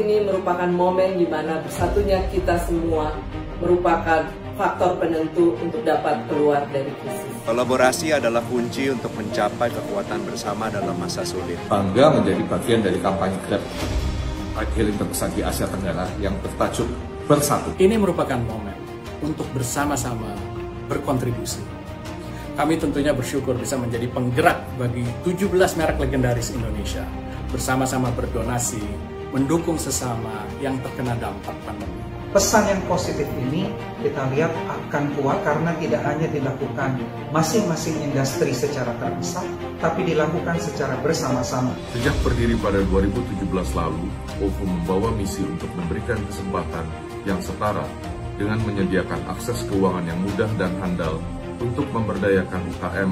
ini merupakan momen di mana bersatunya kita semua merupakan faktor penentu untuk dapat keluar dari krisis. Kolaborasi adalah kunci untuk mencapai kekuatan bersama dalam masa sulit. Bangga menjadi bagian dari kampanye Grab bike hailing terbesar di Asia Tenggara yang bertajuk Bersatu. Ini merupakan momen untuk bersama-sama berkontribusi. Kami tentunya bersyukur bisa menjadi penggerak bagi 17 merek legendaris Indonesia. Bersama-sama berdonasi, mendukung sesama yang terkena dampak pandemi. Pesan yang positif ini kita lihat akan kuat karena tidak hanya dilakukan masing-masing industri secara terpisah, tapi dilakukan secara bersama-sama. Sejak berdiri pada 2017 lalu, OVO membawa misi untuk memberikan kesempatan yang setara dengan menyediakan akses keuangan yang mudah dan handal untuk memberdayakan UKM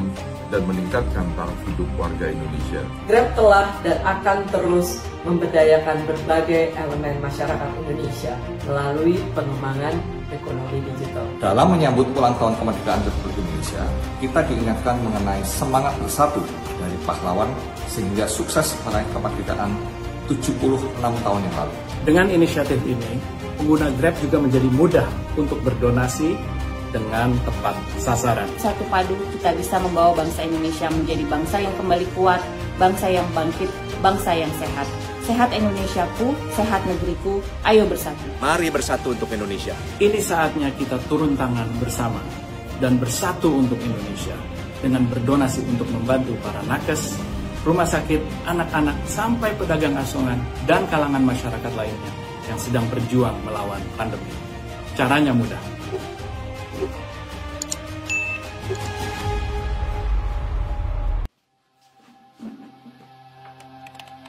dan meningkatkan taraf hidup warga Indonesia. Grab telah dan akan terus memberdayakan berbagai elemen masyarakat Indonesia melalui pengembangan ekonomi digital. Dalam menyambut ulang tahun kemerdekaan Republik Indonesia, kita diingatkan mengenai semangat bersatu dari pahlawan sehingga sukses meraih kemerdekaan 76 tahun yang lalu. Dengan inisiatif ini, pengguna Grab juga menjadi mudah untuk berdonasi dengan tepat sasaran. Satu padu kita bisa membawa bangsa Indonesia menjadi bangsa yang kembali kuat, bangsa yang bangkit, bangsa yang sehat. Sehat Indonesiaku, sehat negeriku, ayo bersatu. Mari bersatu untuk Indonesia. Ini saatnya kita turun tangan bersama dan bersatu untuk Indonesia dengan berdonasi untuk membantu para nakes, rumah sakit, anak-anak, sampai pedagang asongan dan kalangan masyarakat lainnya yang sedang berjuang melawan pandemi. Caranya mudah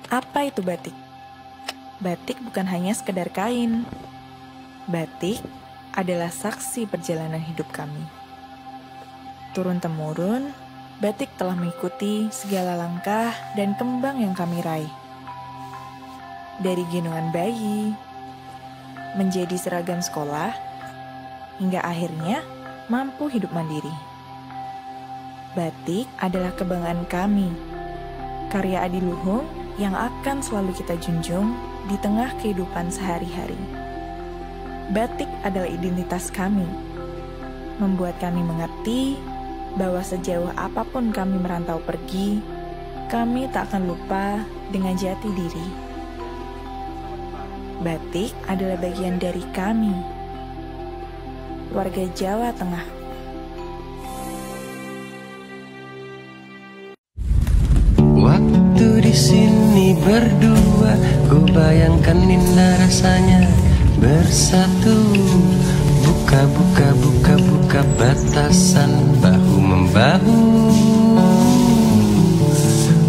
Apa itu batik? Batik bukan hanya sekedar kain. Batik adalah saksi perjalanan hidup kami. Turun-temurun, batik telah mengikuti segala langkah dan kembang yang kami raih. Dari gendongan bayi, menjadi seragam sekolah, hingga akhirnya mampu hidup mandiri. Batik adalah kebanggaan kami. Karya Adiluhung yang akan selalu kita junjung di tengah kehidupan sehari-hari. Batik adalah identitas kami, membuat kami mengerti bahwa sejauh apa pun kami merantau pergi, kami tak akan lupa dengan jati diri. Batik adalah bagian dari kami, warga Jawa Tengah. Di sini berdua. Ku bayangkan indah rasanya bersatu. Buka, buka, buka, buka batasan bahu membahu.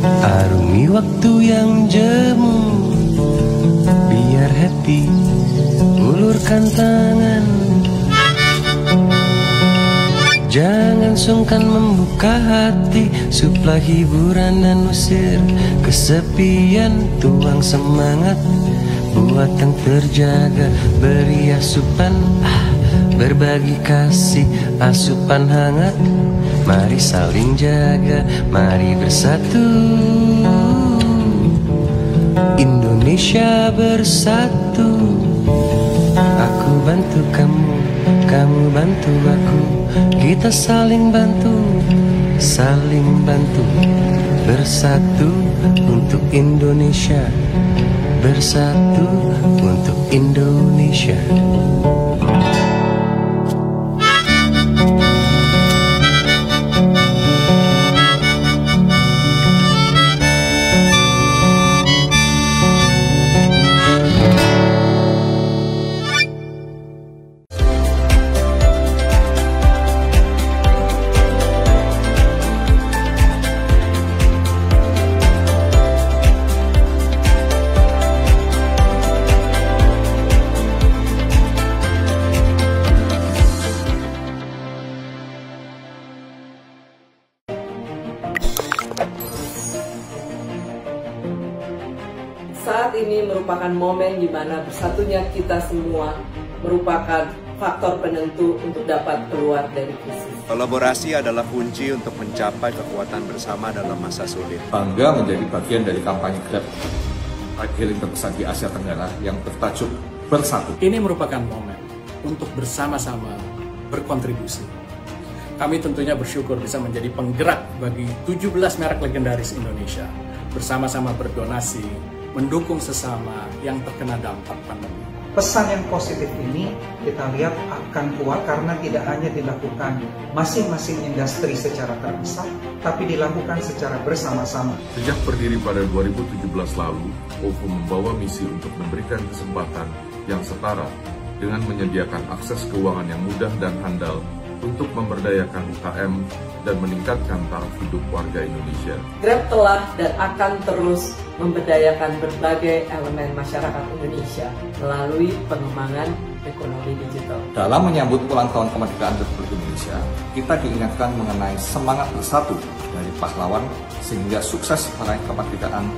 Arungi waktu yang jemu Biar happy Ulurkan tangan Jangan sungkan membuka hati Suplai hiburan dan usir kesepian. Tuang semangat buat yang terjaga Beri asupan. Ah, Berbagi kasih asupan hangat. Mari saling jaga Mari bersatu. Indonesia bersatu. Aku bantu kamu Kamu bantu aku kita saling bantu, saling bantu. Bersatu untuk Indonesia Bersatu untuk Indonesia bersatunya kita semua merupakan faktor penentu untuk dapat keluar dari krisis. Kolaborasi adalah kunci untuk mencapai kekuatan bersama dalam masa sulit. Bangga menjadi bagian dari kampanye Grab ride hailing terbesar di Asia Tenggara yang bertajuk Bersatu. Ini merupakan momen untuk bersama-sama berkontribusi. Kami tentunya bersyukur bisa menjadi penggerak bagi 17 merek legendaris Indonesia, bersama-sama berdonasi, mendukung sesama yang terkena dampak pandemi. Pesan yang positif ini kita lihat akan kuat karena tidak hanya dilakukan masing-masing industri secara terpisah, tapi dilakukan secara bersama-sama. Sejak berdiri pada 2017 lalu, OVO membawa misi untuk memberikan kesempatan yang setara dengan menyediakan akses keuangan yang mudah dan handal untuk memberdayakan UKM dan meningkatkan taraf hidup warga Indonesia. Grab telah dan akan terus memberdayakan berbagai elemen masyarakat Indonesia melalui pengembangan ekonomi digital. Dalam menyambut ulang tahun kemerdekaan Republik Indonesia, kita diingatkan mengenai semangat bersatu dari pahlawan sehingga sukses meraih kemerdekaan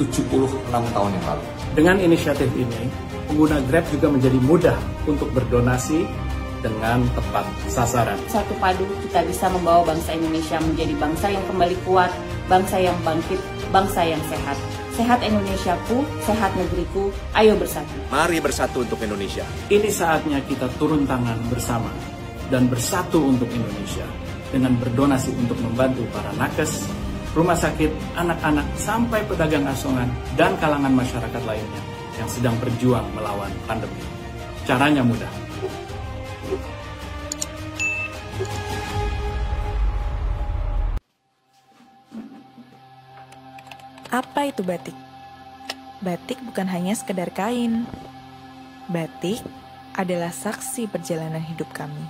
76 tahun yang lalu. Dengan inisiatif ini, pengguna Grab juga menjadi mudah untuk berdonasi dengan tepat sasaran. Satu padu kita bisa membawa bangsa Indonesia menjadi bangsa yang kembali kuat, bangsa yang bangkit, bangsa yang sehat. Sehat Indonesiaku, sehat negeriku, ayo bersatu. Mari bersatu untuk Indonesia. Ini saatnya kita turun tangan bersama dan bersatu untuk Indonesia dengan berdonasi untuk membantu para nakes, rumah sakit, anak-anak, sampai pedagang asongan dan kalangan masyarakat lainnya yang sedang berjuang melawan pandemi. Caranya mudah. Apa itu batik? Batik bukan hanya sekedar kain. Batik adalah saksi perjalanan hidup kami.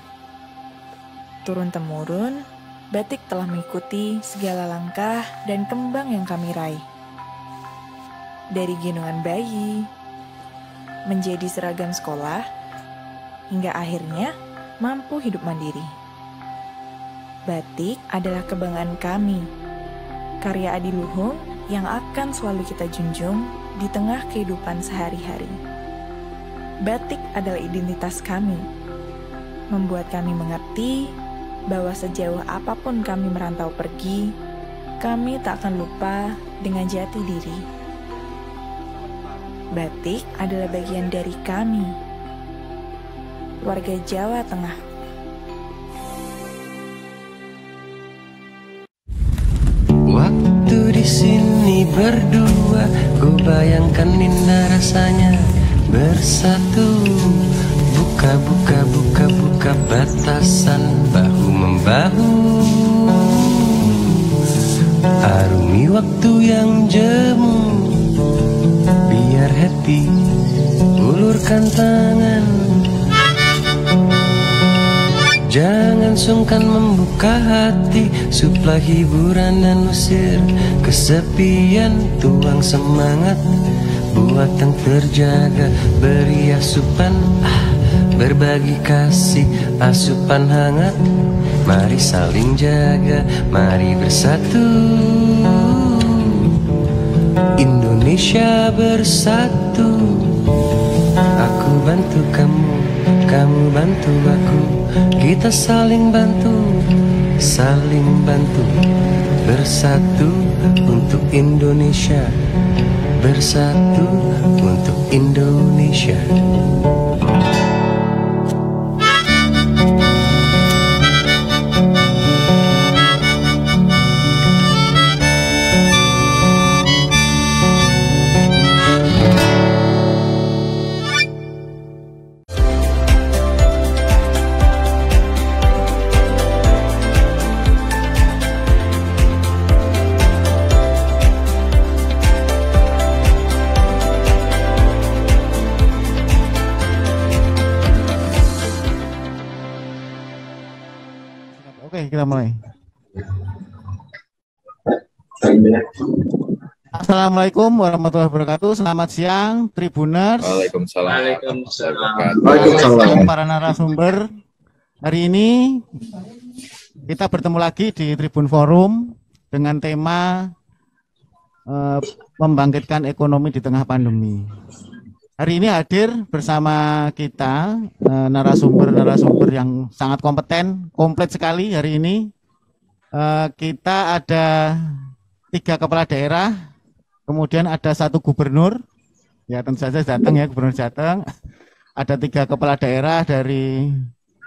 Turun-temurun, batik telah mengikuti segala langkah dan kembang yang kami raih. Dari gendongan bayi, menjadi seragam sekolah, hingga akhirnya mampu hidup mandiri. Batik adalah kebanggaan kami, karya adiluhung yang akan selalu kita junjung di tengah kehidupan sehari-hari. Batik adalah identitas kami, membuat kami mengerti bahwa sejauh apa pun kami merantau pergi, kami tak akan lupa dengan jati diri. Batik adalah bagian dari kami, warga Jawa Tengah. Berdua, ku bayangkan indah rasanya bersatu. Buka, buka, buka, buka batasan bahu membahu. Arungi waktu yang jemu, biar happy. Ulurkan tangan, Jangan sungkan membuka hati Suplai hiburan dan usir kesepian. Tuang semangat buat yang terjaga Beri asupan. Ah, berbagi kasih Asupan hangat. Mari saling jaga, mari bersatu. Indonesia bersatu. Aku bantu kamu, kamu bantu aku Kita saling bantu, saling bantu. Bersatu untuk Indonesia. Bersatu untuk Indonesia Assalamualaikum warahmatullahi wabarakatuh. Selamat siang, Tribuners. Waalaikumsalam. Waalaikumsalam. Para narasumber. Hari ini kita bertemu lagi di Tribun Forum dengan tema eh, membangkitkan ekonomi di tengah pandemi. Hari ini hadir bersama kita eh, narasumber-narasumber yang sangat kompeten, komplit sekali hari ini. Eh, kita ada tiga kepala daerah, kemudian ada satu gubernur, Ya tentu saja Jateng ya Gubernur Jateng. Ada tiga kepala daerah dari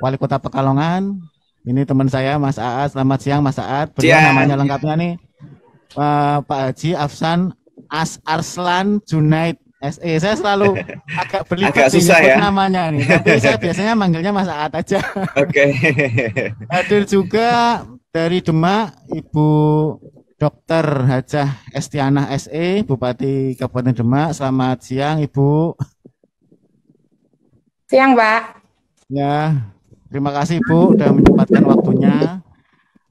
Wali Kota Pekalongan. Ini teman saya Mas Aat. Selamat siang Mas Aat. Beliau Siang. namanya lengkapnya nih eh, Pak Haji Afsan As Arslan Junaid SE. Saya selalu agak belibet Agak susah ya. namanya nih. Tapi saya biasanya manggilnya Mas Aat aja. Oke. Hadir juga dari Demak Ibu Dr. Hajah Estianah SE, Bupati Kabupaten Demak. Selamat siang Ibu. Siang, Pak. Ya, terima kasih Bu sudah menyempatkan waktunya.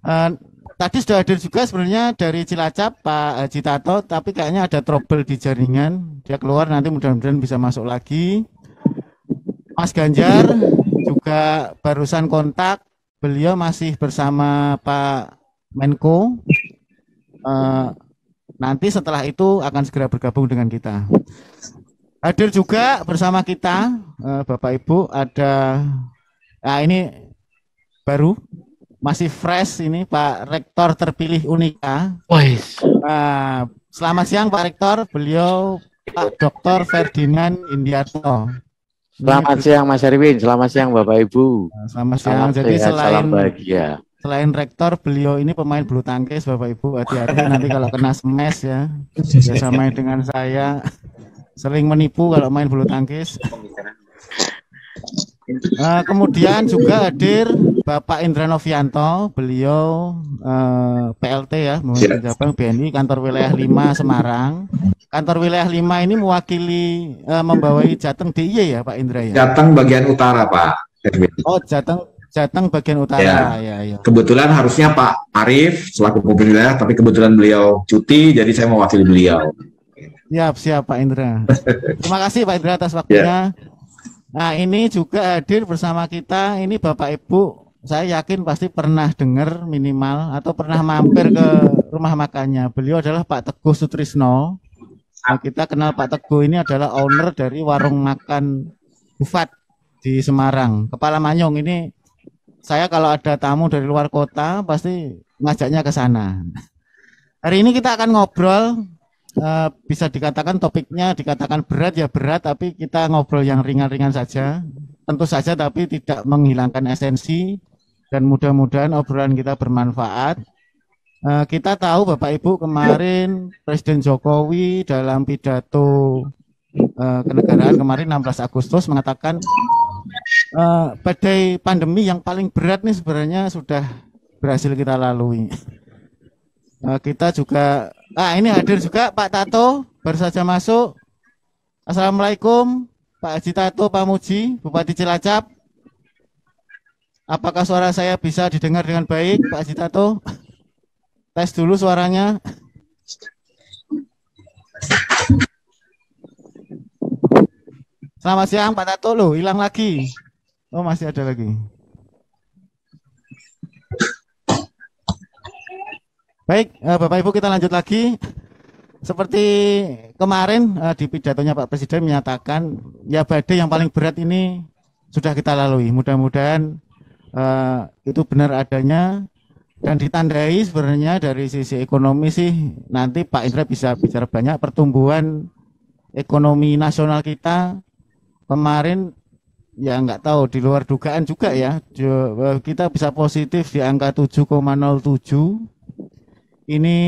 Eh, tadi sudah hadir juga sebenarnya dari Cilacap Pak Haji Tato, tapi kayaknya ada trouble di jaringan. Dia keluar nanti mudah-mudahan bisa masuk lagi. Mas Ganjar juga barusan kontak, beliau masih bersama Pak Menko. Eh, nanti setelah itu akan segera bergabung dengan kita. Hadir juga bersama kita eh, Bapak Ibu ada nah ini baru masih fresh ini Pak Rektor terpilih Unika. Nah, selamat siang Pak Rektor, beliau Pak Dr. Ferdinand Indiarto. Selamat siang Mas Erwin, selamat siang Bapak Ibu. Selamat siang. Jadi sehat, selain salam bahagia. Selain rektor, beliau ini pemain bulu tangkis Bapak Ibu. Hati-hati nanti kalau kena smash ya. Biasa main dengan saya. Sering menipu kalau main bulu tangkis. Eh, kemudian juga hadir Bapak Indra Novianto, beliau eh, PLT ya, Mewakili Cabang BNI Kantor Wilayah 5 Semarang. Kantor Wilayah 5 ini mewakili eh, membawai Jateng DIY ya Pak Indra ya. Jateng bagian utara, Pak. Oh, Jateng Jateng bagian utara Ya. ya, ya. Kebetulan harusnya Pak Arief selaku pemimpin wilayah, tapi kebetulan beliau cuti, jadi saya mewakili beliau. Siap, siap Pak Indra. Terima kasih Pak Indra atas waktunya. Nah, ini juga hadir bersama kita ini Bapak Ibu. Saya yakin pasti pernah dengar minimal atau pernah mampir ke rumah makannya. Beliau adalah Pak Teguh Sutrisno. Nah, kita kenal Pak Teguh ini adalah owner dari warung makan Bufat di Semarang. Kepala Manyong ini saya kalau ada tamu dari luar kota pasti ngajaknya ke sana. Hari ini kita akan ngobrol eh, bisa dikatakan topiknya dikatakan berat ya berat tapi kita ngobrol yang ringan-ringan saja. Tentu saja tapi tidak menghilangkan esensi dan mudah-mudahan obrolan kita bermanfaat. Eh, kita tahu Bapak Ibu kemarin Presiden Jokowi dalam pidato eh, kenegaraan kemarin 16 Agustus mengatakan eh, badai pandemi yang paling berat nih sebenarnya sudah berhasil kita lalui. Eh, kita juga ah ini hadir juga Pak Tato baru saja masuk. Assalamualaikum Pak Haji Tato Pak Muji Bupati Cilacap. Apakah suara saya bisa didengar dengan baik Pak Haji Tato? Tes dulu suaranya. Selamat siang Pak Tato loh, hilang lagi. Oh masih ada lagi. Baik, eh, Bapak Ibu kita lanjut lagi. Seperti kemarin eh, di pidatonya Pak Presiden menyatakan ya badai yang paling berat ini sudah kita lalui. Mudah-mudahan eh, itu benar adanya dan ditandai sebenarnya dari sisi ekonomi sih nanti Pak Indra bisa bicara banyak pertumbuhan ekonomi nasional kita kemarin ya nggak tahu di luar dugaan juga ya. Eh, kita bisa positif di angka 7,07 ini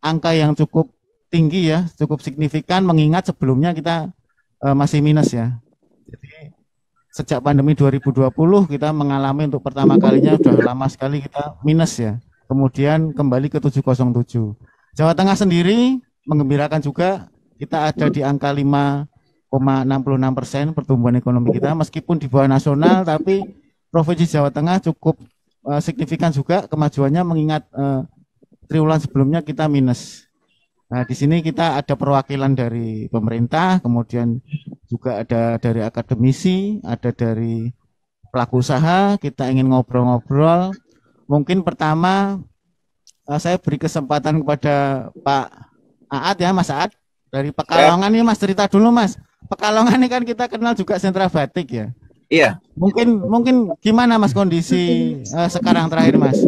angka yang cukup tinggi ya cukup signifikan mengingat sebelumnya kita eh, masih minus ya. Jadi sejak pandemi 2020 kita mengalami untuk pertama kalinya sudah lama sekali kita minus ya. Kemudian kembali ke 707 Jawa Tengah sendiri menggembirakan juga kita ada di angka 5,66 persen pertumbuhan ekonomi kita meskipun di bawah nasional tapi provinsi Jawa Tengah cukup eh, signifikan juga kemajuannya mengingat eh, triwulan sebelumnya kita minus. Nah, di sini kita ada perwakilan dari pemerintah, kemudian juga ada dari akademisi, ada dari pelaku usaha. Kita ingin ngobrol-ngobrol. Mungkin pertama eh, saya beri kesempatan kepada Pak Aat ya, Mas Aat dari Pekalongan nih Mas cerita dulu Mas. Pekalongan ini kan kita kenal juga sentra batik ya. Iya, Mungkin mungkin gimana Mas kondisi eh, sekarang terakhir Mas?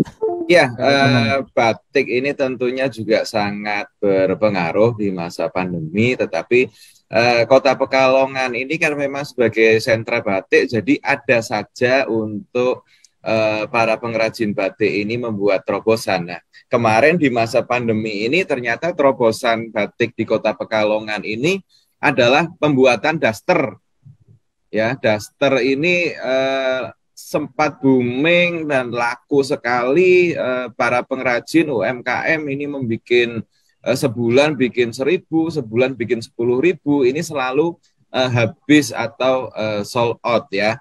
iya. eh, batik ini tentunya juga sangat berpengaruh di masa pandemi, tetapi uh, Kota Pekalongan ini kan memang sebagai sentra batik, jadi ada saja untuk uh, para pengrajin batik ini membuat terobosan. Nah, kemarin di masa pandemi ini ternyata terobosan batik di Kota Pekalongan ini adalah pembuatan daster. Ya, daster ini uh, sempat booming dan laku sekali uh, para pengrajin UMKM ini membuat uh, sebulan bikin seribu, sebulan bikin sepuluh ribu, ini selalu uh, habis atau uh, sold out ya.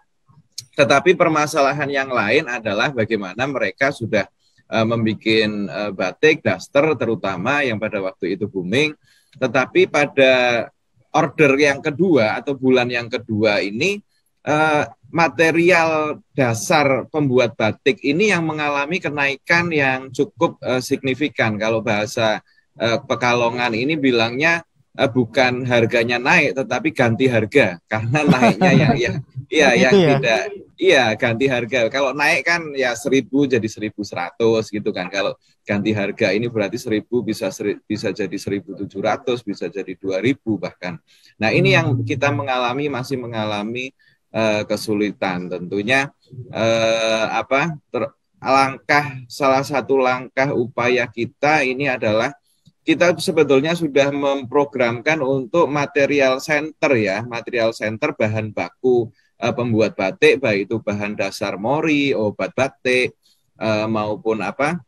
Tetapi permasalahan yang lain adalah bagaimana mereka sudah uh, membuat uh, batik, daster terutama yang pada waktu itu booming, tetapi pada order yang kedua atau bulan yang kedua ini uh, material dasar pembuat batik ini yang mengalami kenaikan yang cukup uh, signifikan. Kalau bahasa uh, Pekalongan ini bilangnya uh, bukan harganya naik, tetapi ganti harga karena naiknya yang ya iya yang ya? tidak iya ganti harga. Kalau naik kan ya seribu jadi seribu seratus gitu kan. Kalau ganti harga ini berarti seribu bisa seri, bisa jadi seribu tujuh ratus bisa jadi dua ribu bahkan. Nah ini yang kita mengalami masih mengalami uh, kesulitan. Tentunya uh, apa ter, langkah salah satu langkah upaya kita ini adalah kita sebetulnya sudah memprogramkan untuk material center ya, material center bahan baku uh, pembuat batik baik itu bahan dasar mori, obat batik uh, maupun apa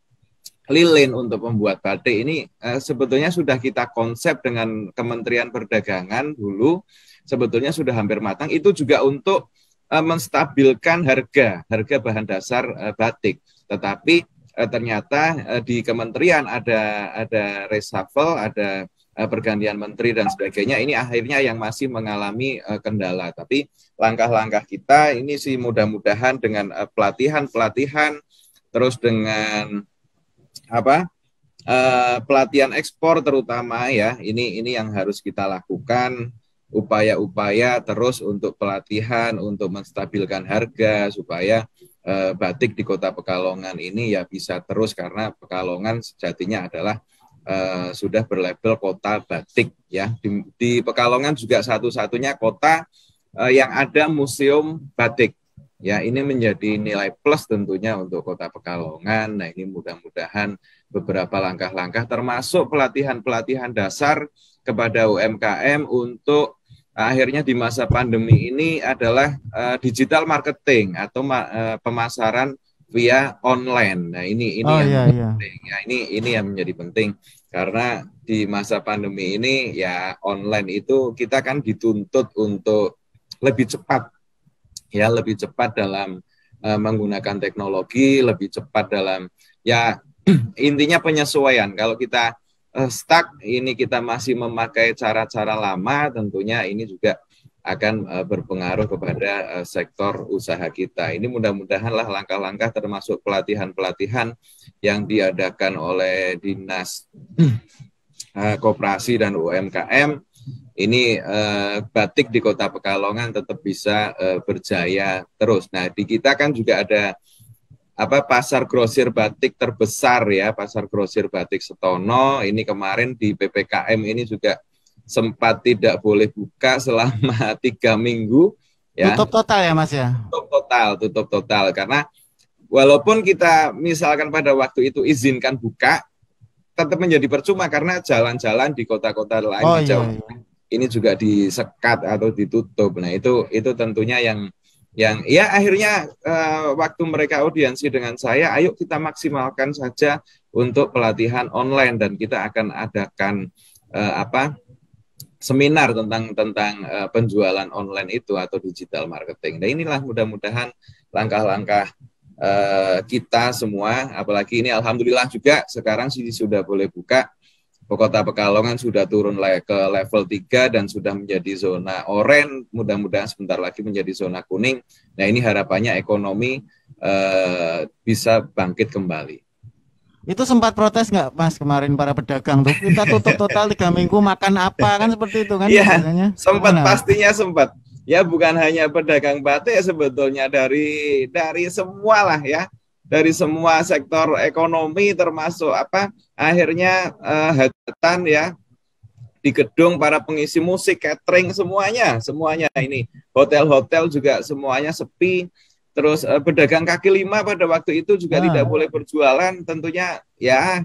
lilin untuk membuat batik ini uh, sebetulnya sudah kita konsep dengan Kementerian Perdagangan dulu sebetulnya sudah hampir matang. Itu juga untuk uh, menstabilkan harga harga bahan dasar uh, batik. Tetapi uh, ternyata uh, di kementerian ada ada reshuffle ada pergantian menteri dan sebagainya. Ini akhirnya yang masih mengalami kendala. Tapi langkah-langkah kita ini sih mudah-mudahan dengan pelatihan-pelatihan terus dengan apa uh, pelatihan ekspor terutama ya ini ini yang harus kita lakukan upaya-upaya terus untuk pelatihan, untuk menstabilkan harga supaya uh, batik di Kota Pekalongan ini ya bisa terus karena Pekalongan sejatinya adalah uh, sudah berlabel kota batik ya. Di, di Pekalongan juga satu-satunya kota uh, yang ada museum batik. Ya, ini menjadi nilai plus tentunya untuk Kota Pekalongan. Nah, ini mudah-mudahan beberapa langkah-langkah termasuk pelatihan-pelatihan dasar kepada UMKM untuk akhirnya di masa pandemi ini adalah uh, digital marketing atau uh, pemasaran via online. Nah, ini ini oh, yang iya, penting. Iya. Ya, ini ini yang menjadi penting karena di masa pandemi ini ya online itu kita kan dituntut untuk lebih cepat ya, lebih cepat dalam uh, menggunakan teknologi, lebih cepat dalam ya intinya penyesuaian. Kalau kita uh, stuck ini kita masih memakai cara-cara lama tentunya ini juga akan uh, berpengaruh kepada uh, sektor usaha kita. Ini mudah-mudahan lah langkah-langkah termasuk pelatihan-pelatihan yang diadakan oleh Dinas uh, Koperasi dan UMKM ini uh, batik di Kota Pekalongan tetap bisa uh, berjaya terus. Nah, di kita kan juga ada apa pasar grosir batik terbesar ya pasar grosir batik Setono ini kemarin di ppkm ini juga sempat tidak boleh buka selama tiga minggu ya tutup total ya mas ya tutup total tutup total karena walaupun kita misalkan pada waktu itu izinkan buka tetap menjadi percuma karena jalan-jalan di kota-kota lain oh, di Jawa iya, iya. Ini juga disekat atau ditutup nah itu itu tentunya yang yang ya akhirnya uh, waktu mereka audiensi dengan saya, ayo kita maksimalkan saja untuk pelatihan online dan kita akan adakan uh, apa seminar tentang tentang uh, penjualan online itu atau digital marketing. Dan inilah mudah-mudahan langkah-langkah uh, kita semua, apalagi ini alhamdulillah juga sekarang sih sudah boleh buka Kota Pekalongan sudah turun ke level 3 dan sudah menjadi zona oranye, mudah-mudahan sebentar lagi menjadi zona kuning. Nah ini harapannya ekonomi uh, bisa bangkit kembali. Itu sempat protes nggak Mas kemarin para pedagang tuh kita tutup total tiga minggu makan apa kan seperti itu kan? Iya, sempat Mana? pastinya sempat. Ya bukan hanya pedagang batik sebetulnya dari dari semua lah ya dari semua sektor ekonomi termasuk apa akhirnya uh, hajatan ya di gedung para pengisi musik, catering semuanya, semuanya ini hotel-hotel juga semuanya sepi. Terus uh, pedagang kaki lima pada waktu itu juga ah. tidak boleh berjualan, tentunya ya.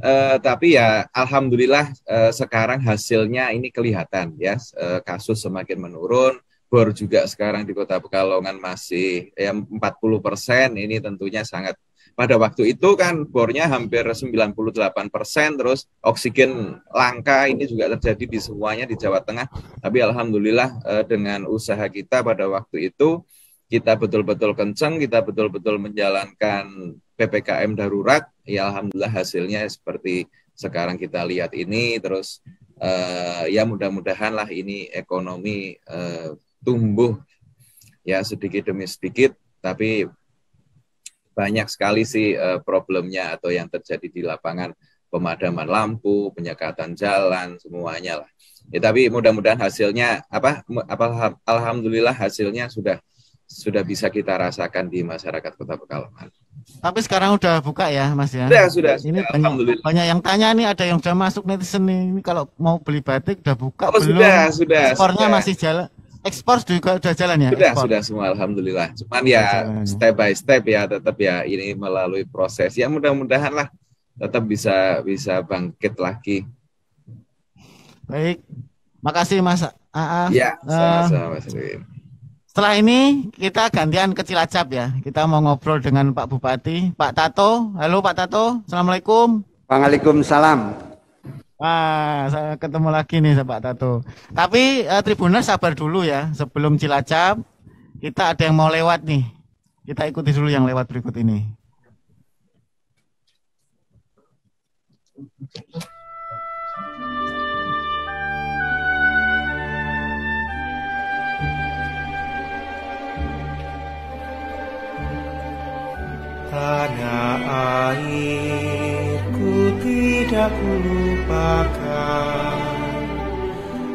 Uh, tapi ya, alhamdulillah uh, sekarang hasilnya ini kelihatan ya, uh, kasus semakin menurun. Bor juga sekarang di Kota Pekalongan masih ya 40 persen. Ini tentunya sangat pada waktu itu kan bornya hampir 98 persen, terus oksigen langka ini juga terjadi di semuanya di Jawa Tengah. Tapi alhamdulillah eh, dengan usaha kita pada waktu itu kita betul-betul kencang, kita betul-betul menjalankan ppkm darurat. Ya alhamdulillah hasilnya seperti sekarang kita lihat ini. Terus eh, ya mudah-mudahan lah ini ekonomi eh, tumbuh ya sedikit demi sedikit, tapi banyak sekali sih uh, problemnya atau yang terjadi di lapangan pemadaman lampu, penyekatan jalan, semuanya lah. Ya, tapi mudah-mudahan hasilnya apa, apa alhamdulillah hasilnya sudah sudah bisa kita rasakan di masyarakat Kota Pekalongan. Tapi sekarang udah buka ya, Mas ya? Sudah, sudah. Ini sudah, banyak, banyak yang tanya nih, ada yang sudah masuk netizen nih. Ini kalau mau beli batik udah buka oh, belum? Sudah, sudah. Ekspornya sudah. masih jalan. Ekspor juga sudah jalan ya? Sudah, ekspor. sudah semua alhamdulillah. Cuman ya, ya step by step ya tetap ya ini melalui proses. Ya mudah-mudahan lah tetap bisa bisa bangkit lagi. Baik. Makasih Mas Aa. Ya, sama-sama Mas Setelah ini kita gantian ke Cilacap ya. Kita mau ngobrol dengan Pak Bupati, Pak Tato. Halo Pak Tato, Assalamualaikum. Waalaikumsalam. Wah, saya ketemu lagi nih Pak Tato. Tapi uh, Tribuners sabar dulu ya, sebelum Cilacap kita ada yang mau lewat nih. Kita ikuti dulu yang lewat berikut ini. Tanah airku tidak kulupakan.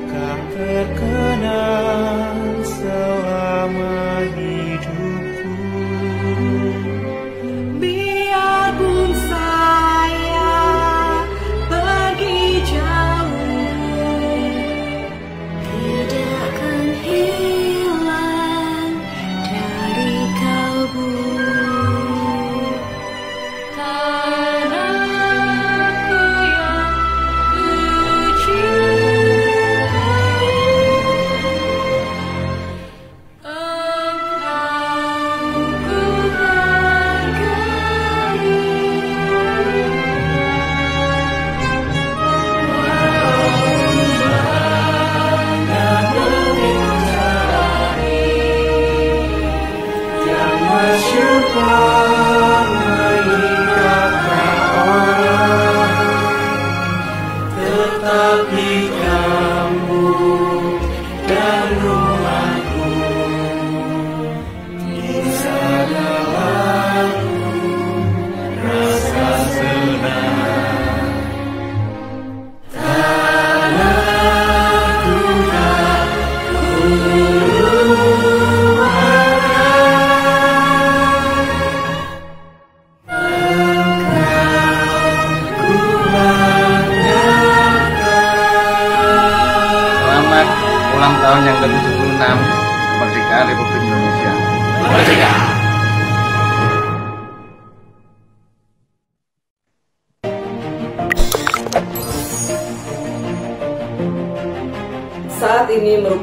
Kau terkenal selama hidupku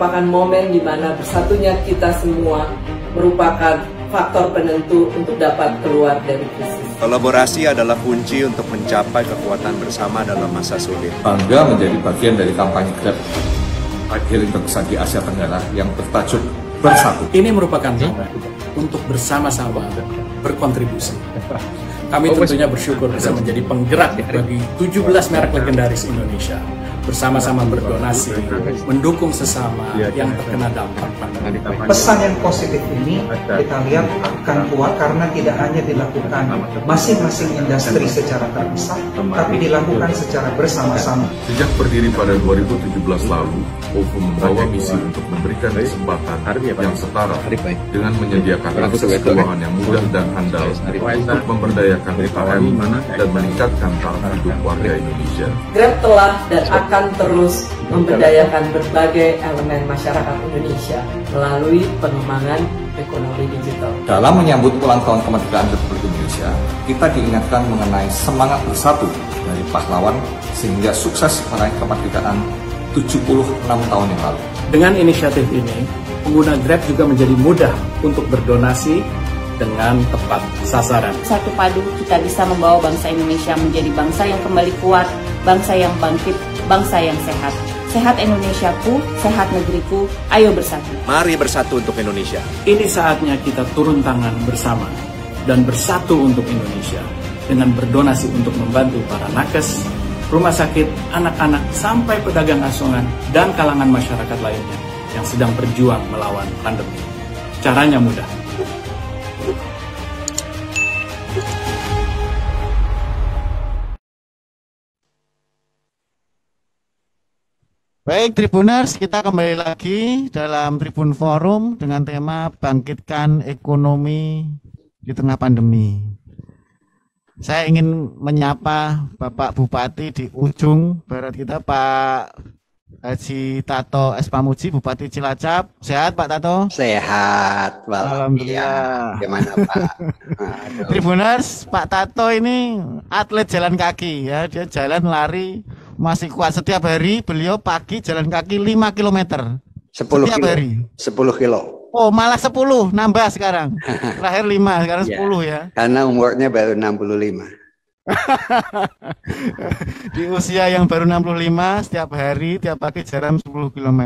merupakan momen di mana bersatunya kita semua merupakan faktor penentu untuk dapat keluar dari krisis. Kolaborasi adalah kunci untuk mencapai kekuatan bersama dalam masa sulit. Bangga menjadi bagian dari kampanye Grab Healing terbesar di Asia Tenggara yang bertajuk Bersatu. Ini merupakan untuk bersama-sama berkontribusi. Kami tentunya bersyukur bisa menjadi penggerak bagi 17 merek legendaris Indonesia bersama-sama berdonasi, mendukung sesama yang terkena dampak pandemi. Pesan yang positif ini kita lihat akan kuat karena tidak hanya dilakukan masing-masing industri secara terpisah, tapi dilakukan secara bersama-sama. Sejak berdiri pada 2017 lalu, OVO membawa misi untuk memberikan kesempatan yang setara dengan menyediakan akses keuangan yang mudah dan handal untuk memberdayakan memberdayakan UKM dan meningkatkan taraf hidup warga Indonesia. Grab telah dan akan terus memberdayakan berbagai elemen masyarakat Indonesia melalui pengembangan ekonomi digital. Dalam menyambut ulang tahun kemerdekaan Republik Indonesia, kita diingatkan mengenai semangat bersatu dari pahlawan sehingga sukses meraih kemerdekaan 76 tahun yang lalu. Dengan inisiatif ini, pengguna Grab juga menjadi mudah untuk berdonasi dengan tepat sasaran. Satu padu kita bisa membawa bangsa Indonesia menjadi bangsa yang kembali kuat, bangsa yang bangkit, bangsa yang sehat. Sehat Indonesiaku, sehat negeriku, ayo bersatu. Mari bersatu untuk Indonesia. Ini saatnya kita turun tangan bersama dan bersatu untuk Indonesia dengan berdonasi untuk membantu para nakes, rumah sakit, anak-anak, sampai pedagang asongan dan kalangan masyarakat lainnya yang sedang berjuang melawan pandemi. Caranya mudah. Baik Tribuners, kita kembali lagi dalam Tribun Forum dengan tema bangkitkan ekonomi di tengah pandemi. Saya ingin menyapa Bapak Bupati di ujung barat kita Pak Haji Tato S. Pamuji, Bupati Cilacap. Sehat Pak Tato? Sehat, Pak. Alhamdulillah. Iya, Gimana Pak? Tribuners, Pak Tato ini atlet jalan kaki ya, dia jalan lari masih kuat setiap hari beliau pagi jalan kaki 5 km 10 setiap kilo. hari 10 kilo. oh malah 10 nambah sekarang terakhir 5 sekarang Iya. 10 ya Karena umurnya baru 65. di usia yang baru 65 setiap hari tiap pagi jalan 10 km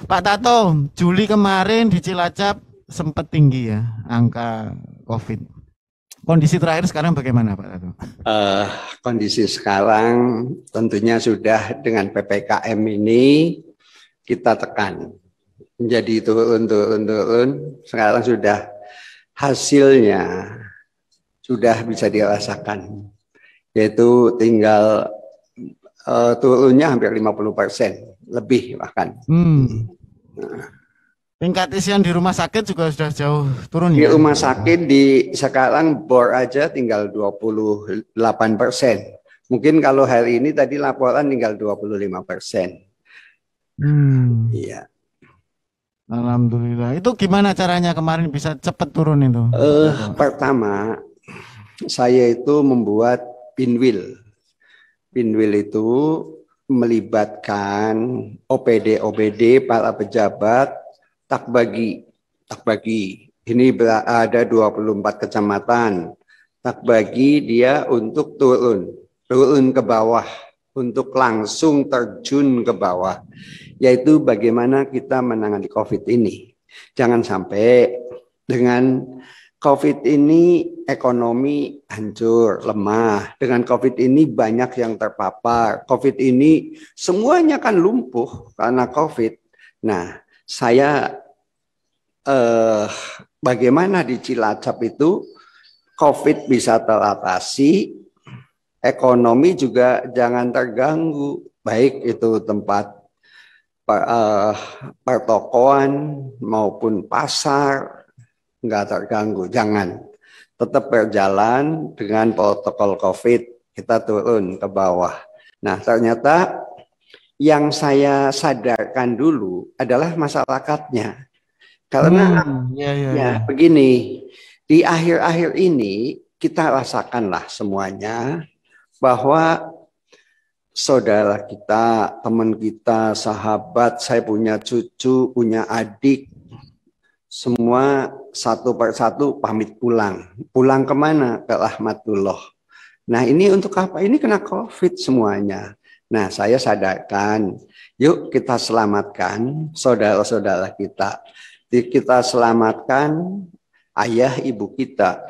Pak Tato Juli kemarin di Cilacap sempat tinggi ya angka COVID kondisi terakhir sekarang bagaimana Pak Tato Eh, kondisi sekarang tentunya sudah dengan PPKM ini kita tekan. Jadi turun, turun, turun. Sekarang sudah hasilnya sudah bisa dirasakan. Yaitu tinggal eh, turunnya hampir 50 persen, lebih bahkan. Hmm. Tingkat isian di rumah sakit juga sudah jauh turun Di ya. rumah sakit di sekarang bor aja tinggal 28 persen. Mungkin kalau hari ini tadi laporan tinggal 25 persen. Hmm. Iya. Alhamdulillah. Itu gimana caranya kemarin bisa cepat turun itu? Eh, pertama, saya itu membuat pinwheel. Pinwheel itu melibatkan OPD OPD para pejabat tak bagi tak bagi. Ini ada 24 kecamatan. Tak bagi dia untuk turun, turun ke bawah, untuk langsung terjun ke bawah, yaitu bagaimana kita menangani COVID ini. Jangan sampai dengan COVID ini ekonomi hancur, lemah. Dengan COVID ini banyak yang terpapar. COVID ini semuanya kan lumpuh karena COVID. Nah, saya eh, bagaimana di Cilacap itu COVID bisa teratasi, ekonomi juga jangan terganggu, baik itu tempat per- eh, pertokoan maupun pasar nggak terganggu, jangan. Tetap berjalan dengan protokol COVID. Kita turun ke bawah. Nah ternyata yang saya sadarkan dulu adalah masyarakatnya, karena Hmm, ya, ya, Ya, ya. begini, di akhir-akhir ini kita rasakanlah semuanya bahwa saudara kita, teman kita, sahabat, saya punya cucu, punya adik, semua satu persatu pamit pulang. Pulang ke mana? Ke Rahmatullah. Nah ini untuk apa? Ini kena COVID semuanya. Nah saya sadarkan, yuk kita selamatkan saudara-saudara kita. Kita selamatkan ayah ibu kita.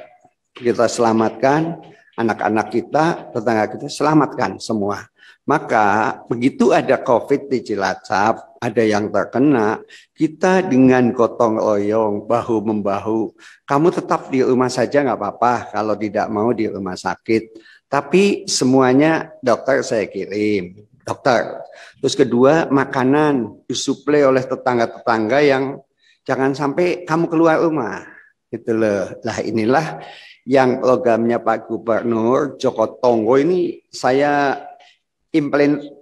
Kita selamatkan anak-anak kita, tetangga kita, selamatkan semua. Maka begitu ada COVID di Cilacap, ada yang terkena, kita dengan gotong royong, bahu membahu. Kamu tetap di rumah saja nggak apa-apa kalau tidak mau di rumah sakit. Tapi semuanya dokter saya kirim, dokter. Terus kedua makanan disuplai oleh tetangga-tetangga yang jangan sampai kamu keluar rumah. Gitu loh. Lah inilah yang logamnya Pak Gubernur Joko Tonggo ini saya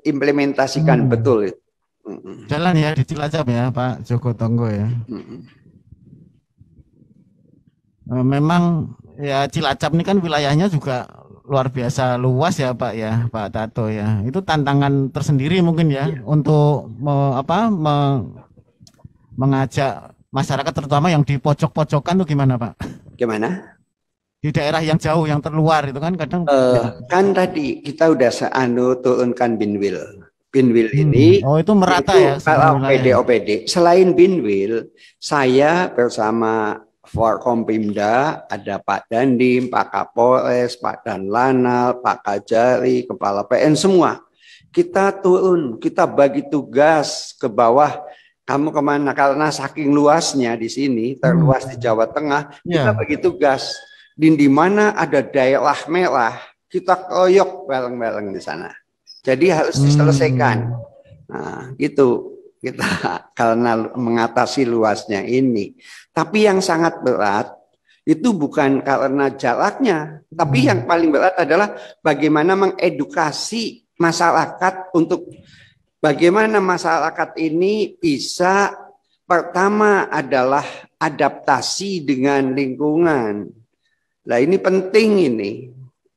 implementasikan Hmm. betul. Jalan ya di Cilacap ya Pak Joko Tonggo ya. Eh, Memang ya Cilacap ini kan wilayahnya juga luar biasa luas ya Pak ya Pak Tato ya. Itu tantangan tersendiri mungkin ya untuk me- apa me- mengajak masyarakat terutama yang di pojok-pojokan tuh gimana Pak? Gimana? Di daerah yang jauh yang terluar itu kan kadang Eh, kan tadi kita udah seanu turunkan binwil. Binwil ini Oh itu merata itu ya kalau OPD wilayah. OPD. Selain binwil, saya bersama Forkompimda ada Pak Dandim, Pak Kapolres, Pak Danlanal, Pak Kajari, Kepala PN semua. Kita turun, kita bagi tugas ke bawah. Kamu ke mana? Karena saking luasnya di sini, terluas di Jawa Tengah, kita Ya. bagi tugas. Di di mana ada daerah merah, kita koyok bareng-bareng di sana. Jadi harus diselesaikan. Nah, gitu kita karena mengatasi luasnya ini. Tapi yang sangat berat itu bukan karena jaraknya, tapi yang paling berat adalah bagaimana mengedukasi masyarakat untuk bagaimana masyarakat ini bisa pertama adalah adaptasi dengan lingkungan. Lah ini penting ini.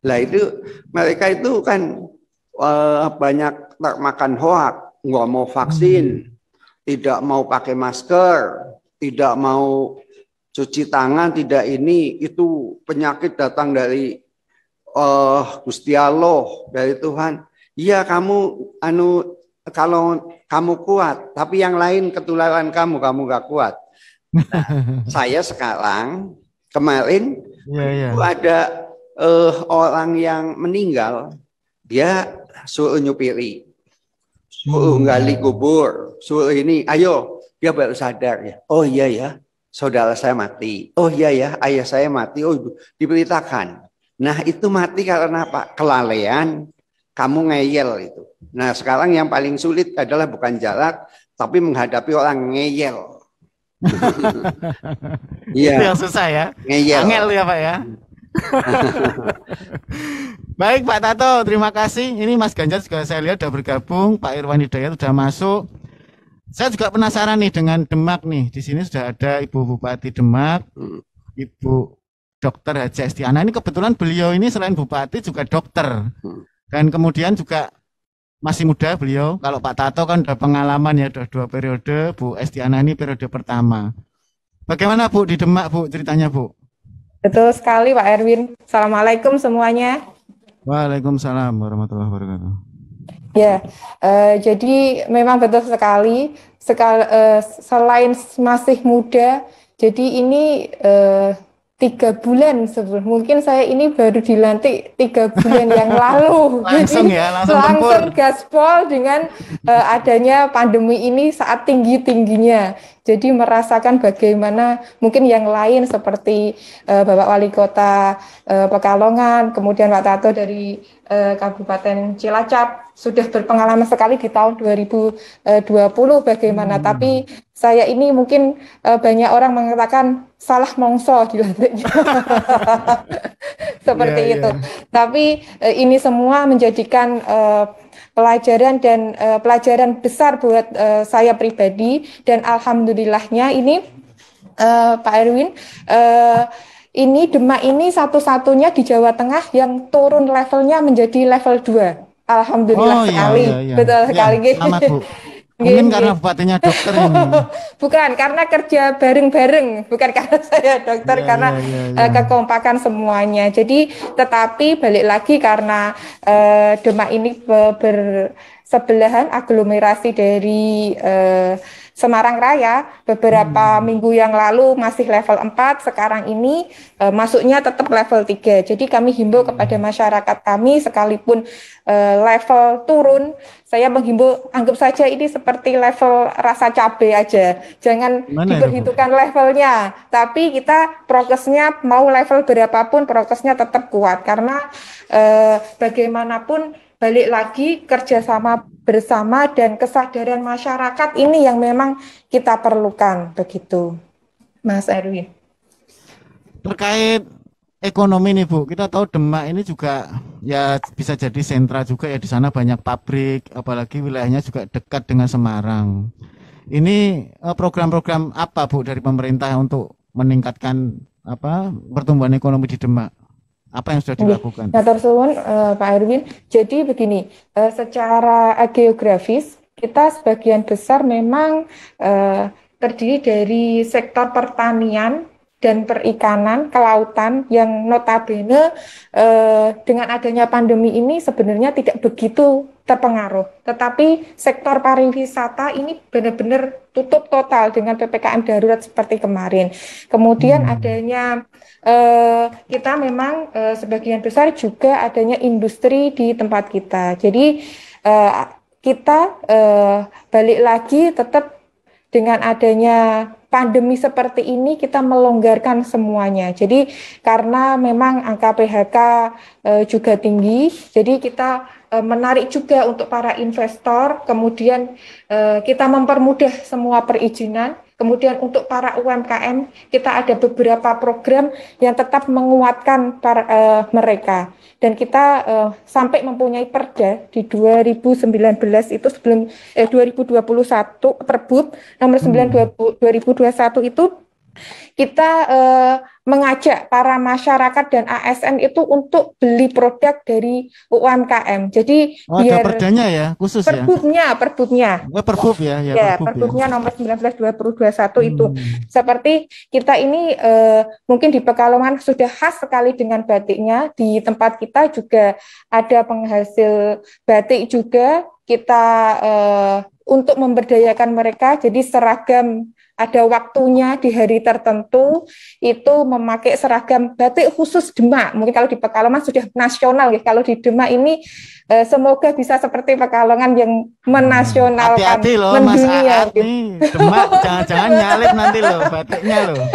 Lah itu mereka itu kan eh, banyak termakan hoak, nggak mau vaksin, tidak mau pakai masker, tidak mau cuci tangan, tidak ini itu penyakit datang dari eh Gusti Allah, dari Tuhan. Iya kamu anu kalau kamu kuat, tapi yang lain ketularan kamu, kamu gak kuat. Nah, saya sekarang kemarin Iya, iya. itu ada eh, orang yang meninggal, dia suruh nyupiri, suruh gali kubur, suruh ini, ayo, dia baru sadar ya. Oh iya ya, saudara saya mati. Oh iya ya, ayah saya mati. Oh ibu, diberitakan. Nah itu mati karena apa? Kelalaian, kamu ngeyel itu. Nah sekarang yang paling sulit adalah bukan jarak, tapi menghadapi orang ngeyel. Iya. Itu yang susah ya. Ngeyel. Angel ya Pak ya. Baik Pak Tato, terima kasih. Ini Mas Ganjar juga saya lihat sudah bergabung, Pak Irwan Hidayat sudah masuk. Saya juga penasaran nih dengan Demak nih. Di sini sudah ada Ibu Bupati Demak, Ibu Dokter Haji Estiana. Ini kebetulan beliau ini selain Bupati juga dokter. Dan kemudian juga masih muda beliau. Kalau Pak Tato kan udah pengalaman ya, udah dua periode. Bu Estiana ini periode pertama. Bagaimana Bu di Demak Bu ceritanya Bu? Betul sekali Pak Erwin. Assalamualaikum semuanya. Waalaikumsalam warahmatullahi wabarakatuh. Ya, eh, jadi memang betul sekali. Sekal, eh, selain masih muda, jadi ini eh, tiga bulan sebelum mungkin saya ini baru dilantik tiga bulan yang lalu. Langsung Jadi ya, langsung langsung tempur. gaspol dengan eh, adanya pandemi ini saat tinggi tingginya. Jadi merasakan bagaimana mungkin yang lain seperti eh, Bapak Wali Kota eh, Pekalongan, kemudian Pak Tato dari eh, Kabupaten Cilacap sudah berpengalaman sekali di tahun 2020 bagaimana. Tapi saya ini mungkin eh, banyak orang mengatakan salah mongso dilantiknya. Seperti Iya, itu. Tapi eh, ini semua menjadikan eh, pelajaran dan eh, pelajaran besar buat eh, saya pribadi dan alhamdulillahnya ini eh, Pak Erwin eh, ini Demak ini satu-satunya di Jawa Tengah yang turun levelnya menjadi level 2. Alhamdulillah Oh, iya, sekali. iya, iya. Betul Ya, sekali. selamat, Bu. Mungkin nggih. karena bupatinya dokter ini. Bukan karena kerja bareng-bareng, bukan karena saya dokter, Iya, karena iya, iya, eh, iya. kekompakan semuanya. Jadi, tetapi balik lagi karena eh, Demak ini be- bersebelahan aglomerasi dari eh, Semarang Raya beberapa Hmm. minggu yang lalu masih level 4, sekarang ini eh, masuknya tetap level 3. Jadi kami himbau Hmm. kepada masyarakat kami sekalipun eh, level turun, saya menghimbau anggap saja ini seperti level rasa cabai aja. Jangan Mana itu, diperhitungkan levelnya, tapi kita prokesnya mau level berapapun prokesnya tetap kuat karena eh, bagaimanapun balik lagi kerjasama bersama dan kesadaran masyarakat ini yang memang kita perlukan begitu, Mas Erwin. Terkait ekonomi nih Bu, kita tahu Demak ini juga ya bisa jadi sentra juga ya di sana banyak pabrik, apalagi wilayahnya juga dekat dengan Semarang. Ini eh, program-program apa Bu dari pemerintah untuk meningkatkan apa pertumbuhan ekonomi di Demak? Apa yang sudah dilakukan? Nah, tersuwun eh, Pak Erwin. Jadi begini, eh, secara eh, geografis kita sebagian besar memang eh, terdiri dari sektor pertanian dan perikanan, kelautan yang notabene eh, dengan adanya pandemi ini sebenarnya tidak begitu terpengaruh. Tetapi sektor pariwisata ini benar-benar tutup total dengan PPKM darurat seperti kemarin. Kemudian adanya eh, kita memang eh, sebagian besar juga adanya industri di tempat kita. Jadi eh, kita eh, balik lagi tetap dengan adanya pandemi seperti ini kita melonggarkan semuanya. Jadi karena memang angka PHK eh, juga tinggi, jadi kita eh, menarik juga untuk para investor, kemudian eh, kita mempermudah semua perizinan. Kemudian untuk para UMKM kita ada beberapa program yang tetap menguatkan para, eh, mereka. Dan kita eh, sampai mempunyai perda di 2019 itu sebelum eh 2021 Perbub nomor 9 2021 itu kita eh, mengajak para masyarakat dan ASN itu untuk beli produk dari UMKM. Jadi Oh, ada biar perdanya ya, khusus ya. perbubnya, perbubnya. Oh, perbub ya, ya, Ya, perbub perbubnya nomor 19 2021 itu Hmm. seperti kita ini eh, mungkin di Pekalongan sudah khas sekali dengan batiknya. Di tempat kita juga ada penghasil batik juga. Kita eh, untuk memberdayakan mereka jadi seragam ada waktunya di hari tertentu itu memakai seragam batik khusus Demak. Mungkin kalau di Pekalongan sudah nasional ya. Kalau di Demak ini eh, semoga bisa seperti Pekalongan yang menasionalkan Hati-hati loh Mas mendunia. Aat nih, Demak jangan-jangan nyalip nanti loh batiknya loh.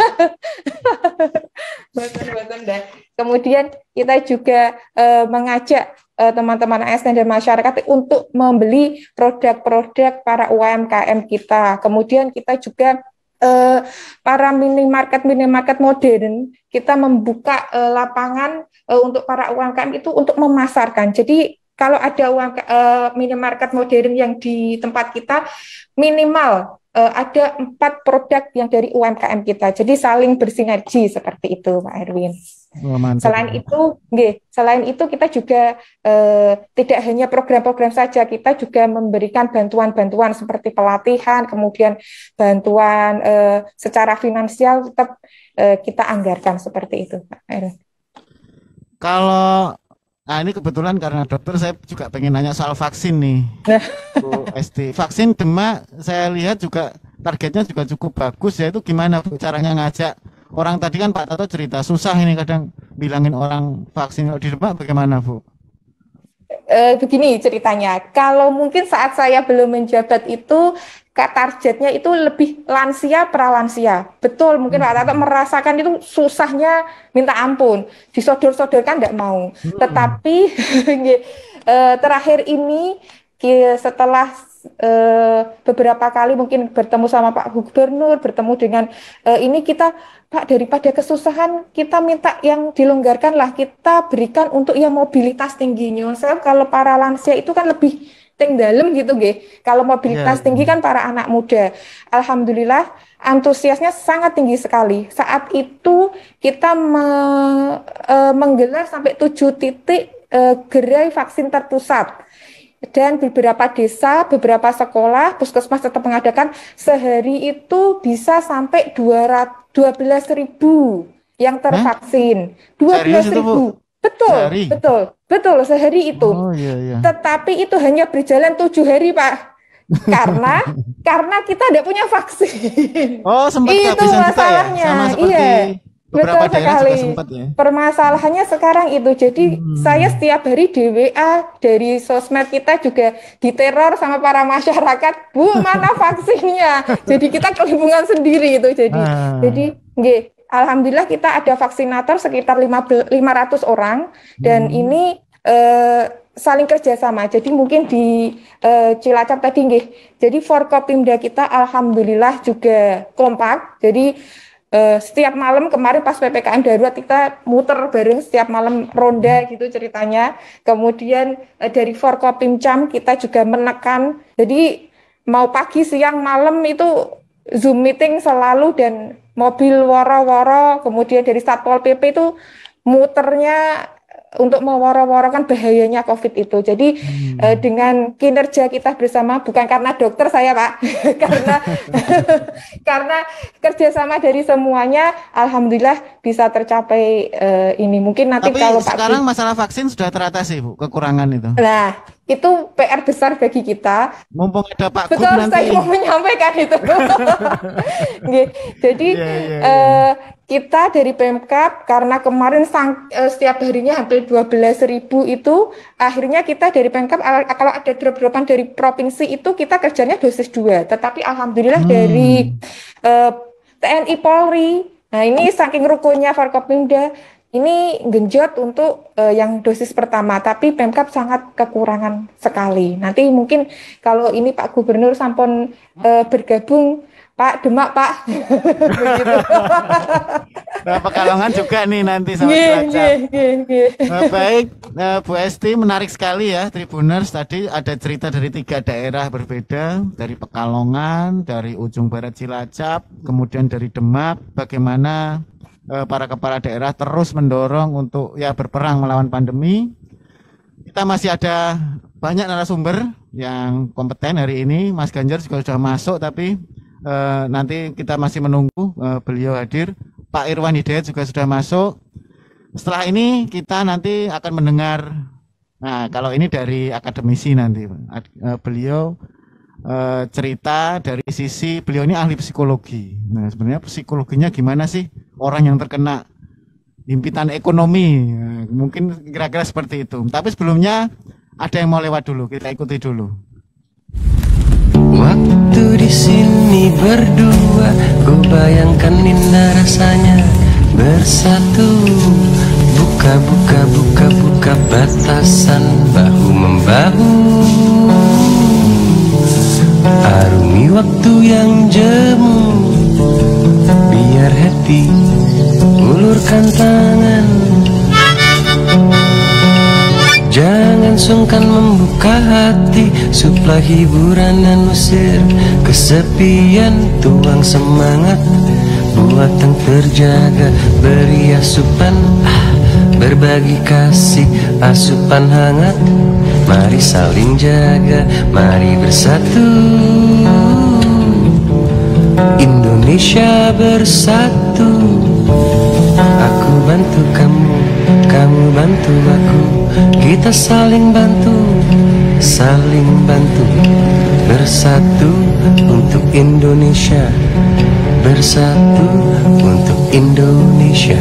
Betul-betul dan kemudian kita juga eh, mengajak eh, teman-teman ASN dan masyarakat untuk membeli produk-produk para UMKM kita. Kemudian kita juga eh, para minimarket minimarket modern kita membuka eh, lapangan eh, untuk para UMKM itu untuk memasarkan. Jadi kalau ada UMK, eh, minimarket modern yang di tempat kita minimal ada empat produk yang dari UMKM kita. Jadi saling bersinergi seperti itu, Pak Erwin. Mantap. Selain itu, nggih, selain itu kita juga eh, tidak hanya program-program saja, kita juga memberikan bantuan-bantuan seperti pelatihan, kemudian bantuan eh, secara finansial tetap eh, kita anggarkan seperti itu, Pak Erwin. Kalau Nah ini kebetulan karena dokter saya juga pengen nanya soal vaksin nih. Bu ST. Vaksin Demak saya lihat juga targetnya juga cukup bagus ya. Itu gimana Bu caranya ngajak orang tadi kan Pak Tato cerita susah ini kadang bilangin orang vaksin di Demak bagaimana Bu? Eh, begini ceritanya, kalau mungkin saat saya belum menjabat itu targetnya itu lebih lansia pralansia. Betul, mungkin Pak Tato merasakan itu susahnya minta ampun, disodor-sodorkan tidak mau. Tetapi eh, terakhir ini setelah eh, beberapa kali mungkin bertemu sama Pak Gubernur, bertemu dengan eh, ini kita Pak daripada kesusahan kita minta yang dilonggarkan lah kita berikan untuk yang mobilitas tingginya. Saya kalau para lansia itu kan lebih ting dalam gitu nggih. Kalau mobilitas Iya. tinggi kan para anak muda. Alhamdulillah antusiasnya sangat tinggi sekali. Saat itu kita me- eh, menggelar sampai tujuh titik eh, gerai vaksin terpusat dan beberapa desa, beberapa sekolah, puskesmas tetap mengadakan sehari itu bisa sampai 12 ribu yang tervaksin. 12 Serius itu, Bu? ribu. Betul, Sehari? betul, betul sehari itu. Oh iya iya. Tetapi itu hanya berjalan tujuh hari, Pak. Karena karena kita tidak punya vaksin. Oh sempat itu juga ya? masalahnya. Sama seperti iya. beberapa Betul sekali. sempat ya. Permasalahannya sekarang itu. Jadi Hmm. saya setiap hari di WA dari sosmed kita juga diteror sama para masyarakat. Bu, mana vaksinnya? Jadi kita kelimpungan sendiri itu. Jadi Ah. jadi nggih, alhamdulillah kita ada vaksinator sekitar 500 orang dan Hmm. ini eh, saling kerjasama. Jadi mungkin di eh, Cilacap tadi nggih. Jadi Forkopimda kita alhamdulillah juga kompak. Jadi eh, setiap malam kemarin pas ppkm darurat kita muter bareng setiap malam ronda gitu ceritanya. Kemudian eh, dari Forkopimcam kita juga menekan. Jadi mau pagi siang malam itu zoom meeting selalu dan mobil woro-woro. Kemudian dari satpol pp itu muternya untuk meworo-worokan bahayanya COVID itu. Jadi hmm. eh, dengan kinerja kita bersama, bukan karena dokter saya Pak, karena karena kerjasama dari semuanya, alhamdulillah bisa tercapai eh, ini. Mungkin nanti Tapi kalau sekarang Pak, masalah vaksin sudah teratasi Bu, kekurangan itu. Nah, itu PR besar bagi kita. Mumpung ada Pak Betul, Gub nanti. saya mau menyampaikan itu. Jadi Iya, iya, eh, kita dari Pemkap karena kemarin sang, eh, setiap harinya hampir 12.000 itu akhirnya kita dari Pemkap al- kalau ada drop-dropan dari provinsi itu kita kerjanya dosis 2. Tetapi alhamdulillah dari eh, TNI Polri Nah, ini saking rukunnya Forkopimda ini genjot untuk eh, yang dosis pertama, tapi Pemkap sangat kekurangan sekali. Nanti mungkin kalau ini Pak Gubernur sampun eh, bergabung, Pak Demak Pak. Nah, Pekalongan juga nih nanti sama Cilacap. Nah, baik, eh, Bu Esti menarik sekali ya Tribuners tadi ada cerita dari tiga daerah berbeda dari Pekalongan, dari ujung barat Cilacap, kemudian dari Demak. Bagaimana eh, para kepala daerah terus mendorong untuk ya berperang melawan pandemi. Kita masih ada banyak narasumber yang kompeten hari ini. Mas Ganjar juga sudah masuk, tapi eh, nanti kita masih menunggu eh, beliau hadir. Pak Irwan Hidayat juga sudah masuk. Setelah ini kita nanti akan mendengar, nah kalau ini dari akademisi nanti, eh, beliau cerita dari sisi beliau ini ahli psikologi. Nah sebenarnya psikologinya gimana sih orang yang terkena himpitan ekonomi? Mungkin kira-kira seperti itu. Tapi sebelumnya ada yang mau lewat dulu, kita ikuti dulu. Waktu di sini berdua, ku bayangkan indah rasanya bersatu. Buka, buka, buka, buka batasan bahu membahu. Arungi waktu yang jemu, biar happy. Ulurkan tangan, Jangan sungkan membuka hati Suplai hiburan dan usir kesepian. Tuang semangat Buatan terjaga Beri asupan. Ah, Berbagi kasih Asupan hangat. Mari saling jaga Mari bersatu. Indonesia bersatu Kamu bantu aku Kita saling bantu Saling bantu. Bersatu untuk Indonesia Bersatu untuk Indonesia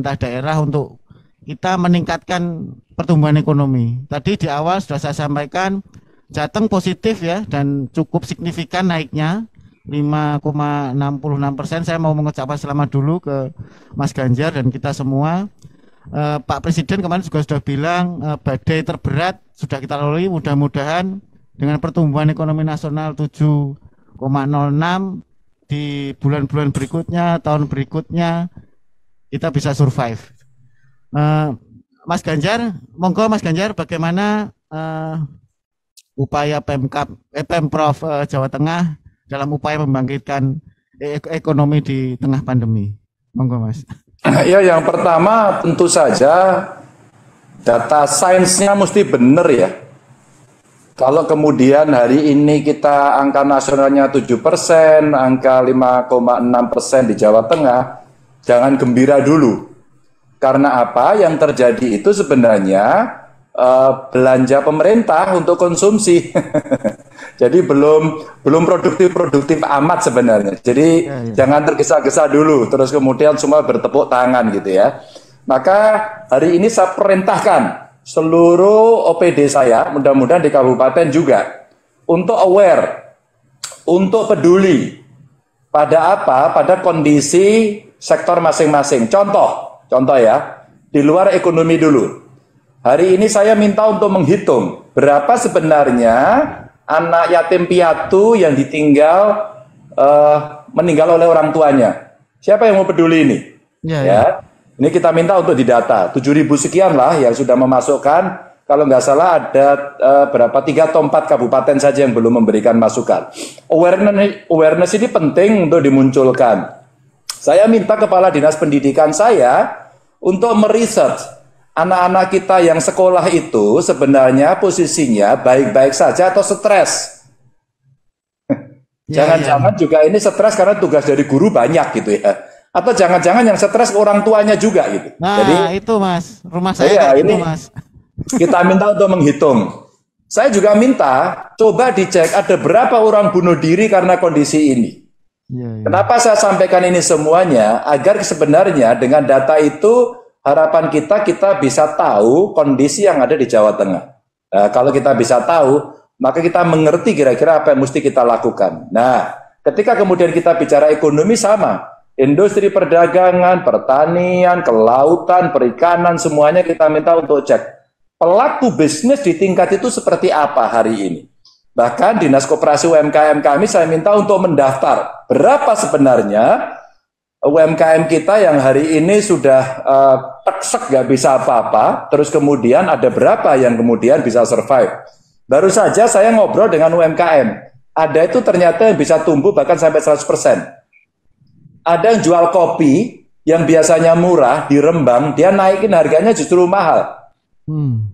pemerintah daerah untuk kita meningkatkan pertumbuhan ekonomi. Tadi di awal sudah saya sampaikan Jateng positif ya dan cukup signifikan naiknya 5,66 persen. Saya mau mengucapkan selamat dulu ke Mas Ganjar dan kita semua. Eh, Pak Presiden kemarin juga sudah bilang eh, badai terberat sudah kita lalui. Mudah-mudahan dengan pertumbuhan ekonomi nasional 7,06 di bulan-bulan berikutnya, tahun berikutnya kita bisa survive. Eh, Mas Ganjar, monggo Mas Ganjar, bagaimana eh, upaya Pemkap, eh, Pemprov eh, Jawa Tengah dalam upaya membangkitkan e- ekonomi di tengah pandemi? Monggo Mas. Ya, yang pertama tentu saja data sainsnya mesti benar ya. Kalau kemudian hari ini kita angka nasionalnya 7 persen, angka 5,6 persen di Jawa Tengah, jangan gembira dulu. Karena apa? Yang terjadi itu sebenarnya eh, belanja pemerintah untuk konsumsi. Jadi belum belum produktif-produktif amat sebenarnya. Jadi jangan tergesa-gesa dulu, terus kemudian semua bertepuk tangan gitu ya. Maka hari ini saya perintahkan seluruh OPD saya, mudah-mudahan di kabupaten juga, untuk aware, untuk peduli pada apa? Pada kondisi sektor masing-masing. Contoh, contoh ya, di luar ekonomi dulu. Hari ini saya minta untuk menghitung berapa sebenarnya anak yatim piatu yang ditinggal eh, meninggal oleh orang tuanya. Siapa yang mau peduli ini? Ya, ya. Ini kita minta untuk didata. 7.000 sekian lah yang sudah memasukkan. Kalau nggak salah ada eh, berapa tiga atau empat kabupaten saja yang belum memberikan masukan. Awareness, awareness ini penting untuk dimunculkan. Saya minta kepala dinas pendidikan saya untuk meriset anak-anak kita yang sekolah itu sebenarnya posisinya baik-baik saja atau stres. Jangan-jangan juga ini stres karena tugas dari guru banyak gitu ya. Atau jangan-jangan yang stres orang tuanya juga gitu. Nah, Jadi itu Mas, rumah saya Iya, kayak gitu, ini Mas. kita minta untuk menghitung. Saya juga minta coba dicek ada berapa orang bunuh diri karena kondisi ini. Kenapa saya sampaikan ini semuanya? Agar sebenarnya dengan data itu harapan kita kita bisa tahu kondisi yang ada di Jawa Tengah. Nah, kalau kita bisa tahu, maka kita mengerti kira-kira apa yang mesti kita lakukan. Nah, ketika kemudian kita bicara ekonomi sama, industri perdagangan, pertanian, kelautan, perikanan, semuanya kita minta untuk cek. Pelaku bisnis di tingkat itu seperti apa hari ini? Bahkan Dinas Koperasi UMKM kami saya minta untuk mendaftar berapa sebenarnya UMKM kita yang hari ini sudah uh, teksek nggak bisa apa-apa, terus kemudian ada berapa yang kemudian bisa survive. Baru saja saya ngobrol dengan UMKM, ada itu ternyata yang bisa tumbuh bahkan sampai 100%. Ada yang jual kopi yang biasanya murah di Rembang, dia naikin harganya justru mahal.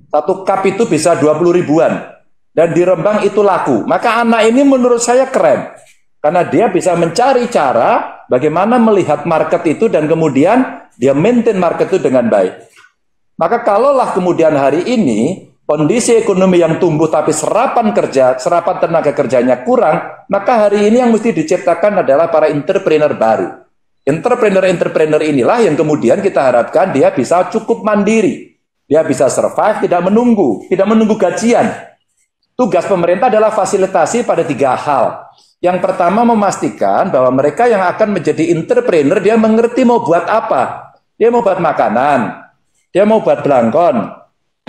Satu cup itu bisa 20 ribuan. Dan di Rembang itu laku. Maka anak ini menurut saya keren. Karena dia bisa mencari cara bagaimana melihat market itu dan kemudian dia maintain market itu dengan baik. Maka kalaulah kemudian hari ini kondisi ekonomi yang tumbuh tapi serapan kerja, serapan tenaga kerjanya kurang, maka hari ini yang mesti diciptakan adalah para entrepreneur baru. Entrepreneur-entrepreneur inilah yang kemudian kita harapkan dia bisa cukup mandiri. Dia bisa survive, tidak menunggu, tidak menunggu gajian. Tugas pemerintah adalah fasilitasi pada tiga hal. Yang pertama memastikan bahwa mereka yang akan menjadi entrepreneur dia mengerti mau buat apa. Dia mau buat makanan, dia mau buat belangkon,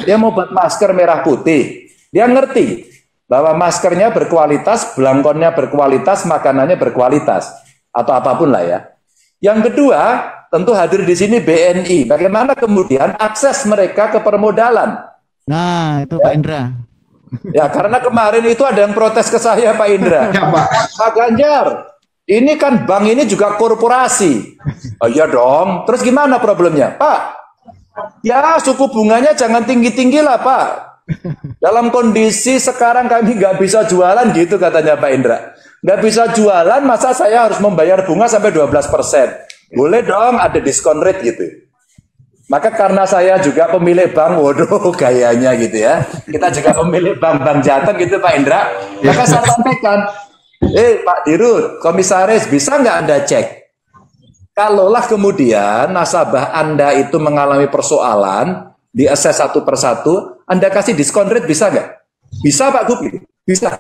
dia mau buat masker merah putih. Dia ngerti bahwa maskernya berkualitas, belangkonnya berkualitas, makanannya berkualitas atau apa pun lah ya. Yang kedua, tentu hadir di sini BNI. Bagaimana kemudian akses mereka ke permodalan? Nah, itu Pak Indra. Ya, karena kemarin itu ada yang protes ke saya Pak Indra. Pak Ganjar, ini kan bank ini juga korporasi. Oh, iya dong. Terus gimana problemnya? Pak, ya suku bunganya jangan tinggi-tinggi lah Pak. Dalam kondisi sekarang kami nggak bisa jualan gitu katanya Pak Indra. Nggak bisa jualan, masa saya harus membayar bunga sampai 12 persen? Boleh dong ada diskon rate gitu. Maka karena saya juga pemilik bank, waduh gayanya gitu ya. Kita juga pemilik bank-bank Jateng gitu Pak Indra. Maka saya sampaikan, eh Pak Dirut, komisaris bisa nggak Anda cek? Kalaulah kemudian nasabah Anda itu mengalami persoalan, diakses satu persatu, Anda kasih diskon rate bisa nggak? Bisa Pak Gub, bisa.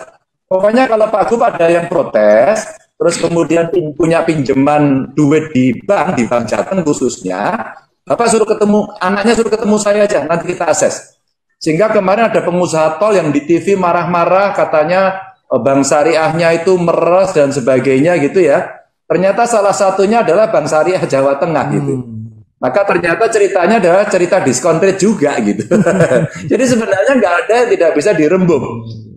Pokoknya kalau Pak Gub ada yang protes, terus kemudian punya pinjaman duit di bank, di bank Jateng khususnya, Bapak suruh ketemu, anaknya suruh ketemu saya aja, nanti kita akses. Sehingga kemarin ada pengusaha tol yang di TV marah-marah, katanya eh, bank syariahnya itu meres dan sebagainya gitu ya. Ternyata salah satunya adalah bank syariah Jawa Tengah gitu. Maka ternyata ceritanya adalah cerita diskon rate juga gitu. Jadi sebenarnya nggak ada yang tidak bisa dirembuk.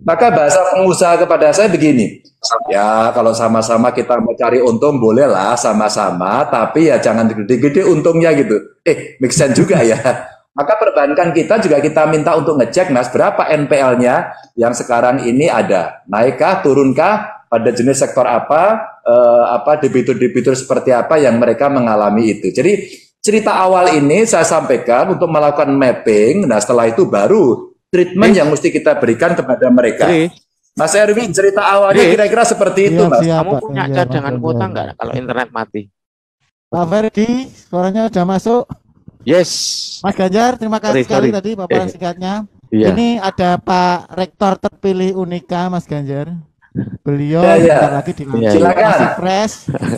Maka bahasa pengusaha kepada saya begini, ya kalau sama-sama kita mau cari untung bolehlah sama-sama, tapi ya jangan gede-gede untungnya gitu. Eh, make sense juga ya. Maka perbankan kita juga kita minta untuk ngecek mas berapa NPL-nya yang sekarang ini ada, naikkah, turunkah, pada jenis sektor apa, eh, apa debitur-debitur seperti apa yang mereka mengalami itu. Jadi cerita awal ini saya sampaikan untuk melakukan mapping. Nah setelah itu baru treatment yang mesti kita berikan kepada mereka. Mas Erwin, cerita awalnya kira-kira seperti itu, Mas. Kamu punya cadangan kuota nggak kalau internet mati? Pak Ferdi, suaranya sudah masuk. Yes. Mas Ganjar, terima kasih Sorry, sekali sorry. tadi paparan Eh, singkatnya. iya. Ini ada Pak Rektor terpilih Unika, Mas Ganjar. Beliau Ya, ya. lagi dilantik Ya, silakan. Masih Pres.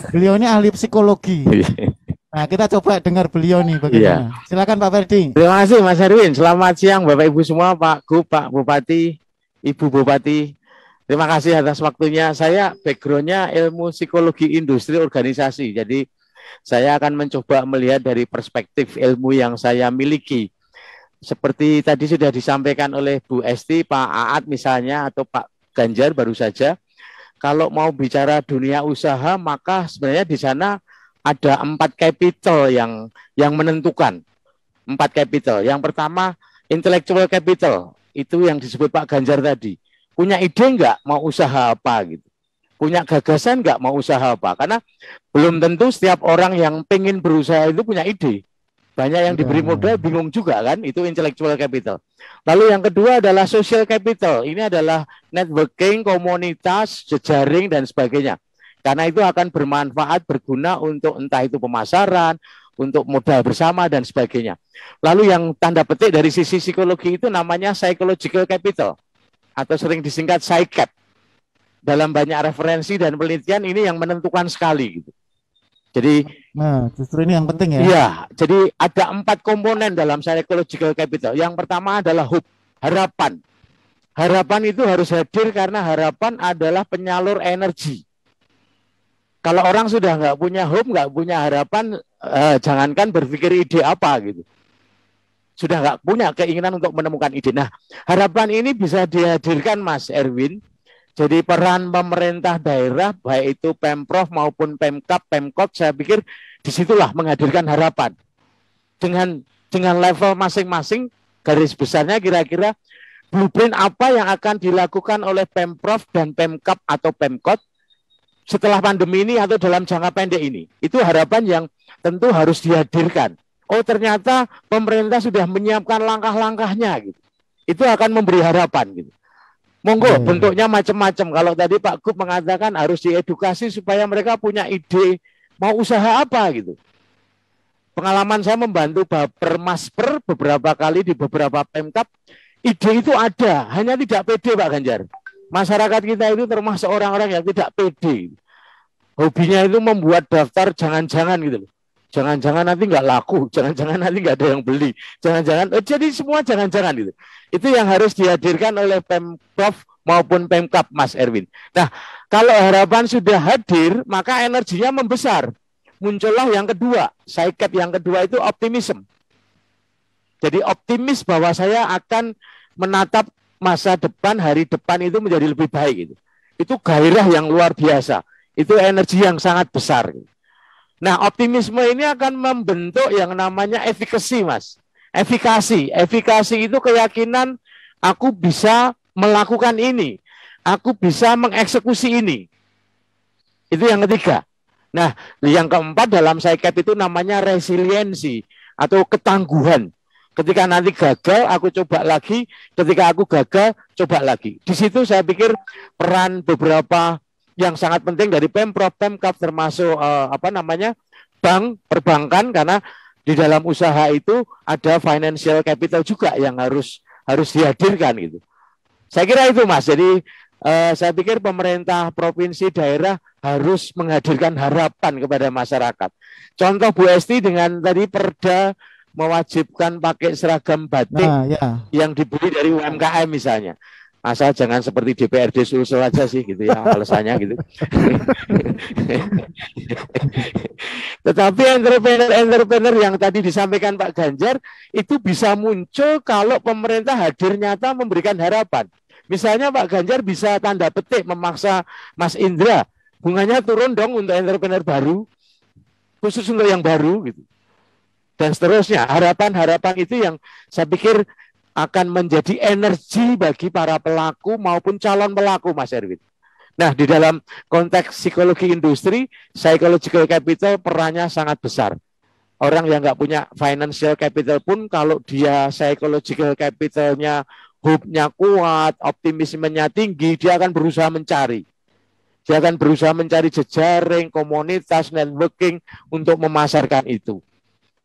Beliau ini ahli psikologi. Nah, kita coba dengar beliau nih bagaimana. Silakan Pak Ferdi. Terima kasih Mas Erwin. Selamat siang Bapak Ibu semua, Pak Gub, Pak Bupati, Ibu Bupati. Terima kasih atas waktunya. Saya backgroundnya ilmu psikologi industri organisasi. Jadi saya akan mencoba melihat dari perspektif ilmu yang saya miliki. Seperti tadi sudah disampaikan oleh Bu Esti, Pak Aat misalnya, atau Pak Ganjar baru saja. Kalau mau bicara dunia usaha, maka sebenarnya di sana ada empat capital yang yang menentukan empat capital. Yang pertama intellectual capital itu yang disebut Pak Ganjar tadi. Punya ide nggak mau usaha apa gitu? Punya gagasan nggak mau usaha apa? Karena belum tentu setiap orang yang pengen berusaha itu punya ide. Banyak yang diberi modal bingung juga kan? Itu intellectual capital. Lalu yang kedua adalah social capital. Ini adalah networking, komunitas, jejaring dan sebagainya. Karena itu akan bermanfaat, berguna untuk entah itu pemasaran, untuk modal bersama dan sebagainya. Lalu yang tanda petik dari sisi psikologi itu namanya psychological capital atau sering disingkat PsyCap. Dalam banyak referensi dan penelitian ini yang menentukan sekali gitu. Jadi Nah, justru ini yang penting ya. Iya, jadi ada empat komponen dalam psychological capital. Yang pertama adalah hope, harapan. Harapan itu harus hadir karena harapan adalah penyalur energi. Kalau orang sudah nggak punya hope, nggak punya harapan, eh, jangankan berpikir ide apa gitu. Sudah nggak punya keinginan untuk menemukan ide. Nah, harapan ini bisa dihadirkan Mas Erwin. Jadi peran pemerintah daerah, baik itu Pemprov maupun Pemkap, Pemkot, saya pikir di situlah menghadirkan harapan. Dengan dengan level masing-masing, garis besarnya kira-kira blueprint apa yang akan dilakukan oleh Pemprov dan Pemkap atau Pemkot setelah pandemi ini atau dalam jangka pendek ini. Itu harapan yang tentu harus dihadirkan. Oh ternyata pemerintah sudah menyiapkan langkah-langkahnya gitu. Itu akan memberi harapan gitu. Monggo bentuknya macam-macam. Kalau tadi Pak Gub mengatakan harus diedukasi supaya mereka punya ide mau usaha apa gitu. Pengalaman saya membantu Baper Masper beberapa kali di beberapa Pemkap, ide itu ada, hanya tidak pede Pak Ganjar. Masyarakat kita itu termasuk orang-orang yang tidak pede. Hobinya itu membuat daftar jangan-jangan gitu loh. Jangan-jangan nanti nggak laku, jangan-jangan nanti nggak ada yang beli, jangan-jangan, eh, jadi semua jangan-jangan gitu. Itu yang harus dihadirkan oleh Pemprov maupun Pemkap, Mas Erwin. Nah, kalau harapan sudah hadir, maka energinya membesar. Muncullah yang kedua, Saikep yang kedua itu optimism. Jadi optimis bahwa saya akan menatap masa depan, hari depan itu menjadi lebih baik. Gitu. Itu gairah yang luar biasa. Itu energi yang sangat besar. Gitu. Nah, optimisme ini akan membentuk yang namanya efikasi, Mas. Efikasi. Efikasi itu keyakinan aku bisa melakukan ini. Aku bisa mengeksekusi ini. Itu yang ketiga. Nah, yang keempat dalam Saikep itu namanya resiliensi atau ketangguhan. Ketika nanti gagal, aku coba lagi. Ketika aku gagal, coba lagi. Di situ saya pikir peran beberapa yang sangat penting dari Pemprov, Pemkap termasuk eh, apa namanya bank, perbankan karena di dalam usaha itu ada financial capital juga yang harus harus dihadirkan gitu. Saya kira itu Mas. Jadi eh, saya pikir pemerintah provinsi daerah harus menghadirkan harapan kepada masyarakat. Contoh Bu Esti dengan tadi perda mewajibkan pakai seragam batik Nah, ya. yang dibeli dari UMKM misalnya. Asal jangan seperti DPRD Sulsel aja sih gitu ya alasannya gitu. Tetapi entrepreneur-entrepreneur yang tadi disampaikan Pak Ganjar itu bisa muncul kalau pemerintah hadir nyata memberikan harapan. Misalnya Pak Ganjar bisa tanda petik memaksa Mas Indra bunganya turun dong untuk entrepreneur baru khusus untuk yang baru gitu. Dan seterusnya harapan-harapan itu yang saya pikir akan menjadi energi bagi para pelaku maupun calon pelaku Mas Erwin. Nah, di dalam konteks psikologi industri, psychological capital perannya sangat besar. Orang yang nggak punya financial capital pun kalau dia psychological capitalnya, hope-nya kuat, optimismenya tinggi, dia akan berusaha mencari. Dia akan berusaha mencari jejaring, komunitas, networking untuk memasarkan itu.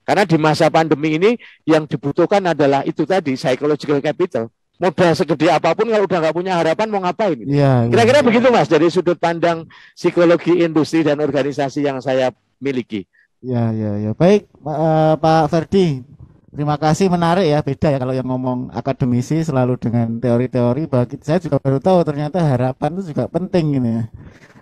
Karena di masa pandemi ini yang dibutuhkan adalah itu tadi psychological capital. modal segede apa pun kalau udah nggak punya harapan mau ngapain? iya. Kira-kira begitu Mas dari sudut pandang psikologi industri dan organisasi yang saya miliki. Ya, ya, ya. Baik, Pak- eh, Pak Ferdi. Terima kasih menarik ya. Beda ya kalau yang ngomong akademisi selalu dengan teori-teori. Bagi saya juga baru tahu ternyata harapan itu juga penting ini ya.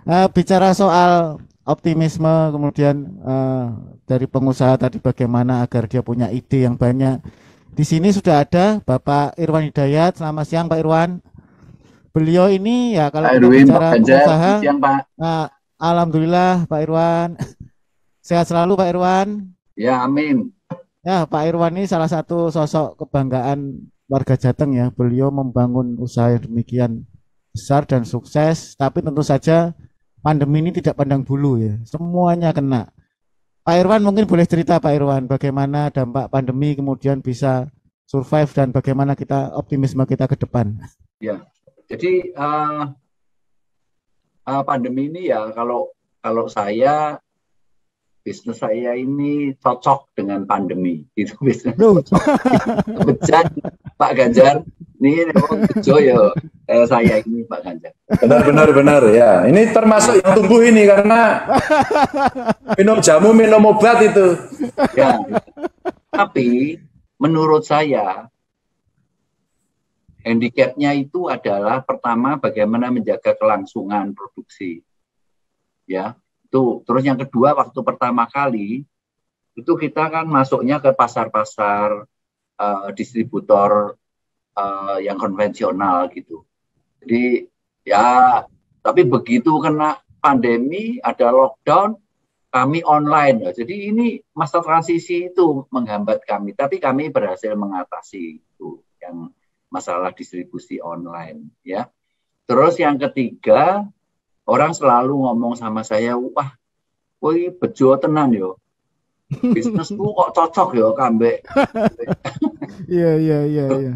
Eh, bicara soal optimisme, kemudian eh, dari pengusaha tadi bagaimana agar dia punya ide yang banyak. Di sini sudah ada Bapak Irwan Hidayat. Selamat siang Pak Irwan. Beliau ini ya kalau Pak kita Erwin, bicara Pak pengusaha, siang, Pak. Nah, Alhamdulillah Pak Irwan. Sehat selalu Pak Irwan. Ya, amin. Ya, Pak Irwan ini salah satu sosok kebanggaan warga Jateng ya. Beliau membangun usaha yang demikian besar dan sukses, tapi tentu saja pandemi ini tidak pandang bulu ya. Semuanya kena. Pak Irwan mungkin boleh cerita Pak Irwan bagaimana dampak pandemi kemudian bisa survive dan bagaimana kita optimisme kita ke depan. Ya, jadi eh, eh, pandemi ini ya kalau kalau saya bisnis saya ini cocok dengan pandemi. Itu bisnis. Kebejan Pak Ganjar ini memang bejo ya eh, saya ini Pak Ganjar. Benar, benar, benar ya. Ini termasuk yang tumbuh ini karena minum jamu, minum obat itu. ya. Tapi menurut saya handicapnya itu adalah pertama bagaimana menjaga kelangsungan produksi ya itu terus yang kedua waktu pertama kali itu kita kan masuknya ke pasar-pasar eh, distributor eh, yang konvensional gitu jadi ya tapi begitu kena pandemi ada lockdown kami online ya. Jadi ini masa transisi itu menghambat kami, tapi kami berhasil mengatasi itu yang masalah distribusi online ya. Terus yang ketiga, orang selalu ngomong sama saya, "Wah, woi bejo tenan yo. Bisnisku kok cocok yo kambe." Iya, iya, iya, iya.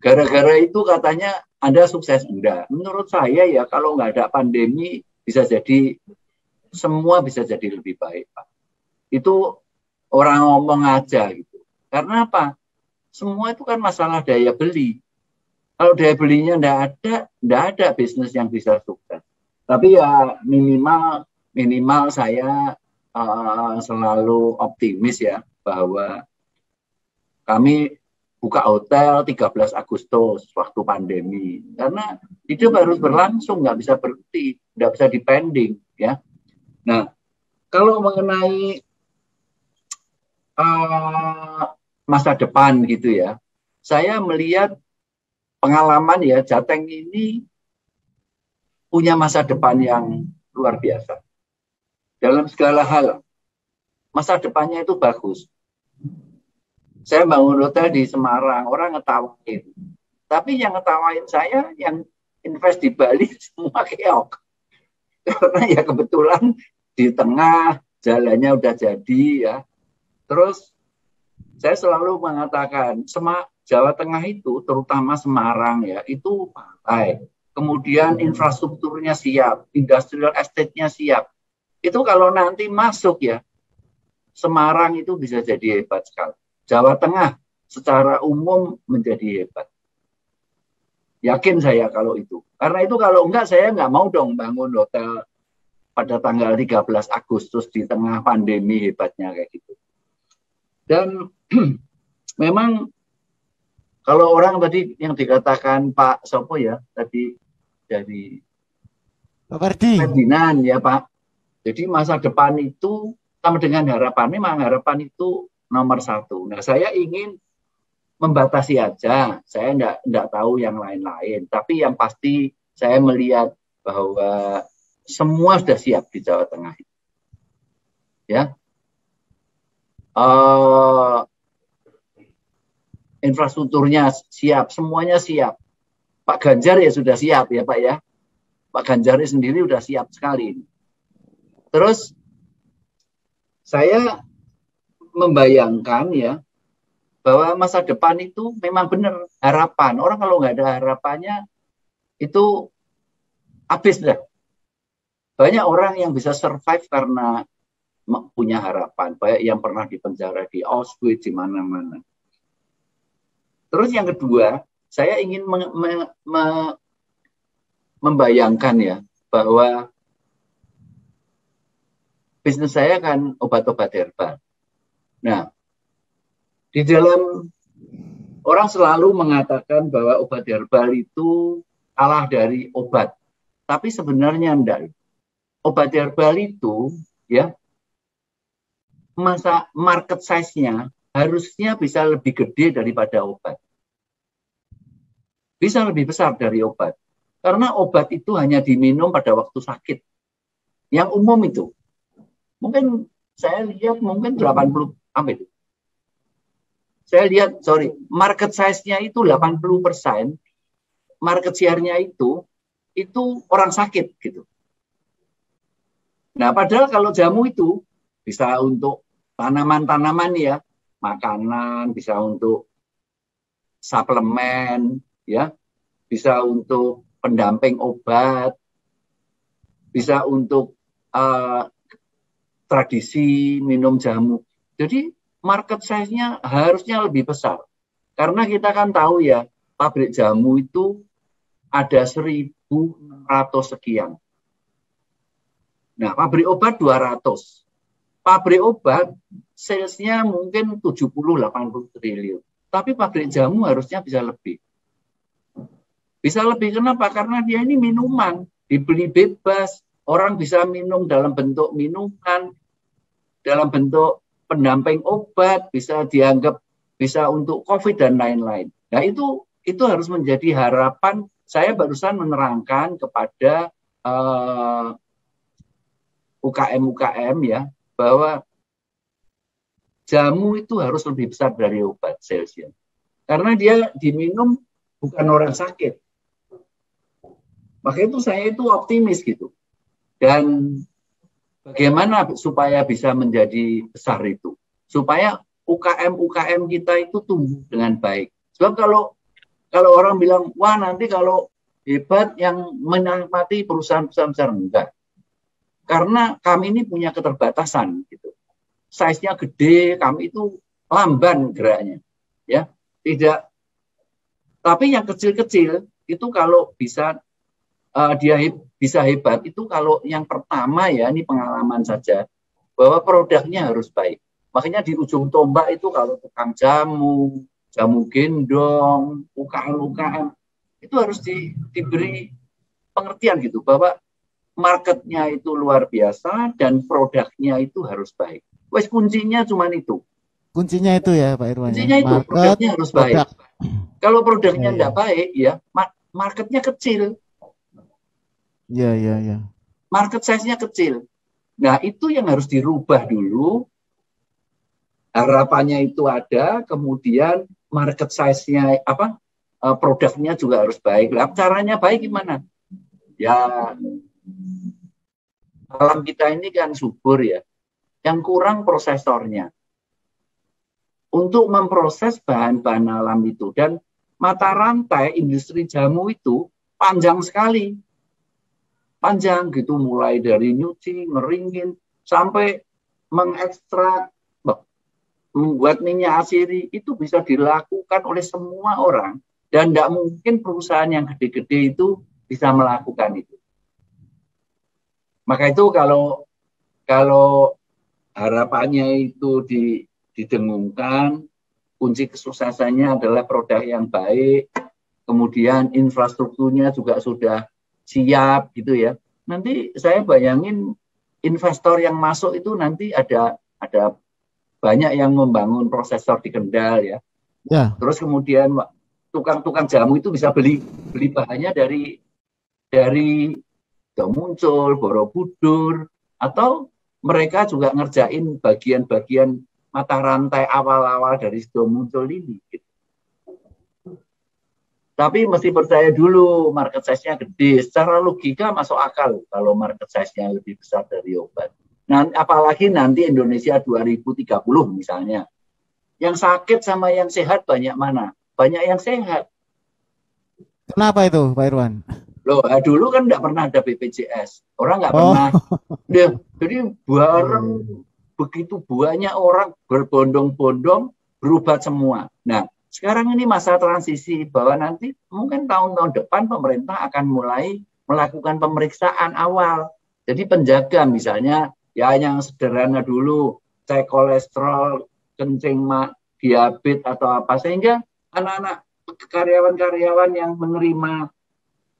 Gara-gara itu katanya Anda sukses enggak? Menurut saya ya kalau nggak ada pandemi bisa jadi semua bisa jadi lebih baik, Pak. Itu orang ngomong aja gitu. Karena apa? Semua itu kan masalah daya beli. Kalau daya belinya enggak ada, enggak ada bisnis yang bisa sukses. Tapi ya minimal minimal saya eh, selalu optimis ya bahwa kami buka hotel 13 Agustus waktu pandemi. Karena hidup harus berlangsung nggak bisa berhenti nggak bisa dipending ya. Nah kalau mengenai eh, masa depan gitu ya saya melihat pengalaman ya Jateng ini punya masa depan yang luar biasa dalam segala hal masa depannya itu bagus saya bangun hotel di Semarang, orang ngetawain. Tapi yang ngetawain saya, yang invest di Bali semua keok. Karena ya kebetulan di tengah jalannya udah jadi ya. Terus saya selalu mengatakan, Sema, Jawa Tengah itu, terutama Semarang ya, itu pantai. Kemudian infrastrukturnya siap, industrial estate-nya siap. Itu kalau nanti masuk ya, Semarang itu bisa jadi hebat sekali. Jawa Tengah secara umum menjadi hebat. Yakin saya kalau itu. Karena itu kalau enggak saya enggak mau dong bangun hotel pada tanggal 13 Agustus di tengah pandemi hebatnya kayak gitu. Dan memang kalau orang tadi yang dikatakan Pak Sopo ya tadi dari Pak Ferdi. Ferdinand ya Pak. Jadi masa depan itu sama dengan harapan. Memang harapan itu nomor satu. Nah, saya ingin membatasi aja. Saya enggak, enggak tahu yang lain-lain. Tapi yang pasti saya melihat bahwa semua sudah siap di Jawa Tengah. Ya. Uh, infrastrukturnya siap, semuanya siap. Pak Ganjar ya sudah siap ya Pak ya. Pak Ganjar sendiri sudah siap sekali. Terus saya membayangkan ya bahwa masa depan itu memang benar harapan. Orang kalau nggak ada harapannya itu habis dah. Banyak orang yang bisa survive karena punya harapan. Banyak yang pernah dipenjara di Auschwitz di mana-mana. Terus yang kedua, saya ingin me- me- me- membayangkan ya bahwa bisnis saya kan obat-obat herbal. Nah, di dalam orang selalu mengatakan bahwa obat herbal itu kalah dari obat. Tapi sebenarnya enggak. Obat herbal itu ya masa market size-nya harusnya bisa lebih gede daripada obat. Bisa lebih besar dari obat. Karena obat itu hanya diminum pada waktu sakit. Yang umum itu. Mungkin saya lihat mungkin 80 apa itu? Saya lihat, sorry, market size-nya itu 80 persen, market share-nya itu, itu orang sakit gitu. Nah, padahal kalau jamu itu bisa untuk tanaman-tanaman ya, makanan, bisa untuk suplemen, ya, bisa untuk pendamping obat, bisa untuk uh, tradisi minum jamu. Jadi market size-nya harusnya lebih besar. Karena kita kan tahu ya, pabrik jamu itu ada 1.600 sekian. Nah, pabrik obat 200. Pabrik obat salesnya mungkin 70-80 triliun. Tapi pabrik jamu harusnya bisa lebih. Bisa lebih kenapa? Karena dia ini minuman, dibeli bebas. Orang bisa minum dalam bentuk minuman, dalam bentuk pendamping obat, bisa dianggap bisa untuk COVID dan lain-lain. Nah itu itu harus menjadi harapan. Saya barusan menerangkan kepada uh, UKM-UKM ya bahwa jamu itu harus lebih besar dari obat salesnya. Karena dia diminum bukan orang sakit. Maka itu saya itu optimis gitu. Dan bagaimana supaya bisa menjadi besar itu? Supaya UKM-UKM kita itu tumbuh dengan baik. Sebab kalau kalau orang bilang, wah nanti kalau hebat yang menikmati perusahaan-perusahaan besar enggak. Karena kami ini punya keterbatasan gitu. Size-nya gede, kami itu lamban geraknya. Ya, tidak tapi yang kecil-kecil itu kalau bisa uh, dia he bisa hebat itu kalau yang pertama ya ini pengalaman saja bahwa produknya harus baik. Makanya di ujung tombak itu kalau tukang jamu, jamu gendong, UKM-UKM itu harus di, diberi pengertian gitu bahwa marketnya itu luar biasa dan produknya itu harus baik. Wes kuncinya cuma itu. Kuncinya itu ya Pak Irwan. Kuncinya itu Market, produknya harus baik. produk. Kalau produknya Ya, tidak baik ya ma- marketnya kecil, Iya, iya, iya. market size-nya kecil. Nah itu yang harus dirubah dulu. Harapannya itu ada, kemudian market size-nya apa eh, produknya juga harus baik. Lah caranya baik gimana? Ya alam kita ini kan subur ya. Yang kurang prosesornya. Untuk memproses bahan-bahan alam itu dan mata rantai industri jamu itu panjang sekali. Panjang gitu mulai dari nyuci, ngeringin sampai mengekstrak membuat minyak asiri itu bisa dilakukan oleh semua orang dan tidak mungkin perusahaan yang gede-gede itu bisa melakukan itu. Maka itu kalau kalau harapannya itu di, didengungkan, kunci kesuksesannya adalah produk yang baik, kemudian infrastrukturnya juga sudah siap gitu ya. Nanti saya bayangin investor yang masuk itu nanti ada ada banyak yang membangun prosesor di Kendal ya. Ya. Terus kemudian tukang-tukang jamu itu bisa beli beli bahannya dari dari muncul, Borobudur, atau mereka juga ngerjain bagian-bagian mata rantai awal-awal dari muncul ini. Gitu. Tapi mesti percaya dulu market size-nya gede. Secara logika masuk akal kalau market size-nya lebih besar dari obat. Nah, apalagi nanti Indonesia 2030 misalnya. Yang sakit sama yang sehat banyak mana? Banyak yang sehat. Kenapa itu Pak Irwan? Loh, nah dulu kan nggak pernah ada BPJS. Orang nggak Oh. pernah. Ya, jadi bareng begitu banyak orang berbondong-bondong berobat semua. Nah, Sekarang ini masa transisi bahwa nanti mungkin tahun-tahun depan pemerintah akan mulai melakukan pemeriksaan awal. Jadi penjaga misalnya ya yang sederhana dulu cek kolesterol, kencing diabetes atau apa sehingga anak-anak karyawan-karyawan yang menerima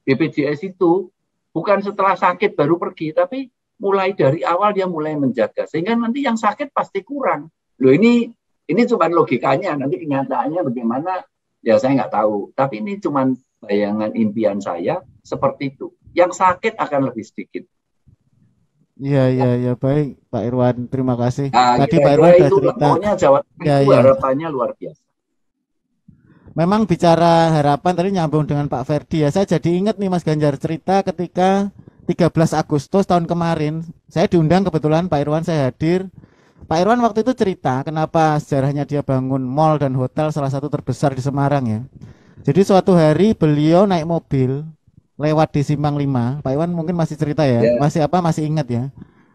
BPJS itu bukan setelah sakit baru pergi tapi mulai dari awal dia mulai menjaga sehingga nanti yang sakit pasti kurang. Loh ini ini cuma logikanya, nanti kenyataannya bagaimana ya saya nggak tahu. Tapi ini cuma bayangan impian saya seperti itu. Yang sakit akan lebih sedikit. Iya iya iya baik Pak Irwan terima kasih. Nah, Tadi Pak kira-kira Irwan sudah itu cerita. Jawa Ya, itu ya. harapannya luar biasa. Memang bicara harapan tadi nyambung dengan Pak Ferdi ya. Saya jadi ingat nih Mas Ganjar cerita ketika 13 Agustus tahun kemarin saya diundang kebetulan Pak Irwan saya hadir. Pak Irwan waktu itu cerita kenapa sejarahnya dia bangun mall dan hotel salah satu terbesar di Semarang ya. Jadi suatu hari beliau naik mobil lewat di Simpang 5. Pak Irwan mungkin masih cerita ya, Ya. masih apa masih ingat ya.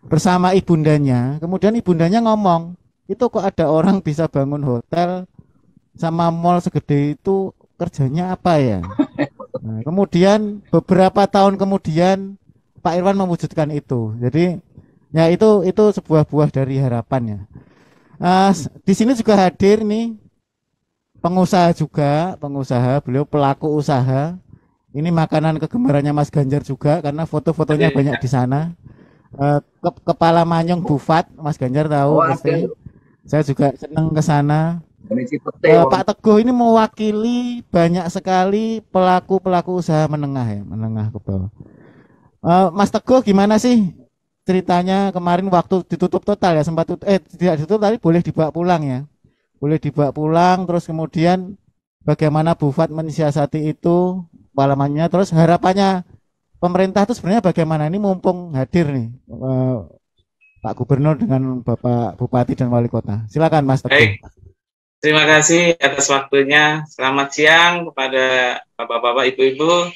Bersama ibundanya. Kemudian ibundanya ngomong, "Itu kok ada orang bisa bangun hotel sama mall segede itu kerjanya apa ya?" Nah, kemudian beberapa tahun kemudian Pak Irwan mewujudkan itu. Jadi ya itu itu sebuah buah dari harapan ya. S- di sini juga hadir nih pengusaha juga, pengusaha, beliau pelaku usaha. Ini makanan kegemarannya Mas Ganjar juga karena foto-fotonya banyak di sana. Eh, ke- kepala Manyong Bufat, Mas Ganjar tahu Oh, pasti. ada. Saya juga senang ke sana. Petil. Pak Teguh ini mewakili banyak sekali pelaku-pelaku usaha menengah ya, menengah ke bawah. Eh, Mas Teguh gimana sih ceritanya kemarin waktu ditutup total ya sempat tut- eh tidak ditutup tapi boleh dibawa pulang ya. Boleh dibawa pulang terus kemudian bagaimana Bufat mensiasati itu pengalamannya terus harapannya pemerintah itu sebenarnya bagaimana ini mumpung hadir nih eh, Pak Gubernur dengan Bapak Bupati dan Wali Kota. Silakan Mas Teguh. Baik, terima kasih atas waktunya. Selamat siang kepada bapak-bapak, ibu-ibu,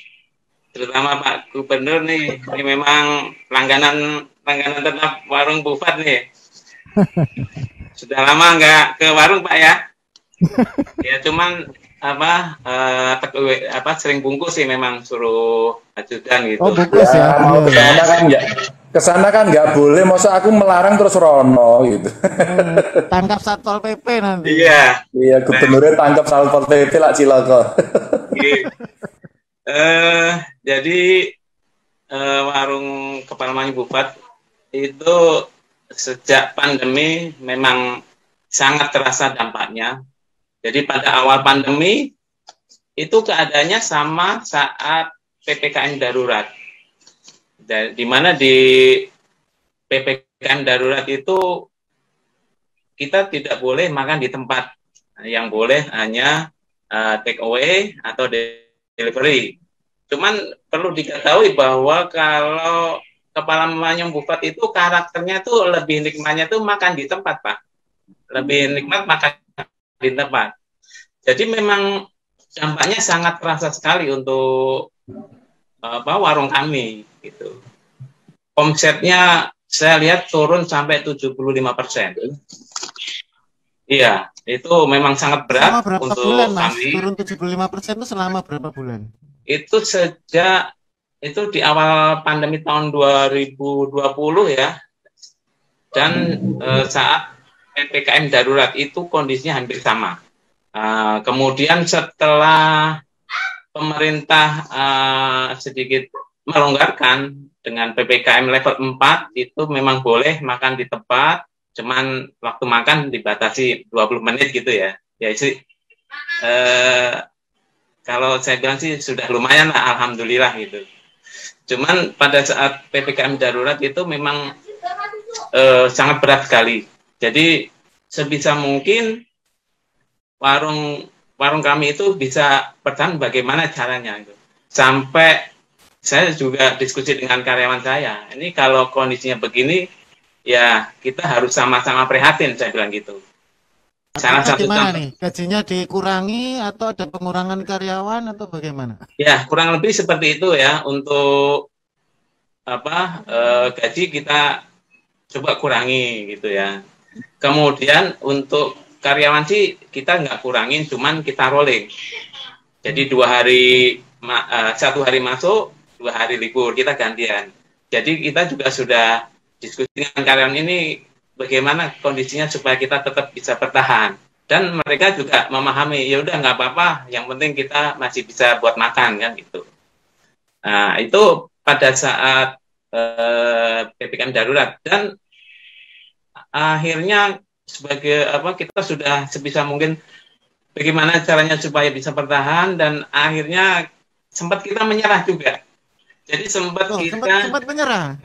terutama Pak Gubernur nih. Ini memang langganan langganan tetap warung Bufat nih. Sudah lama nggak ke warung Pak ya? Ya cuman apa eh, tek- apa sering bungkus sih memang suruh ajudan gitu. Oh, bungkus ya. mau Iya. ke sana kan nggak ke sana kan nggak boleh masa aku melarang terus rono gitu Tangkap Satpol PP nanti. Iya. iya gubernurnya tangkap salpol pp lah ciloko Iya. Eh, jadi eh, warung Kepala Manyu Bufat itu sejak pandemi memang sangat terasa dampaknya. Jadi pada awal pandemi itu keadaannya sama saat PPKM darurat. Da- Di mana di PPKM darurat itu kita tidak boleh makan di tempat. Yang boleh hanya uh, take away atau de- delivery. Cuman perlu diketahui bahwa kalau kepala manyong bufat itu karakternya tuh lebih nikmatnya tuh makan di tempat, Pak. Lebih nikmat makan di tempat. Jadi memang dampaknya sangat terasa sekali untuk apa warung kami gitu. Omsetnya saya lihat turun sampai 75 persen. Iya, itu memang sangat berat Selama berapa untuk bulan Mas? kami. Turun 75% itu selama berapa bulan? Itu sejak itu di awal pandemi tahun 2020 ya. Dan eh, saat PPKM darurat itu kondisinya hampir sama. Eh, kemudian setelah pemerintah eh, sedikit melonggarkan dengan PPKM level 4 itu memang boleh makan di tempat, cuman waktu makan dibatasi 20 menit gitu ya. Ya sih eh, kalau saya bilang sih sudah lumayan lah, alhamdulillah gitu. Cuman pada saat ppkm darurat itu memang eh, sangat berat sekali. Jadi sebisa mungkin warung warung kami itu bisa bertahan bagaimana caranya gitu. Sampai saya juga diskusi dengan karyawan saya. Ini kalau kondisinya begini, ya kita harus sama-sama prihatin saya bilang gitu. Salah satu gimana contoh- nih? Gajinya dikurangi atau ada pengurangan karyawan atau bagaimana? Ya, kurang lebih seperti itu ya untuk apa eh, gaji kita coba kurangi gitu ya. Kemudian untuk karyawan sih kita nggak kurangin, cuman kita rolling. Jadi dua hari, ma- eh, satu hari masuk, dua hari libur, kita gantian. Jadi kita juga sudah diskusi dengan karyawan ini bagaimana kondisinya supaya kita tetap bisa bertahan. Dan mereka juga memahami, ya udah nggak apa-apa, yang penting kita masih bisa buat makan kan gitu. Nah itu pada saat eh, ppkm darurat dan akhirnya sebagai apa kita sudah sebisa mungkin bagaimana caranya supaya bisa bertahan dan akhirnya sempat kita menyerah juga. Jadi sempat Oh, kita sempat, sempat menyerah.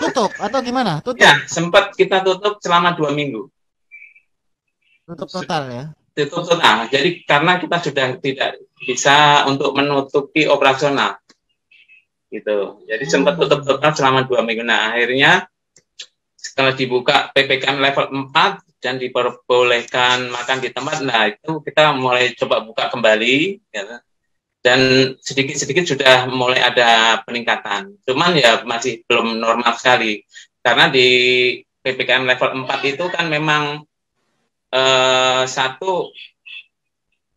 Tutup atau gimana? Tutup. ya sempat kita tutup selama dua minggu. Tutup total ya. Tutup total. Jadi karena kita sudah tidak bisa untuk menutupi operasional gitu. Jadi sempat tutup total selama dua minggu. Nah akhirnya setelah dibuka ppkm level 4 dan diperbolehkan makan di tempat, nah itu kita mulai coba buka kembali. ya. Dan sedikit-sedikit sudah mulai ada peningkatan. Cuman ya masih belum normal sekali. Karena di ppkm level 4 itu kan memang eh, satu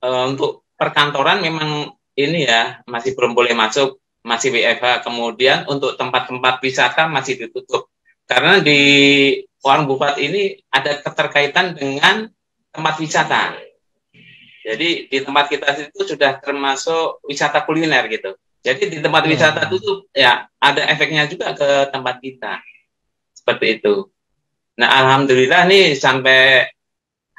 eh, untuk perkantoran memang ini ya masih belum boleh masuk, masih WFH. Kemudian untuk tempat-tempat wisata masih ditutup. Karena di Warung Bufat ini ada keterkaitan dengan tempat wisata. Jadi di tempat kita itu sudah termasuk wisata kuliner gitu. Jadi di tempat wisata itu ya ada efeknya juga ke tempat kita. Seperti itu. Nah, alhamdulillah nih sampai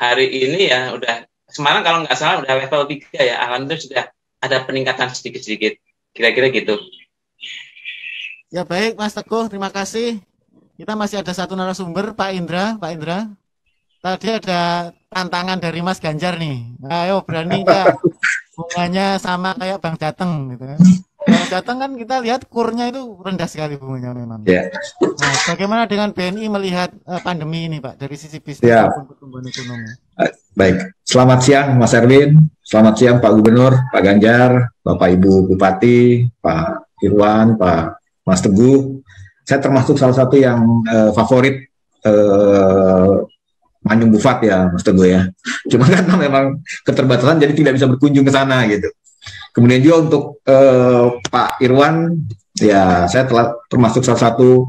hari ini ya udah Semarang kalau nggak salah udah level 3 ya. Alhamdulillah sudah ada peningkatan sedikit-sedikit. Kira-kira gitu. Ya baik Mas Teguh, terima kasih. Kita masih ada satu narasumber, Pak Indra. Pak Indra, tadi ada tantangan dari Mas Ganjar nih. Ayo berani nggak? Bunganya sama kayak Bang Jateng gitu. kan. Bang Jateng kan kita lihat kurnya itu rendah sekali bunganya memang. Ya. Nah, bagaimana dengan BNI melihat eh, pandemi ini Pak dari sisi bisnis Ya. maupun pertumbuhan ekonomi? Baik, selamat siang Mas Erwin, selamat siang Pak Gubernur, Pak Ganjar, Bapak Ibu Bupati, Pak Irwan, Pak Mas Teguh. Saya termasuk salah satu yang eh, favorit eh, Manyung Bufat ya Mas Teguh ya. Cuma karena memang keterbatasan jadi tidak bisa berkunjung ke sana gitu. Kemudian juga untuk eh, Pak Irwan, ya saya telah termasuk salah satu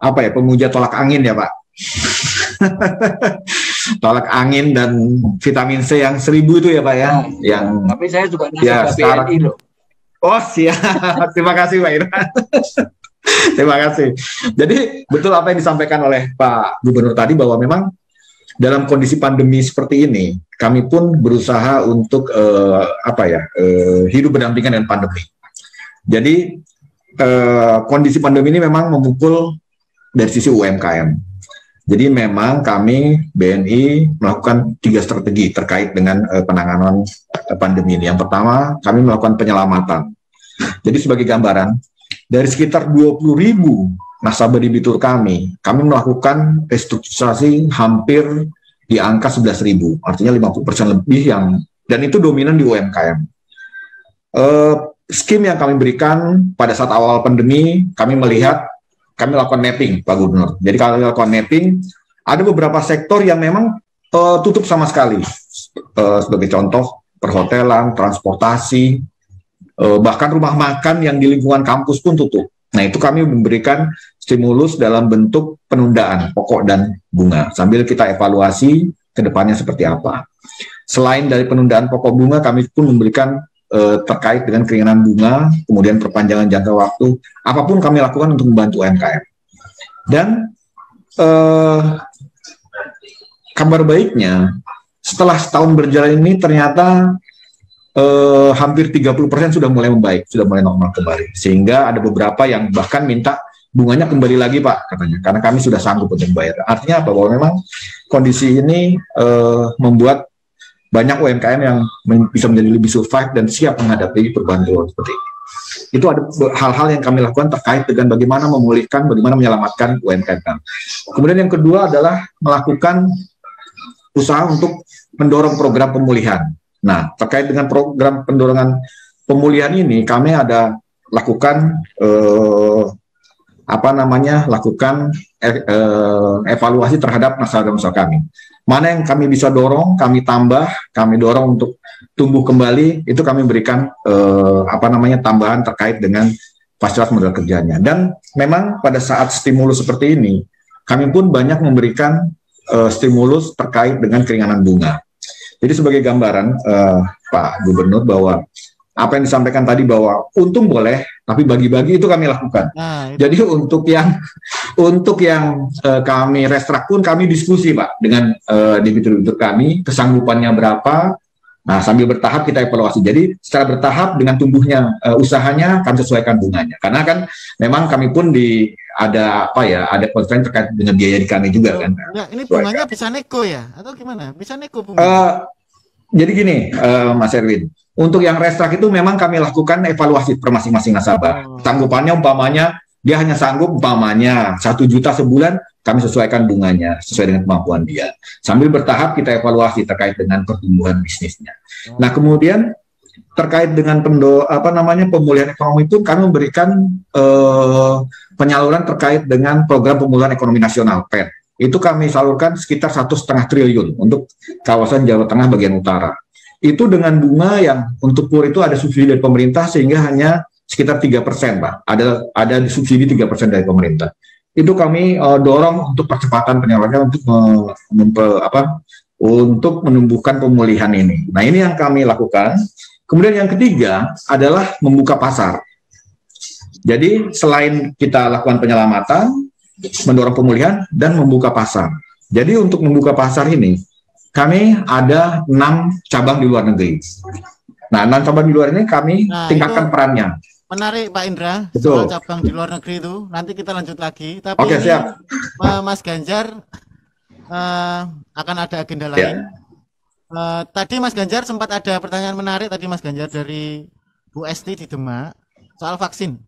apa ya pemuja tolak angin ya Pak. tolak angin dan vitamin C yang seribu itu ya Pak ya, yang Tapi saya juga ya sekarang BNI loh. Oh siap, terima kasih Pak Irwan. terima kasih. Jadi betul apa yang disampaikan oleh Pak Gubernur tadi bahwa memang dalam kondisi pandemi seperti ini, kami pun berusaha untuk eh, apa ya eh, hidup berdampingan dengan pandemi. Jadi eh, kondisi pandemi ini memang memukul dari sisi UMKM. Jadi memang kami BNI melakukan tiga strategi terkait dengan eh, penanganan pandemi ini. Yang pertama, kami melakukan penyelamatan. Jadi sebagai gambaran, dari sekitar 20 ribu nasabah debitur kami, kami melakukan restrukturisasi hampir di angka 11 ribu, artinya 50% lebih yang, dan itu dominan di UMKM. Eh, skim yang kami berikan pada saat awal pandemi, kami melihat, kami lakukan mapping, Pak Gubernur. Jadi kalau kami lakukan mapping, ada beberapa sektor yang memang eh, tutup sama sekali. Eh, sebagai contoh, perhotelan, transportasi, bahkan rumah makan yang di lingkungan kampus pun tutup. Nah, itu kami memberikan stimulus dalam bentuk penundaan pokok dan bunga sambil kita evaluasi ke depannya seperti apa. Selain dari penundaan pokok bunga, kami pun memberikan eh, terkait dengan keringanan bunga, kemudian perpanjangan jangka waktu, apa pun kami lakukan untuk membantu UMKM. Dan eh, kabar baiknya, setelah setahun berjalan ini ternyata eh, hampir 30% sudah mulai membaik, sudah mulai normal kembali. Sehingga ada beberapa yang bahkan minta bunganya kembali lagi Pak katanya, karena kami sudah sanggup untuk membayar. Artinya apa? Bahwa memang kondisi ini eh, membuat banyak UMKM yang bisa menjadi lebih survive dan siap menghadapi perubahan global seperti ini. Itu ada hal-hal yang kami lakukan terkait dengan bagaimana memulihkan, bagaimana menyelamatkan UMKM. Kemudian yang kedua adalah melakukan usaha untuk mendorong program pemulihan. Nah, terkait dengan program pendorongan pemulihan ini, kami ada lakukan eh, apa namanya lakukan eh, eh, evaluasi terhadap masalah-masalah kami. Mana yang kami bisa dorong, kami tambah, kami dorong untuk tumbuh kembali, itu kami berikan eh, apa namanya tambahan terkait dengan fasilitas modal kerjanya. Dan memang pada saat stimulus seperti ini, kami pun banyak memberikan eh, stimulus terkait dengan keringanan bunga. Jadi sebagai gambaran eh, Pak Gubernur bahwa apa yang disampaikan tadi bahwa untung boleh, tapi bagi-bagi itu kami lakukan. Nah, Jadi untuk yang untuk yang eh, kami restrak pun kami diskusi Pak dengan eh, debitur-debitur kami kesanggupannya berapa. Nah sambil bertahap kita evaluasi. Jadi secara bertahap dengan tumbuhnya eh, usahanya kami sesuaikan bunganya. Karena kan memang kami pun di ada apa ya ada konstrain terkait dengan biaya di kami juga kan. Nah, ini bunganya bisa neko ya atau gimana? Bisa neko bunga? Eh, jadi gini, eh, Mas Erwin, untuk yang restrak itu memang kami lakukan evaluasi per masing-masing nasabah. Sanggupannya umpamanya dia hanya sanggup umpamanya satu juta sebulan, kami sesuaikan bunganya sesuai dengan kemampuan dia. Sambil bertahap kita evaluasi terkait dengan pertumbuhan bisnisnya. Nah kemudian terkait dengan pendo apa namanya pemulihan ekonomi itu kami memberikan eh, penyaluran terkait dengan program pemulihan ekonomi nasional PEN itu kami salurkan sekitar satu setengah triliun untuk kawasan Jawa Tengah bagian utara. Itu dengan bunga yang untuk PUR itu ada subsidi dari pemerintah sehingga hanya sekitar tiga persen, Pak. Ada ada subsidi tiga persen dari pemerintah. Itu kami uh, dorong untuk percepatan penyalurannya untuk me- mempe- apa untuk menumbuhkan pemulihan ini. Nah ini yang kami lakukan. Kemudian yang ketiga adalah membuka pasar. Jadi selain kita lakukan penyelamatan, mendorong pemulihan dan membuka pasar. Jadi untuk membuka pasar ini, kami ada enam cabang di luar negeri. Nah, enam cabang di luar ini kami Nah, tingkatkan itu- perannya. Menarik Pak Indra, Betul. soal cabang di luar negeri itu. Nanti kita lanjut lagi. Tapi Oke, siap. Mas Ganjar eh, akan ada agenda Ya. lain. Eh, tadi Mas Ganjar sempat ada pertanyaan menarik tadi Mas Ganjar dari Bu Esti di Demak soal vaksin.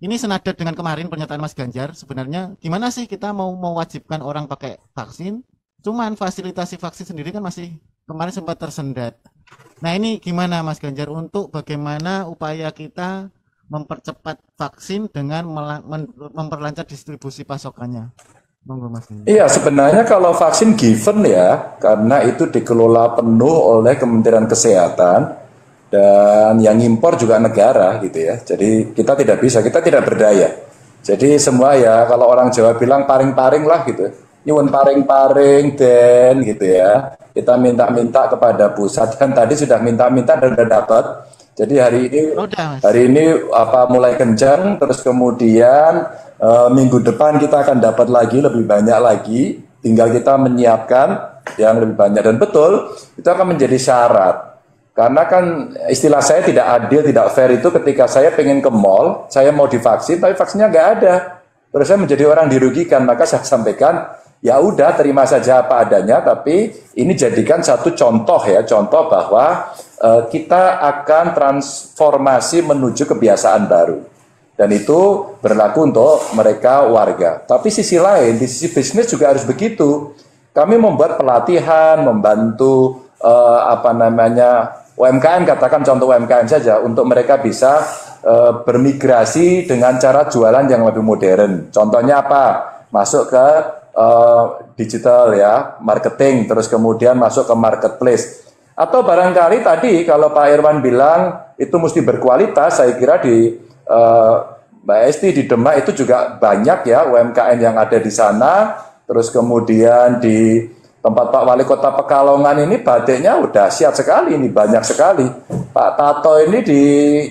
Ini senada dengan kemarin pernyataan Mas Ganjar. Sebenarnya gimana sih kita mau mewajibkan orang pakai vaksin? Cuman fasilitasi vaksin sendiri kan masih kemarin sempat tersendat. Nah ini gimana Mas Ganjar untuk bagaimana upaya kita mempercepat vaksin dengan memperlancar distribusi pasokannya? Monggo Mas. Iya, sebenarnya kalau vaksin given ya, karena itu dikelola penuh oleh Kementerian Kesehatan dan yang impor juga negara gitu ya. Jadi kita tidak bisa, kita tidak berdaya. Jadi semua ya kalau orang Jawa bilang paring-paring lah gitu. Nyuwun paring-paring den gitu ya. Kita minta-minta kepada pusat dan tadi sudah minta-minta dan sudah dapat. Jadi hari ini hari ini apa mulai kencang terus kemudian eh, minggu depan kita akan dapat lagi lebih banyak lagi. Tinggal kita menyiapkan yang lebih banyak dan betul itu akan menjadi syarat. Karena kan istilah saya tidak adil, tidak fair itu ketika saya pengen ke mall, saya mau divaksin, tapi vaksinnya nggak ada. Terus saya menjadi orang dirugikan, maka saya sampaikan, ya udah terima saja apa adanya, tapi ini jadikan satu contoh ya, contoh bahwa eh, kita akan transformasi menuju kebiasaan baru. Dan itu berlaku untuk mereka warga. Tapi sisi lain, di sisi bisnis juga harus begitu. Kami membuat pelatihan, membantu eh, apa namanya UMKM, katakan contoh UMKM saja, untuk mereka bisa eh, bermigrasi dengan cara jualan yang lebih modern. Contohnya apa? Masuk ke eh, digital ya, marketing, terus kemudian masuk ke marketplace. Atau barangkali tadi kalau Pak Irwan bilang itu mesti berkualitas, saya kira di eh, Mbak Esti di Demak itu juga banyak ya UMKM yang ada di sana. Terus kemudian di tempat Pak Wali Kota Pekalongan ini batiknya udah siap sekali ini banyak sekali. Pak Tato ini di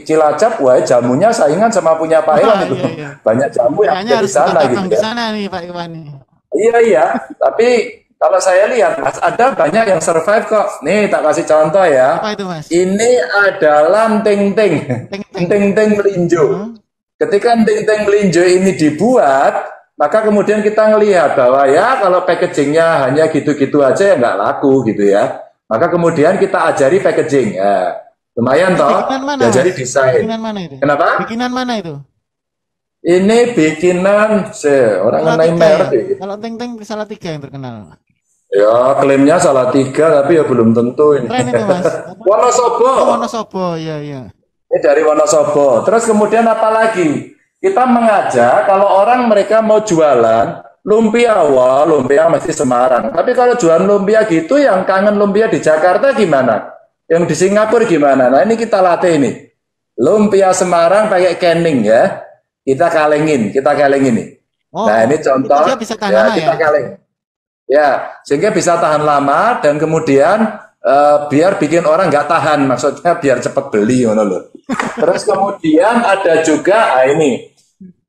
Cilacap, wah jamunya saingan sama punya Pak Irwan itu. Banyak jamu yang Kayaknya ada di sana gitu ya. di sana nih Pak Iwan nih. Iya iya, tapi kalau saya lihat Mas ada banyak yang survive kok. Nih tak kasih contoh ya. Apa itu Mas? Ini adalah ting-ting, ting-ting melinjo. Ketika ting-ting melinjo ini dibuat, maka kemudian kita ngelihat bahwa ya kalau packagingnya hanya gitu-gitu aja ya nggak laku gitu ya. Maka kemudian kita ajari packaging. Ya, lumayan toh, Bikinan mana? diajari desain. Bikinan mana itu? Kenapa? Bikinan mana itu? Ini bikinan, se orang Salatiga merek ya? ya. Kalau Teng Teng salah tiga yang terkenal. Ya, klaimnya salah tiga, tapi ya belum tentu ini. Keren itu Mas. Wonosobo. Oh, Wonosobo, iya iya. Ini dari Wonosobo. Terus kemudian apa lagi? kita mengajak kalau orang mereka mau jualan lumpia, wah lumpia masih Semarang. Tapi kalau jualan lumpia gitu, yang kangen lumpia di Jakarta gimana? Yang di Singapura gimana? Nah ini kita latih ini. Lumpia Semarang pakai canning ya. Kita kalengin, kita kalengin ini. Oh, nah ini contoh dia bisa tahan ya, lama kita ya? kaleng. Ya, sehingga bisa tahan lama dan kemudian eh, biar bikin orang nggak tahan, maksudnya biar cepat beli, ngono loh. Terus kemudian ada juga, ah ini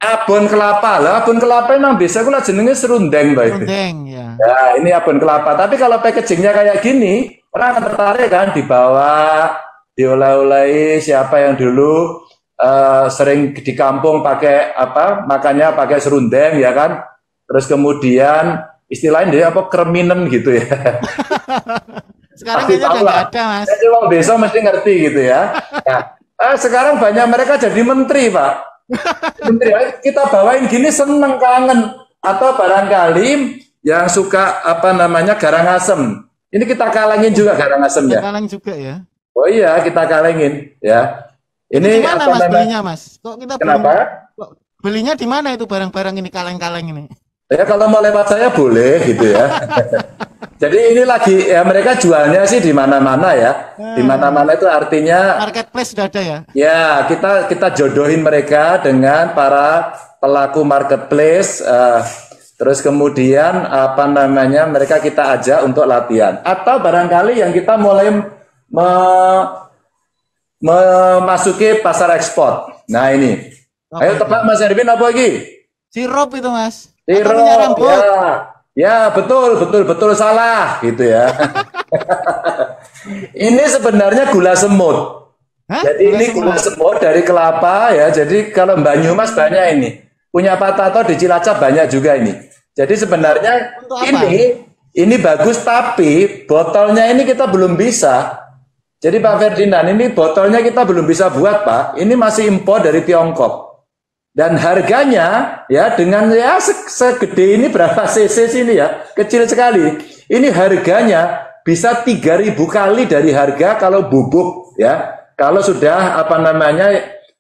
abon kelapa lah, abon kelapa memang bisa kula jenenge serundeng, baik. Rundeng ya. Ya, ini abon kelapa. Tapi kalau packagingnya kayak gini, orang akan tertarik kan dibawa, diolah-olahi siapa yang dulu eh, sering di kampung pakai apa makannya pakai serundeng ya kan. Terus kemudian istilahnya dia apa kreminen gitu ya. Sekarang Pasti tahu lah. ada mas. Jadi desa mesti ngerti gitu ya. Nah, eh, sekarang banyak mereka jadi menteri pak. Menteri eh, kita bawain gini seneng kangen atau barangkali yang suka apa namanya garang asem. Ini kita kalengin juga garang asemnya. Kaleng juga ya. Oh iya kita kalengin ya. Ini Di mana mas belinya mas? Kok kita Kenapa? belum- kok belinya di mana itu barang-barang ini kaleng-kaleng ini? Ya kalau mau lewat saya boleh gitu ya. Jadi ini lagi ya mereka jualnya sih di mana-mana ya. Di mana-mana itu artinya Marketplace sudah ada ya? Ya, kita kita jodohin mereka dengan para pelaku marketplace. eh, terus kemudian apa namanya mereka kita ajak untuk latihan. Atau barangkali yang kita mulai me- memasuki pasar ekspor. Nah ini, ayo tebak Mas Erwin apa lagi? Sirup itu mas. Sirup, ya. Ya, betul, betul, betul salah gitu ya. ini sebenarnya gula semut. Jadi ini gula semut dari kelapa ya. Jadi kalau Mbak Nyumas banyak ini. Punya Pak Tato di Cilacap banyak juga ini. Jadi sebenarnya ini ini bagus tapi botolnya ini kita belum bisa. Jadi Pak Ferdinand ini botolnya kita belum bisa buat Pak. Ini masih impor dari Tiongkok. Dan harganya ya dengan ya se- segede ini berapa cc sini ya, kecil sekali. Ini harganya bisa 3000 kali dari harga kalau bubuk ya. Kalau sudah apa namanya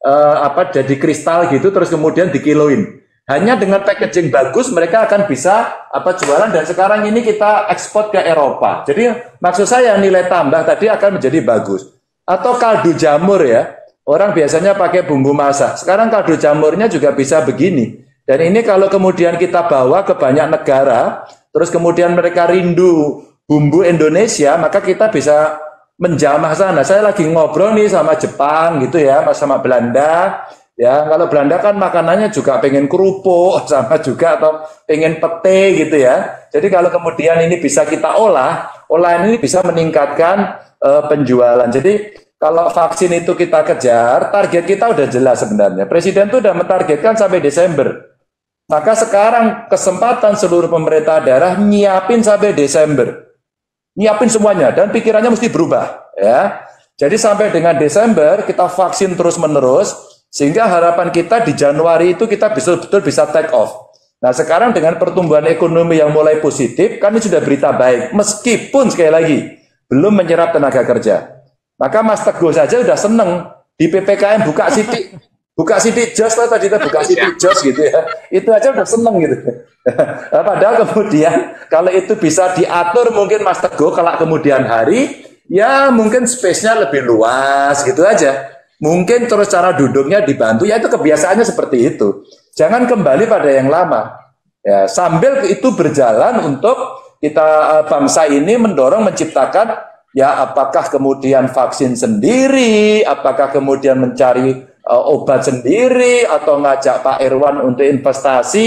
eh, apa jadi kristal gitu terus kemudian dikiloin. Hanya dengan packaging bagus mereka akan bisa apa jualan dan sekarang ini kita ekspor ke Eropa. Jadi maksud saya nilai tambah tadi akan menjadi bagus. Atau kaldu jamur ya. Orang biasanya pakai bumbu masak. Sekarang kaldu jamurnya juga bisa begini. Dan ini kalau kemudian kita bawa ke banyak negara, terus kemudian mereka rindu bumbu Indonesia, maka kita bisa menjamah sana. Saya lagi ngobrol nih sama Jepang gitu ya, sama Belanda. Ya, kalau Belanda kan makanannya juga pengen kerupuk sama juga atau pengen pete gitu ya. Jadi kalau kemudian ini bisa kita olah, olahan ini bisa meningkatkan eh, penjualan. Jadi kalau vaksin itu kita kejar, target kita udah jelas sebenarnya. Presiden itu udah mentargetkan sampai Desember. Maka sekarang kesempatan seluruh pemerintah daerah nyiapin sampai Desember. Nyiapin semuanya dan pikirannya mesti berubah ya. Jadi sampai dengan Desember kita vaksin terus-menerus sehingga harapan kita di Januari itu kita bisa betul bisa take off. Nah, sekarang dengan pertumbuhan ekonomi yang mulai positif, ini sudah berita baik meskipun sekali lagi belum menyerap tenaga kerja. Maka Mas Teguh saja udah seneng di PPKM buka sidik, buka sidik jos lah tadi kita buka sidik jos gitu ya. Itu aja udah seneng gitu. Nah, Padahal kemudian kalau itu bisa diatur mungkin Mas Teguh kalau kemudian hari ya mungkin space-nya lebih luas gitu aja. Mungkin terus cara duduknya dibantu ya itu kebiasaannya seperti itu. Jangan kembali pada yang lama. Ya, sambil itu berjalan untuk kita eh, bangsa ini mendorong menciptakan ya apakah kemudian vaksin sendiri, apakah kemudian mencari eh, obat sendiri atau ngajak Pak Irwan untuk investasi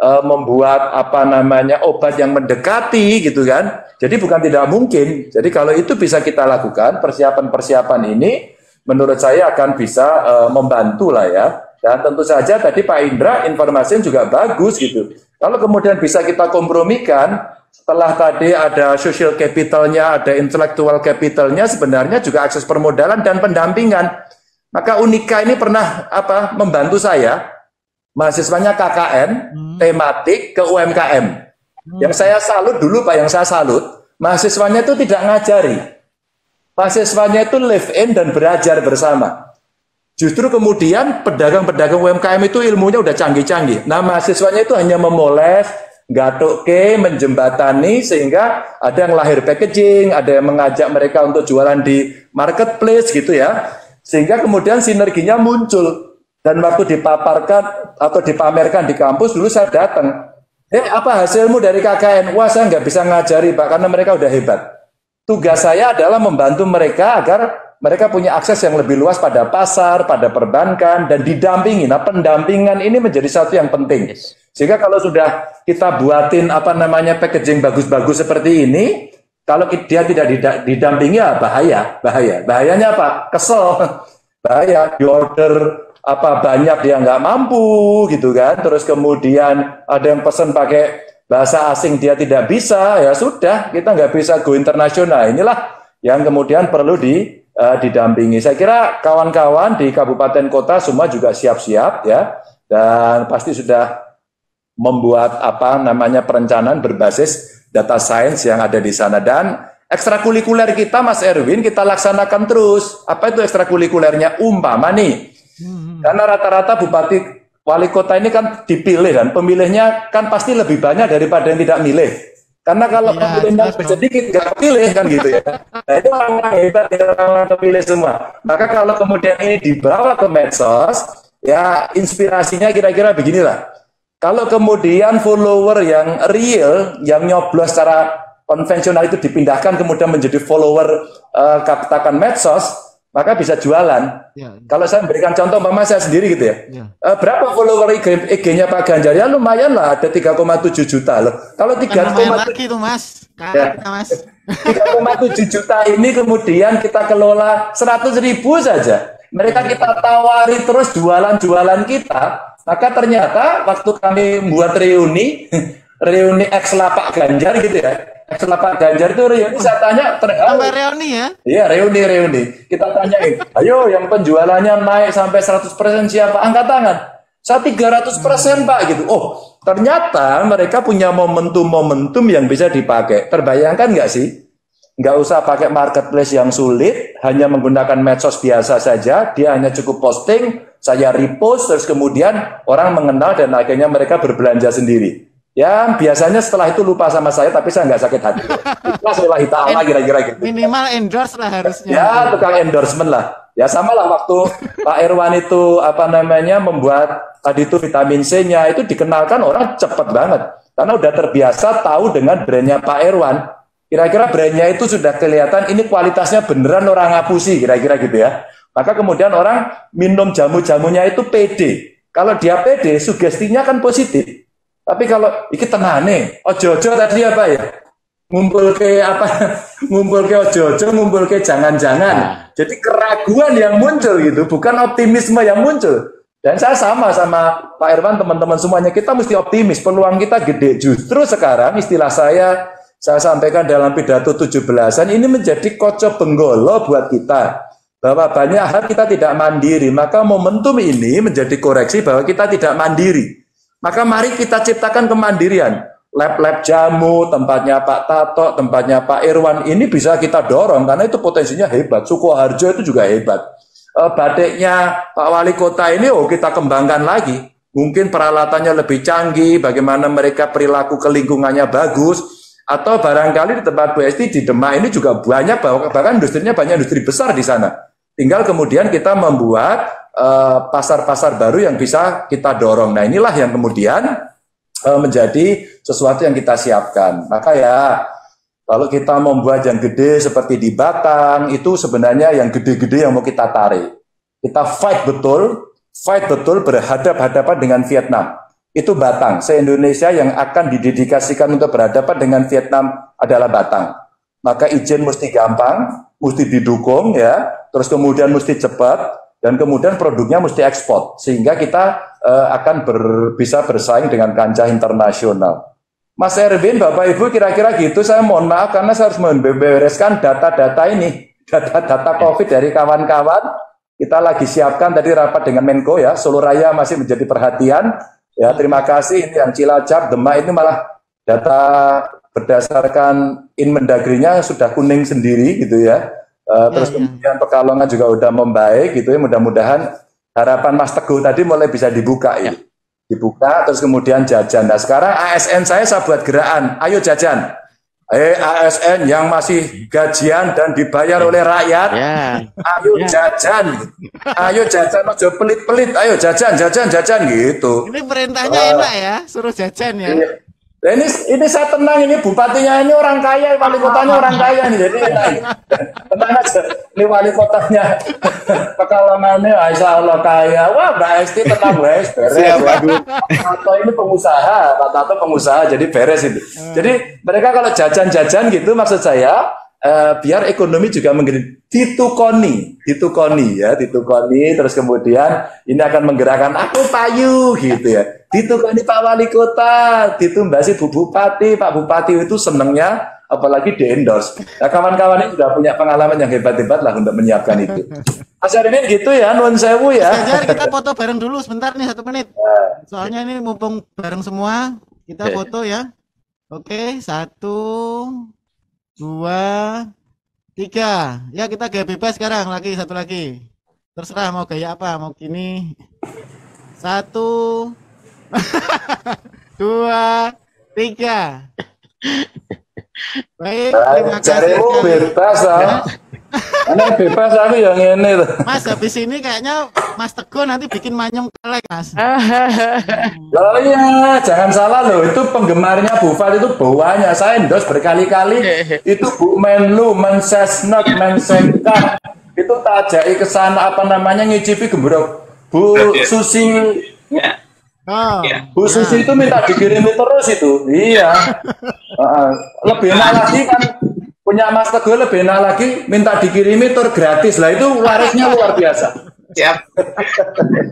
eh, membuat apa namanya obat yang mendekati gitu kan. Jadi bukan tidak mungkin. Jadi kalau itu bisa kita lakukan persiapan-persiapan ini menurut saya akan bisa eh, membantu lah ya. Dan tentu saja tadi Pak Indra informasinya juga bagus gitu. Kalau kemudian bisa kita kompromikan, setelah tadi ada social capitalnya, ada intellectual capitalnya, sebenarnya juga akses permodalan dan pendampingan. Maka Unika ini pernah apa membantu saya, mahasiswanya KKN, tematik ke UMKM. Yang saya salut dulu Pak, yang saya salut, mahasiswanya itu tidak ngajari. Mahasiswanya itu live in dan belajar bersama. Justru kemudian pedagang-pedagang UMKM itu ilmunya udah canggih-canggih. Nah mahasiswanya itu hanya memoles, ke menjembatani sehingga ada yang lahir packaging, ada yang mengajak mereka untuk jualan di marketplace gitu ya. Sehingga kemudian sinerginya muncul. Dan waktu dipaparkan atau dipamerkan di kampus dulu saya datang. Eh apa hasilmu dari KKN? Wah saya nggak bisa ngajari Pak karena mereka udah hebat. Tugas saya adalah membantu mereka agar mereka punya akses yang lebih luas pada pasar, pada perbankan, dan didampingi. Nah, pendampingan ini menjadi satu yang penting. Sehingga kalau sudah kita buatin apa namanya packaging bagus-bagus seperti ini, kalau dia tidak didampingi ya bahaya, bahaya. Bahayanya apa? Kesel, bahaya. Di order apa banyak dia nggak mampu gitu kan. Terus kemudian ada yang pesan pakai bahasa asing dia tidak bisa, ya sudah kita nggak bisa go internasional. Inilah yang kemudian perlu di uh, didampingi. Saya kira kawan-kawan di kabupaten kota semua juga siap-siap ya dan pasti sudah membuat apa namanya perencanaan berbasis data science yang ada di sana dan ekstrakurikuler kita Mas Erwin kita laksanakan terus. Apa itu ekstrakurikulernya? Umpama nih. Karena rata-rata bupati wali kota ini kan dipilih dan pemilihnya kan pasti lebih banyak daripada yang tidak milih. Karena kalau ya, pemilihnya sedikit nggak pilih kan gitu ya. Nah itu orang-orang hebat, orang-orang terpilih semua. Maka kalau kemudian ini dibawa ke medsos, ya inspirasinya kira-kira beginilah. Kalau kemudian follower yang real, yang nyoblos secara konvensional itu dipindahkan kemudian menjadi follower uh, katakan medsos, maka bisa jualan. Ya. Kalau saya memberikan contoh, mama saya sendiri gitu ya. ya. Uh, berapa follower IG, IG-nya Pak Ganjar? Ya lumayan lah, ada 3,7 juta loh. Kalau 3,7 lagi tuh mas, ya. mas. 3,7 juta ini kemudian kita kelola 100 ribu saja. Mereka kita tawari terus jualan-jualan kita. Maka ternyata waktu kami buat reuni, reuni ex lapak Ganjar gitu ya, setelah Pak Ganjar itu reuni saya tanya. Sampai reuni ya? Iya reuni reuni. Kita tanyain, ayo yang penjualannya naik sampai 100% siapa? Angkat tangan. Saya 300% persen Pak gitu. Oh ternyata mereka punya momentum-momentum yang bisa dipakai. Terbayangkan nggak sih? Nggak usah pakai marketplace yang sulit, hanya menggunakan medsos biasa saja. Dia hanya cukup posting, saya repost, terus kemudian orang mengenal dan akhirnya mereka berbelanja sendiri. Ya biasanya setelah itu lupa sama saya tapi saya nggak sakit hati. Ikhlas lillahi ta'ala kira-kira gitu. Minimal endorse lah harusnya. Ya tukang endorsement lah. Ya sama lah waktu Pak Irwan itu apa namanya membuat tadi itu vitamin C-nya itu dikenalkan orang cepet banget. Karena udah terbiasa tahu dengan brandnya Pak Irwan. Kira-kira brandnya itu sudah kelihatan ini kualitasnya beneran orang ngapusi kira-kira gitu ya. Maka kemudian orang minum jamu-jamunya itu PD. Kalau dia PD, sugestinya kan positif. Tapi kalau iki tenane, ojo-ojo tadi apa ya? Ngumpul ke apa? ngumpul ke ojo-ojo, ngumpul ke jangan-jangan. Nah. Jadi keraguan yang muncul gitu, bukan optimisme yang muncul. Dan saya sama sama Pak Irwan, teman-teman semuanya, kita mesti optimis, peluang kita gede. Justru sekarang istilah saya, saya sampaikan dalam pidato 17-an, ini menjadi kocok benggolo buat kita. Bahwa banyak hal kita tidak mandiri, maka momentum ini menjadi koreksi bahwa kita tidak mandiri. Maka mari kita ciptakan kemandirian. Lab-lab jamu, tempatnya Pak Tato, tempatnya Pak Irwan, ini bisa kita dorong karena itu potensinya hebat. Sukoharjo itu juga hebat. E, batiknya Pak Wali Kota ini oh kita kembangkan lagi. Mungkin peralatannya lebih canggih, bagaimana mereka perilaku ke lingkungannya bagus, atau barangkali di tempat BSD di Demak ini juga banyak bahkan industrinya banyak industri besar di sana. Tinggal kemudian kita membuat pasar-pasar uh, baru yang bisa kita dorong. Nah inilah yang kemudian uh, menjadi sesuatu yang kita siapkan. Maka ya kalau kita membuat yang gede seperti di Batang itu sebenarnya yang gede-gede yang mau kita tarik. Kita fight betul, fight betul berhadap-hadapan dengan Vietnam. Itu Batang. Se-Indonesia yang akan didedikasikan untuk berhadapan dengan Vietnam adalah Batang. Maka izin mesti gampang, mesti didukung ya, terus kemudian mesti cepat, dan kemudian produknya mesti ekspor sehingga kita uh, akan ber, bisa bersaing dengan kancah internasional. Mas Erwin, Bapak Ibu kira-kira gitu saya mohon maaf karena saya harus membereskan data-data ini, data-data COVID dari kawan-kawan. Kita lagi siapkan tadi rapat dengan Menko ya, Solo Raya masih menjadi perhatian. Ya, terima kasih ini yang Cilacap, Demak ini malah data berdasarkan Inmendagrinya sudah kuning sendiri gitu ya. Uh, terus kemudian Pekalongan juga udah membaik gitu ya. Mudah-mudahan harapan Mas Teguh tadi mulai bisa dibuka ya. Dibuka terus kemudian jajan. Nah sekarang ASN saya saya buat gerakan. Ayo jajan. Eh ASN yang masih gajian dan dibayar oleh rakyat, ayo jajan, ayo jajan, aja pelit-pelit, ayo jajan, jajan, jajan gitu. Ini perintahnya Eh, enak ya, suruh jajan ya. Iya. Ini ini saya tenang ini bupatinya ini orang kaya, wali kotanya orang kaya nih. Jadi tenang, tenang aja. Ini wali kotanya pekalongannya ah, insya Allah kaya. Wah, Mbak Esti tenang guys, beres. Siap, Waduh. Tato ini pengusaha, Pak Tato pengusaha, jadi beres itu. Jadi mereka kalau jajan-jajan gitu maksud saya eh, biar ekonomi juga menggede ditukoni, ditukoni ya, ditukoni terus kemudian ini akan menggerakkan aku payu gitu ya. Ditukoni Pak Wali Kota, ditumbasi Bu Bupati, Pak Bupati itu senengnya apalagi di endorse. Nah, kawan-kawan ini sudah punya pengalaman yang hebat-hebat lah untuk menyiapkan itu. Mas Arifin gitu ya, nuwun sewu ya. Ganjar kita foto bareng dulu sebentar nih satu menit. Soalnya ini mumpung bareng semua, kita foto ya. Oke, satu, dua, tiga. Ya kita gaya bebas sekarang lagi satu lagi. Terserah mau gaya apa, mau gini. Satu, dua, tiga. Baik, terima kasih. Carimu sekali. bebas. Karena bebas aku yang ini tuh. Mas habis ini kayaknya Mas Teguh nanti bikin manyung kelek Mas. Oh iya, jangan salah loh, itu penggemarnya Bu Fal itu banyak. Saya endorse berkali-kali. Itu Bu Menlu, Mensesnek, Mensekap. Itu tajai ke sana apa namanya ngicipi gemuruh. Bu Susi Oh, Bu Susi itu minta dikirimi terus itu. Iya. Heeh. lebih enak lagi kan punya Mas Teguh lebih enak lagi minta dikirimi tur gratis lah itu warisnya luar biasa. Siap.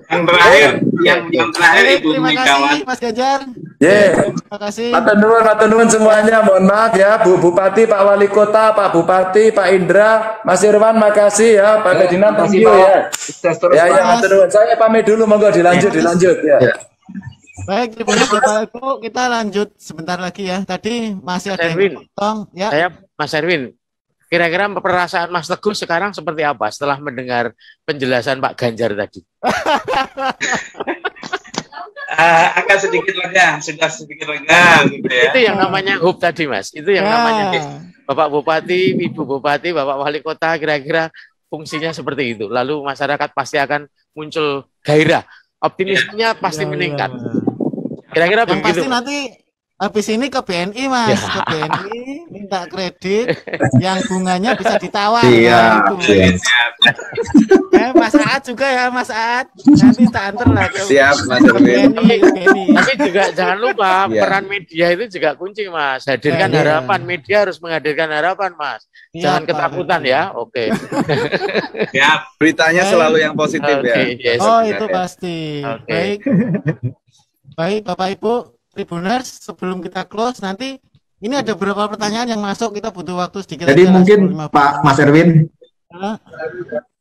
Yang terakhir, yang, yang terakhir Ibu terima kasih Megawati. Mas Ganjar. Yeah. Terima kasih. Matur nuwun, matur nuwun semuanya. Mohon maaf ya, Bu Bupati, Pak Wali Kota, Pak Bupati, Pak Indra, Mas Irwan, makasih ya, Pak Ferdinand, thank you ya. Terus, Ya, ya, Mas. nuwun. Saya pamit dulu, monggo dilanjut, dilanjut ya. Baik, Tribuners Bapak Ibu, kita lanjut sebentar lagi ya. Tadi masih ada yang potong ya. Saya Mas Erwin, kira-kira perasaan Mas Teguh sekarang seperti apa setelah mendengar penjelasan Pak Ganjar tadi? Eh, agak sedikit lega, sudah sedikit lega gitu ya. Itu yang namanya hope tadi, Mas. Itu yang Ya. namanya Bapak Bupati, Ibu Bupati, Bapak Wali Kota kira-kira fungsinya seperti itu. Lalu masyarakat pasti akan muncul gairah, optimismenya pasti Ya, meningkat. ya. Kira-kira Yang begitu. pasti nanti habis ini ke BNI Mas, Ya. ke BNI minta kredit yang bunganya bisa ditawar. Itu. siap. Eh, Mas Aat juga ya Mas Aat. Nanti tak antar lah ke, Siap, Mas ke. BNI, BNI. Tapi juga jangan lupa Iya. peran media itu juga kunci, Mas. Hadirkan Iya. harapan. Media harus menghadirkan harapan, Mas. Iya, Jangan Pak. ketakutan ya. Oke. Siap. Beritanya Baik. selalu yang positif Oke, ya. yes. Oh itu pasti. Oke. Baik. Baik Bapak Ibu Tribuners sebelum kita close nanti ini ada beberapa pertanyaan yang masuk kita butuh waktu sedikit. Jadi aja mungkin 10-15 Pak Mas Erwin?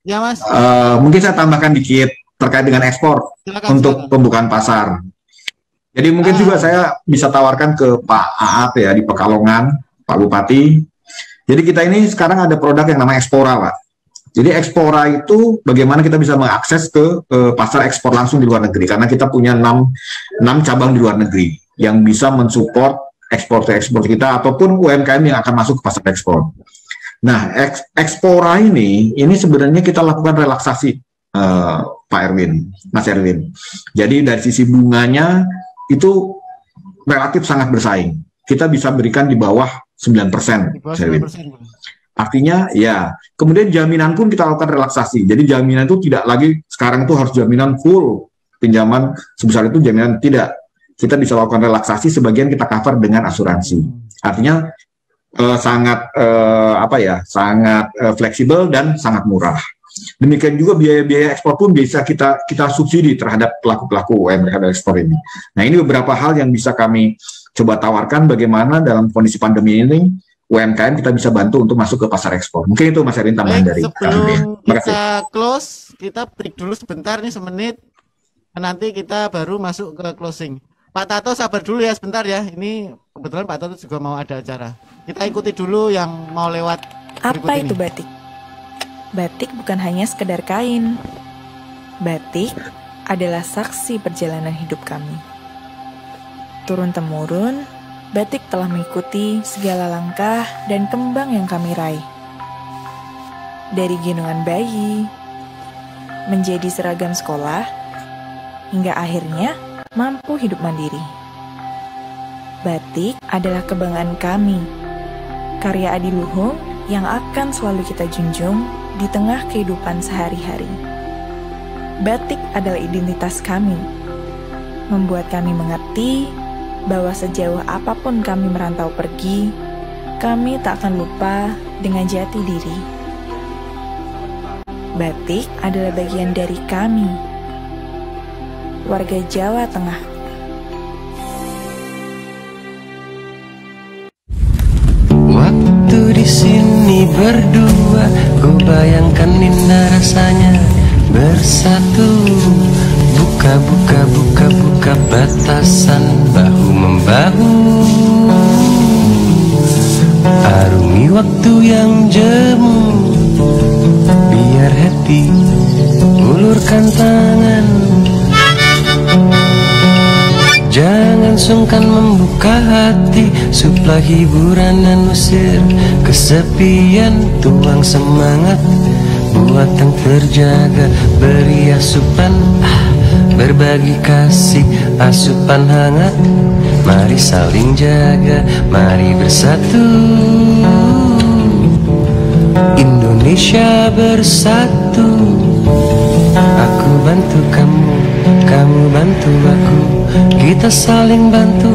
Ya Mas. eh, mungkin saya tambahkan dikit terkait dengan ekspor Silakan, untuk silakan. pembukaan pasar. Jadi mungkin Ah. juga saya bisa tawarkan ke Pak Aat ya di Pekalongan, Pak Bupati. Jadi kita ini sekarang ada produk yang namanya Ekspora, Pak. Jadi Ekspora itu bagaimana kita bisa mengakses ke eh, pasar ekspor langsung di luar negeri karena kita punya 6 6 cabang di luar negeri yang bisa mensupport ekspor ekspor kita ataupun UMKM yang akan masuk ke pasar ekspor. Nah, eks- Ekspora ini ini sebenarnya kita lakukan relaksasi eh, Pak Erwin, Mas Erwin. Jadi dari sisi bunganya itu relatif sangat bersaing. Kita bisa berikan di bawah 9%, Di bawah Mas Erwin. 9%. Artinya ya, kemudian jaminan pun kita lakukan relaksasi. Jadi jaminan itu tidak lagi sekarang itu harus jaminan full pinjaman sebesar itu jaminan tidak. Kita bisa lakukan relaksasi sebagian kita cover dengan asuransi. Artinya eh, sangat eh, apa ya, sangat eh, fleksibel dan sangat murah. Demikian juga biaya-biaya ekspor pun bisa kita kita subsidi terhadap pelaku-pelaku UMKM ekspor ini. Nah ini beberapa hal yang bisa kami coba tawarkan bagaimana dalam kondisi pandemi ini UMKM kita bisa bantu untuk masuk ke pasar ekspor. Mungkin itu Mas Erwin tambahan dari Baik, kami. sebelum kita close, kita break dulu sebentar nih semenit. Nanti kita baru masuk ke closing. Pak Tato sabar dulu ya sebentar ya. Ini kebetulan Pak Tato juga mau ada acara. Kita ikuti dulu yang mau lewat Apa berikut itu ini. batik? Batik bukan hanya sekedar kain. Batik adalah saksi perjalanan hidup kami. Turun-temurun, batik telah mengikuti segala langkah dan kembang yang kami raih. Dari gendongan bayi, menjadi seragam sekolah, hingga akhirnya mampu hidup mandiri. Batik adalah kebanggaan kami, karya adiluhung yang akan selalu kita junjung di tengah kehidupan sehari-hari. Batik adalah identitas kami, membuat kami mengerti bahwa sejauh apa pun kami merantau pergi, kami tak akan lupa dengan jati diri. Batik adalah bagian dari kami, warga Jawa Tengah. Waktu di sini berdua, ku bayangkan indah rasanya bersatu. Buka, buka, buka, buka batasan bahu membahu. Arungi waktu yang jemu, biar happy. Ulurkan tangan, Jangan sungkan membuka hati. Suplai hiburan dan usir kesepian. Tuang semangat buat yang terjaga. Beri asupan ah, berbagi kasih. Asupan hangat Mari saling jaga. Mari bersatu. Indonesia bersatu. Aku bantu kamu Kamu bantu aku Kita saling bantu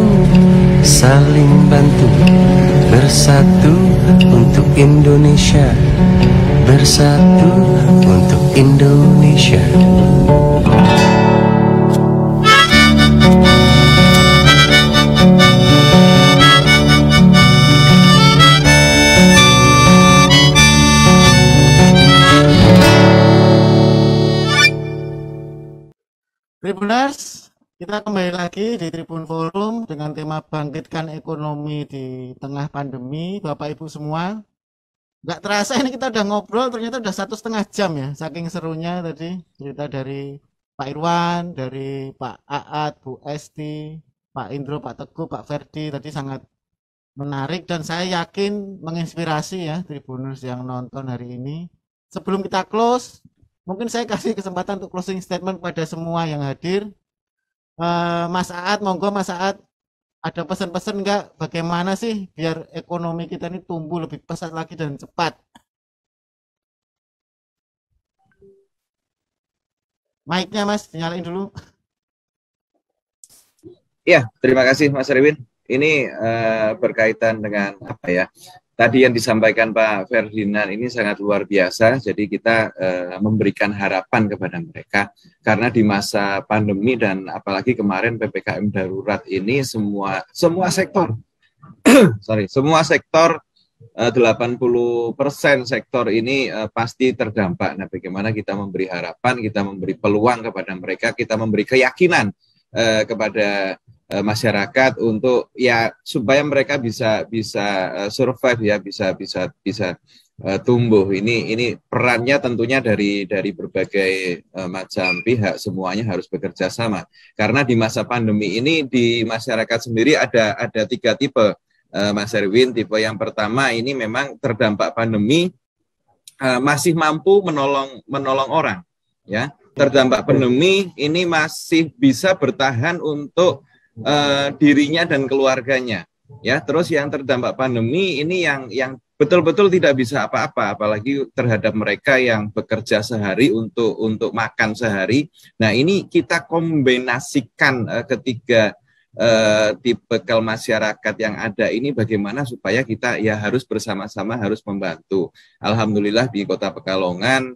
Saling bantu. Bersatu untuk Indonesia Bersatu untuk Indonesia Tribuners, kita kembali lagi di Tribun Forum dengan tema bangkitkan ekonomi di tengah pandemi. Bapak Ibu semua, nggak terasa ini kita udah ngobrol ternyata udah satu setengah jam ya, saking serunya tadi cerita dari Pak Irwan, dari Pak Aat, Bu Esti, Pak Indro, Pak Teguh, Pak Ferdi tadi sangat menarik dan saya yakin menginspirasi ya Tribuners yang nonton hari ini. Sebelum kita close, mungkin saya kasih kesempatan untuk closing statement kepada semua yang hadir. Eh, Mas Aat, monggo Mas Aat, ada pesan-pesan enggak bagaimana sih biar ekonomi kita ini tumbuh lebih pesat lagi dan cepat? Mic-nya Mas, dinyalain dulu. Ya, terima kasih Mas Erwin. Ini eh, berkaitan dengan apa ya? Tadi yang disampaikan Pak Ferdinand ini sangat luar biasa. Jadi kita eh, memberikan harapan kepada mereka karena di masa pandemi dan apalagi kemarin ppkm darurat ini semua semua sektor, sorry, semua sektor eh, 80% sektor ini eh, pasti terdampak. Nah, bagaimana kita memberi harapan, kita memberi peluang kepada mereka, kita memberi keyakinan eh, kepada eh, masyarakat untuk ya supaya mereka bisa bisa eh, survive ya bisa bisa bisa eh, tumbuh. Ini ini perannya tentunya dari dari berbagai macam pihak semuanya harus bekerja sama. Karena di masa pandemi ini di masyarakat sendiri ada ada tiga tipe. Eh, Mas Erwin tipe yang pertama ini memang terdampak pandemi masih mampu menolong menolong orang ya. Terdampak pandemi ini masih bisa bertahan untuk eh, dirinya dan keluarganya. Ya terus yang terdampak pandemi ini yang yang betul-betul tidak bisa apa-apa apalagi terhadap mereka yang bekerja sehari untuk untuk makan sehari. Nah ini kita kombinasikan eh, ketiga eh, tipe masyarakat yang ada ini bagaimana supaya kita ya harus bersama-sama harus membantu. Alhamdulillah di kota Pekalongan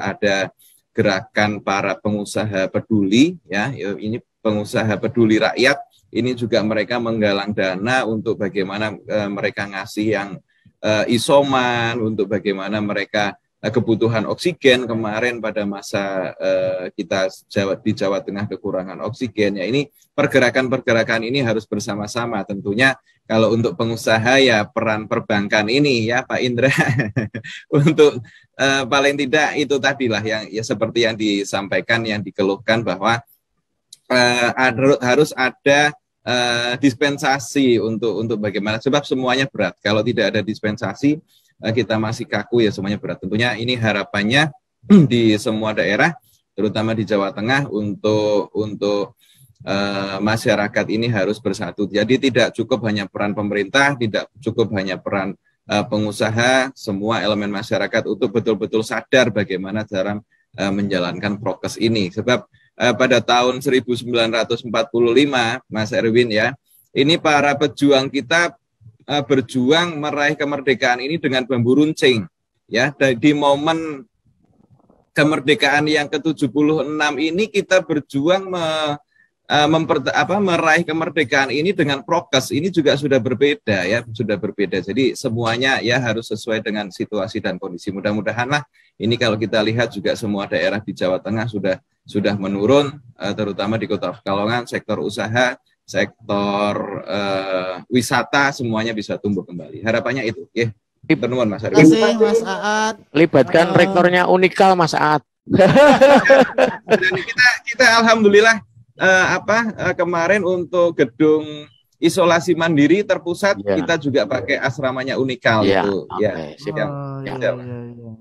ada gerakan para pengusaha peduli ya ini pengusaha peduli rakyat ini juga mereka menggalang dana untuk bagaimana eh, mereka ngasih yang eh, isoman untuk bagaimana mereka eh, kebutuhan oksigen. Kemarin pada masa eh, kita Jawa, di Jawa Tengah kekurangan oksigen ya ini pergerakan-pergerakan ini harus bersama-sama. Tentunya kalau untuk pengusaha ya peran perbankan ini ya Pak Indra. Untuk eh, paling tidak itu tadilah yang ya seperti yang disampaikan yang dikeluhkan bahwa ada- harus ada eh, dispensasi untuk untuk bagaimana sebab semuanya berat kalau tidak ada dispensasi eh, kita masih kaku ya semuanya berat tentunya ini harapannya di semua daerah terutama di Jawa Tengah untuk untuk eh, masyarakat ini harus bersatu. Jadi tidak cukup hanya peran pemerintah, tidak cukup hanya peran eh, pengusaha, semua elemen masyarakat untuk betul-betul sadar bagaimana cara eh, menjalankan prokes ini. Sebab eh, pada tahun 1945, Mas Erwin ya, ini para pejuang kita eh, berjuang meraih kemerdekaan ini dengan bambu runcing. Ya, di momen kemerdekaan yang ke-76 ini kita berjuang me- memper- apa, meraih kemerdekaan ini dengan prokes ini juga sudah berbeda ya sudah berbeda jadi semuanya ya harus sesuai dengan situasi dan kondisi mudah-mudahan lah ini kalau kita lihat juga semua daerah di Jawa Tengah sudah sudah menurun eh, terutama di Kota Pekalongan sektor usaha sektor eh, wisata semuanya bisa tumbuh kembali harapannya itu ya Penuhun Mas Terima Arwin. kasih Mas Aat. Libatkan rektornya Unikal Mas Aat. kita alhamdulillah eh, apa eh, kemarin untuk gedung isolasi mandiri terpusat kita juga pakai asramanya Unikal Iya, itu ya. sip. ya. Oh, Ya. iya.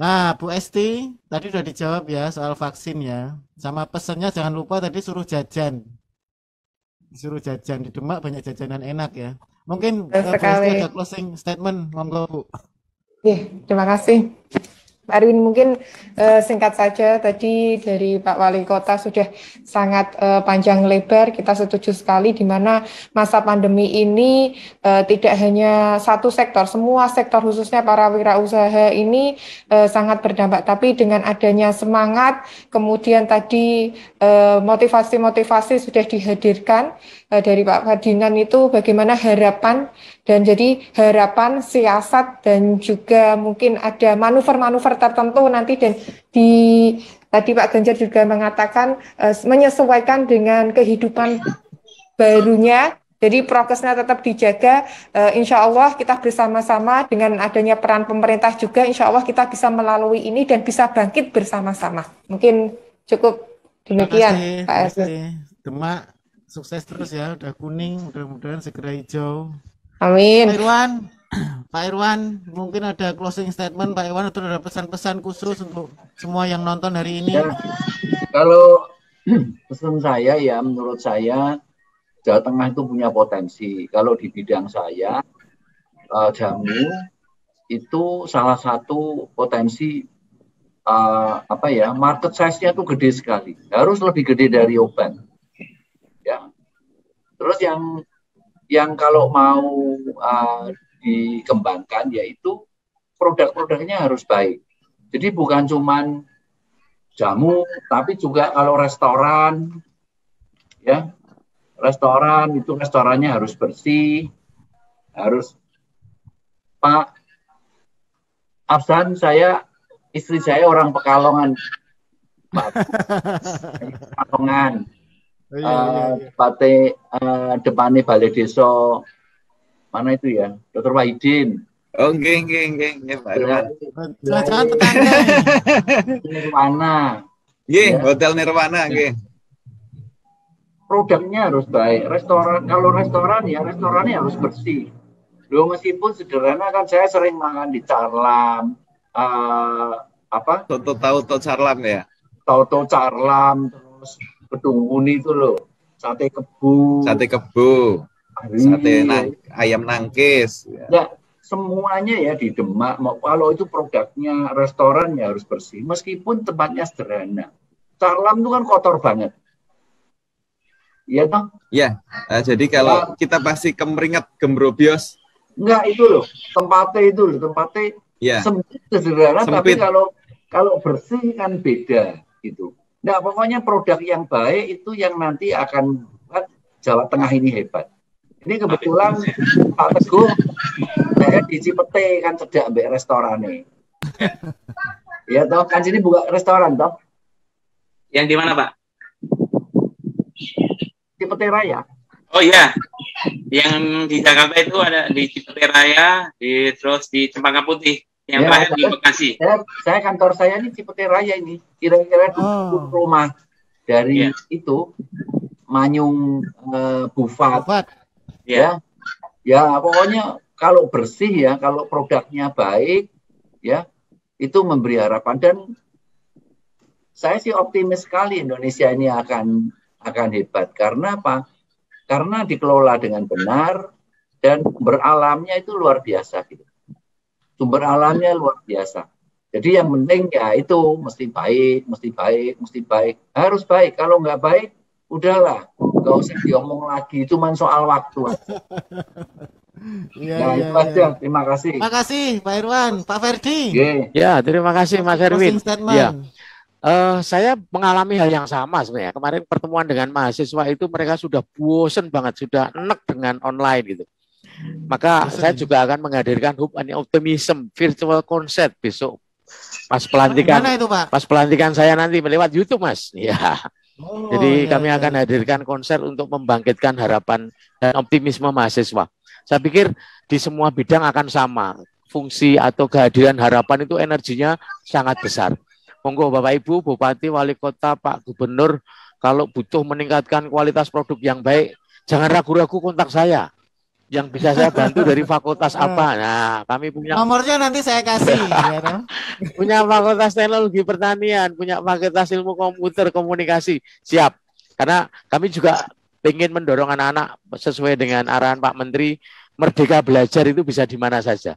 Nah, Bu Esti, tadi udah dijawab ya soal vaksin ya. Sama pesennya jangan lupa tadi suruh jajan. Disuruh jajan di Demak banyak jajanan enak ya. Mungkin eh, Bu Esti ada closing statement, monggo Bu. Iya, terima kasih. Pak Arwin mungkin eh, singkat saja tadi dari Pak Wali Kota sudah sangat eh, panjang lebar kita setuju sekali di mana masa pandemi ini eh, tidak hanya satu sektor semua sektor khususnya para wirausaha ini eh, sangat berdampak. Tapi dengan adanya semangat kemudian tadi motivasi-motivasi sudah dihadirkan dari Pak Ferdinand itu bagaimana harapan dan jadi harapan siasat dan juga mungkin ada manuver-manuver tertentu nanti dan di tadi Pak Ganjar juga mengatakan eh, menyesuaikan dengan kehidupan barunya jadi prokesnya tetap dijaga. Eh, insya Allah kita bersama-sama dengan adanya peran pemerintah juga, insya Allah kita bisa melalui ini dan bisa bangkit bersama-sama. Mungkin cukup demikian, Terima kasih, Pak Erwin. Esti. Sukses terus ya, udah kuning, mudah-mudahan segera hijau. Amin. Pak Irwan, Pak Irwan, mungkin ada closing statement Pak Irwan atau ada pesan-pesan khusus untuk semua yang nonton hari ini? Ya, kalau pesan saya ya menurut saya Jawa Tengah itu punya potensi. Kalau di bidang saya eh, jamu itu salah satu potensi eh, apa ya market size-nya itu gede sekali. Harus lebih gede dari obat. Terus yang yang kalau mau eh, dikembangkan yaitu produk-produknya harus baik. Jadi bukan cuman jamu, tapi juga kalau restoran, ya. Restoran itu restorannya harus bersih, harus Pak Afsan, saya istri saya orang Pekalongan, Pak. Pekalongan, Oh, iya, iya, Eh, Pate eh, depannya Balai Desa, mana itu ya, Dokter Wahidin. Oh, nggih nggih nggih nggih Pak Irwan. Jangan tetangga Nirwana. Nggih, Ya. Hotel Nirwana nggih. produknya harus baik. Restoran kalau restoran ya restorannya harus bersih. Loh meskipun sederhana kan saya sering makan di Carlam, eh, apa? Toto tahu to Carlam ya. Tauto Carlam terus Gedung Uni itu loh, sate kebu. Sate kebu, sate nang, ayam nangkis. Ya, semuanya ya di Demak. Mau kalau itu produknya restoran ya harus bersih, meskipun tempatnya sederhana. Carlam itu kan kotor banget. Iya toh? Ya, eh, jadi kalau kita pasti kemeringat gembrobios, Enggak itu loh, tempatnya itu loh, tempatnya ya. sempit sederhana tapi Sempit. kalau kalau bersih kan beda gitu. Nah pokoknya produk yang baik itu yang nanti akan buat Jawa Tengah ini hebat. Ini kebetulan Pak Teguh saya di Cipete kan cedak mbak restorannya. ya toh kan sini buka restoran toh Yang di mana, Pak? Cipete Raya. Oh iya. Yang di Jakarta itu ada di Cipete Raya, di terus di Cempaka Putih. Yang Ya, terakhir di saya- Bekasi. Saya, saya kantor saya ini Cipete Raya ini. Kira-kira 20 rumah dari itu Manyung eh, Bufat. Ya. Ya, pokoknya kalau bersih ya, kalau produknya baik ya, itu memberi harapan dan saya sih optimis sekali Indonesia ini akan akan hebat karena apa? Karena dikelola dengan benar dan beralamnya itu luar biasa gitu. Sumber alamnya luar biasa. Jadi yang penting ya itu mesti baik, mesti baik, mesti baik. Harus baik. Kalau nggak baik, udahlah. Nggak usah diomong lagi. Cuman soal waktu. aja. Iya, Nah, itu iya. aja. Terima kasih. Terima kasih Pak Irwan, Pak Ferdi. Ya, terima kasih Mas Erwin. Ya. Eh, saya mengalami hal yang sama sebenarnya. Kemarin pertemuan dengan mahasiswa itu mereka sudah bosen banget, sudah enek dengan online gitu. Maka saya juga akan menghadirkan Hope and Optimism virtual concert besok. Pas pelantikan, Mana itu, Pak? pas pelantikan saya nanti lewat YouTube, Mas. Ya. Oh, Jadi iya, kami iya, akan hadirkan konser untuk membangkitkan harapan dan optimisme mahasiswa. Saya pikir di semua bidang akan sama. Fungsi atau kehadiran harapan itu energinya sangat besar. Monggo Bapak Ibu, Bupati, Wali Kota, Pak Gubernur, kalau butuh meningkatkan kualitas produk yang baik, jangan ragu-ragu kontak saya. Yang bisa saya bantu dari fakultas apa. Nah, kami punya Nomornya nanti saya kasih. ya, punya fakultas teknologi pertanian, punya fakultas ilmu komputer komunikasi, siap. Karena kami juga ingin mendorong anak-anak sesuai dengan arahan Pak Menteri, merdeka belajar itu bisa di mana saja.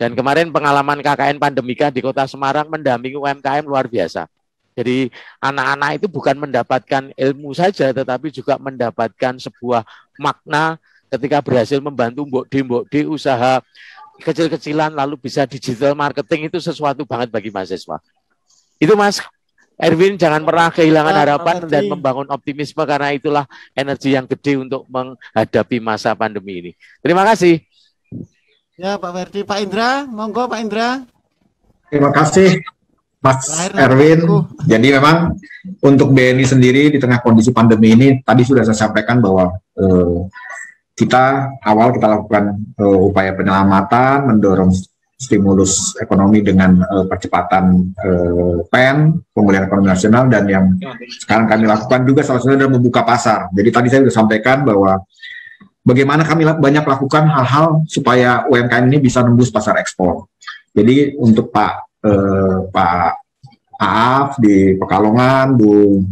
Dan kemarin pengalaman KKN Pandemika di Kota Semarang mendampingi UMKM luar biasa. Jadi anak-anak itu bukan mendapatkan ilmu saja, tetapi juga mendapatkan sebuah makna ketika berhasil membantu Mbok D, Mbok D usaha kecil-kecilan lalu bisa digital marketing itu sesuatu banget bagi mahasiswa. Itu Mas Erwin jangan pernah kehilangan harapan dan membangun optimisme karena itulah energi yang gede untuk menghadapi masa pandemi ini. Terima kasih. Ya Pak Ferdi, Pak Indra, monggo Pak Indra. Terima kasih Mas Erwin. Jadi memang untuk BNI sendiri di tengah kondisi pandemi ini tadi sudah saya sampaikan bahwa eh, kita awal kita lakukan eh, upaya penyelamatan, mendorong stimulus ekonomi dengan eh, percepatan eh, PEN, pemulihan ekonomi nasional dan yang sekarang kami lakukan juga salah satunya adalah membuka pasar. Jadi tadi saya sudah sampaikan bahwa bagaimana kami banyak lakukan hal-hal supaya UMKM ini bisa nembus pasar ekspor. Jadi untuk Pak eh, Pak Aaf di Pekalongan, Bu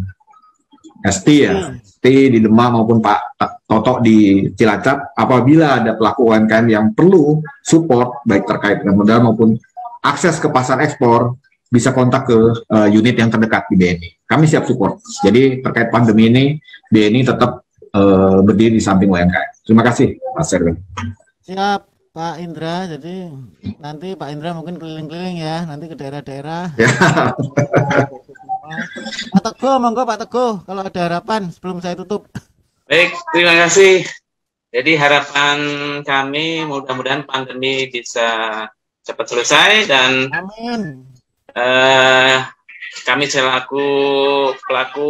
Esti ya, Esti di Demak maupun Pak Toto di Cilacap, apabila ada pelaku UMKM yang perlu support baik terkait dengan modal maupun akses ke pasar ekspor, bisa kontak ke eh, unit yang terdekat di BNI. Kami siap support. Jadi terkait pandemi ini, BNI tetap eh, berdiri di samping UMKM. Terima kasih, Mas Erwin. Siap Pak Indra, jadi nanti Pak Indra mungkin keliling-keliling ya, nanti ke daerah-daerah. Ya. Pak Teguh, monggo Pak Teguh, kalau ada harapan sebelum saya tutup. Baik, terima kasih. Jadi harapan kami mudah-mudahan pandemi bisa cepat selesai dan Amin. eh, kami selaku pelaku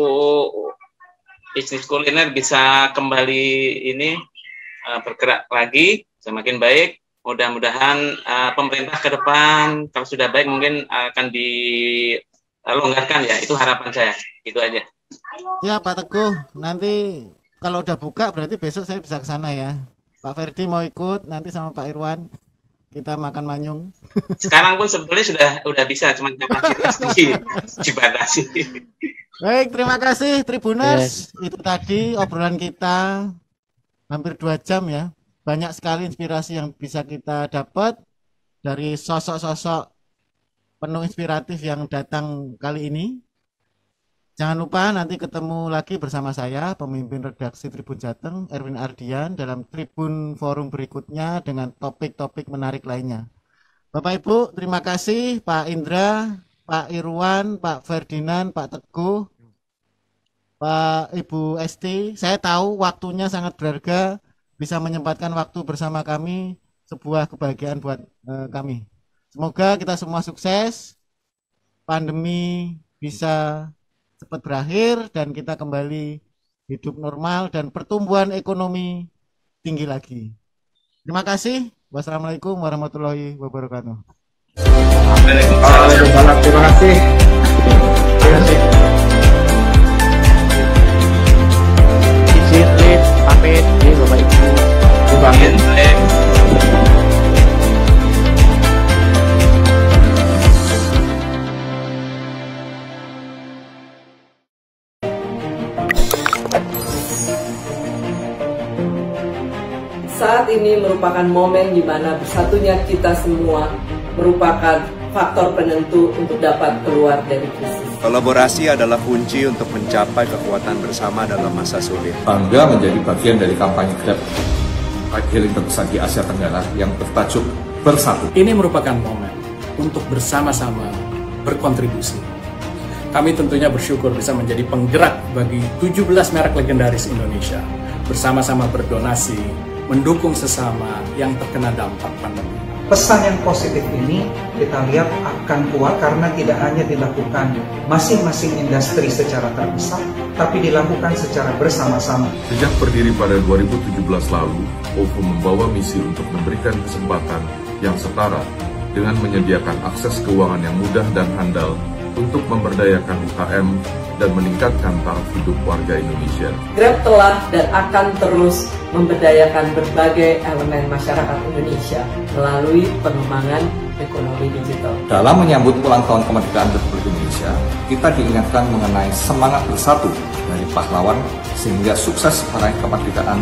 bisnis kuliner bisa kembali ini eh, bergerak lagi semakin baik. Mudah-mudahan eh, pemerintah ke depan kalau sudah baik mungkin akan dilonggarkan ya. Itu harapan saya. Itu aja. Ya Pak Teguh, nanti kalau udah buka berarti besok saya bisa ke sana ya. Pak Ferdi mau ikut nanti sama Pak Irwan. Kita makan manyung. Sekarang pun sebetulnya sudah udah bisa, cuma kapasitas di dibatasi. Baik, terima kasih Tribuners. Itu tadi obrolan kita hampir dua jam ya. Banyak sekali inspirasi yang bisa kita dapat dari sosok-sosok penuh inspiratif yang datang kali ini. Jangan lupa nanti ketemu lagi bersama saya, pemimpin redaksi Tribun Jateng, Erwin Ardian, dalam Tribun Forum berikutnya dengan topik-topik menarik lainnya. Bapak Ibu, terima kasih Pak Indra, Pak Irwan, Pak Ferdinand, Pak Teguh, Pak Ibu Esti. Saya tahu waktunya sangat berharga, bisa menyempatkan waktu bersama kami, sebuah kebahagiaan buat eh, kami. Semoga kita semua sukses, pandemi bisa cepat berakhir dan kita kembali hidup normal dan pertumbuhan ekonomi tinggi lagi. Terima kasih. Wassalamualaikum warahmatullahi wabarakatuh. Waalaikumsalam. Terima kasih. Terima kasih. Izin, pamit, Bapak Ibu. Pamit. Saat ini merupakan momen di mana bersatunya kita semua merupakan faktor penentu untuk dapat keluar dari krisis. Kolaborasi adalah kunci untuk mencapai kekuatan bersama dalam masa sulit. Bangga menjadi bagian dari kampanye Grab Healing terbesar di Asia Tenggara yang bertajuk Bersatu. Ini merupakan momen untuk bersama-sama berkontribusi. Kami tentunya bersyukur bisa menjadi penggerak bagi 17 merek legendaris Indonesia. Bersama-sama berdonasi, mendukung sesama yang terkena dampak pandemi. Pesan yang positif ini kita lihat akan kuat karena tidak hanya dilakukan masing-masing industri secara terpisah, tapi dilakukan secara bersama-sama. Sejak berdiri pada 2017 lalu, OVO membawa misi untuk memberikan kesempatan yang setara dengan menyediakan akses keuangan yang mudah dan handal untuk memberdayakan UKM dan meningkatkan taraf hidup warga Indonesia. Grab telah dan akan terus memberdayakan berbagai elemen masyarakat Indonesia melalui pengembangan ekonomi digital. Dalam menyambut ulang tahun kemerdekaan Republik Indonesia, kita diingatkan mengenai semangat bersatu dari pahlawan sehingga sukses meraih kemerdekaan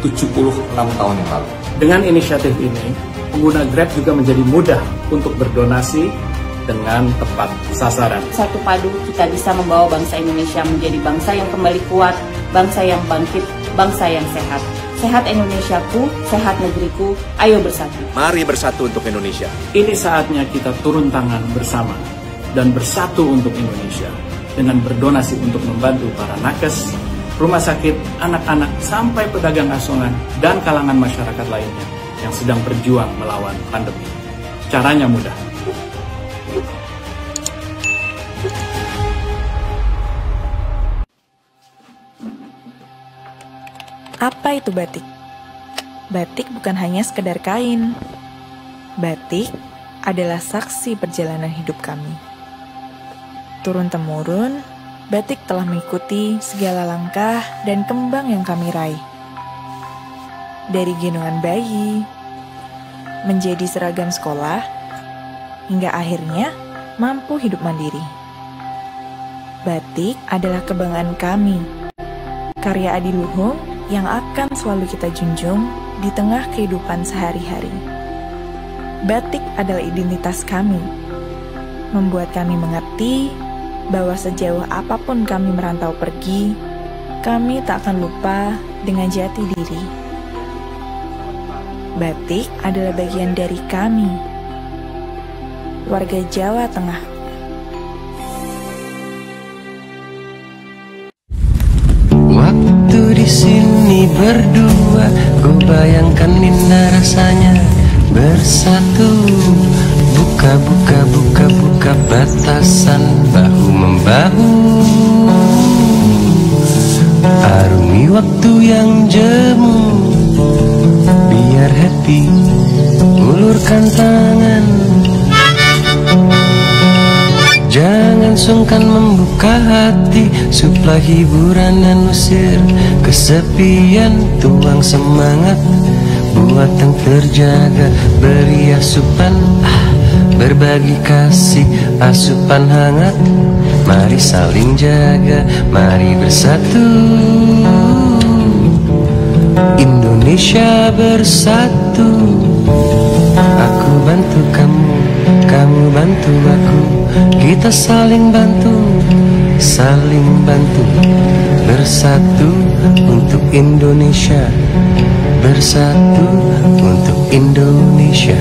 76 tahun yang lalu. Dengan inisiatif ini, pengguna Grab juga menjadi mudah untuk berdonasi dengan tepat sasaran. Satu padu kita bisa membawa bangsa Indonesia menjadi bangsa yang kembali kuat, bangsa yang bangkit, bangsa yang sehat. Sehat Indonesiaku, sehat negeriku, ayo bersatu. Mari bersatu untuk Indonesia. Ini saatnya kita turun tangan bersama dan bersatu untuk Indonesia dengan berdonasi untuk membantu para nakes, rumah sakit, anak-anak, sampai pedagang asongan dan kalangan masyarakat lainnya yang sedang berjuang melawan pandemi. Caranya mudah. Apa itu batik? Batik bukan hanya sekedar kain. Batik adalah saksi perjalanan hidup kami. Turun-temurun, batik telah mengikuti segala langkah dan kembang yang kami raih. Dari gendongan bayi, menjadi seragam sekolah, hingga akhirnya mampu hidup mandiri. Batik adalah kebanggaan kami, karya adiluhung yang akan selalu kita junjung di tengah kehidupan sehari-hari. Batik adalah identitas kami, membuat kami mengerti bahwa sejauh apa pun kami merantau pergi, kami tak akan lupa dengan jati diri. Batik adalah bagian dari kami, warga Jawa Tengah. Di sini berdua, ku bayangkan indah rasanya bersatu. Buka, buka, buka, buka batasan bahu membahu. Arungi waktu yang jemu, biar happy. Ulurkan tangan, Jangan sungkan membuka hati. Suplai hiburan dan usir kesepian. Tuang semangat buat yang terjaga. Beri asupan ah, berbagi kasih. Asupan hangat Mari saling jaga, mari bersatu. Indonesia bersatu. Aku bantu kamu, kamu bantu aku Kita saling bantu, saling bantu. Bersatu untuk Indonesia Bersatu untuk Indonesia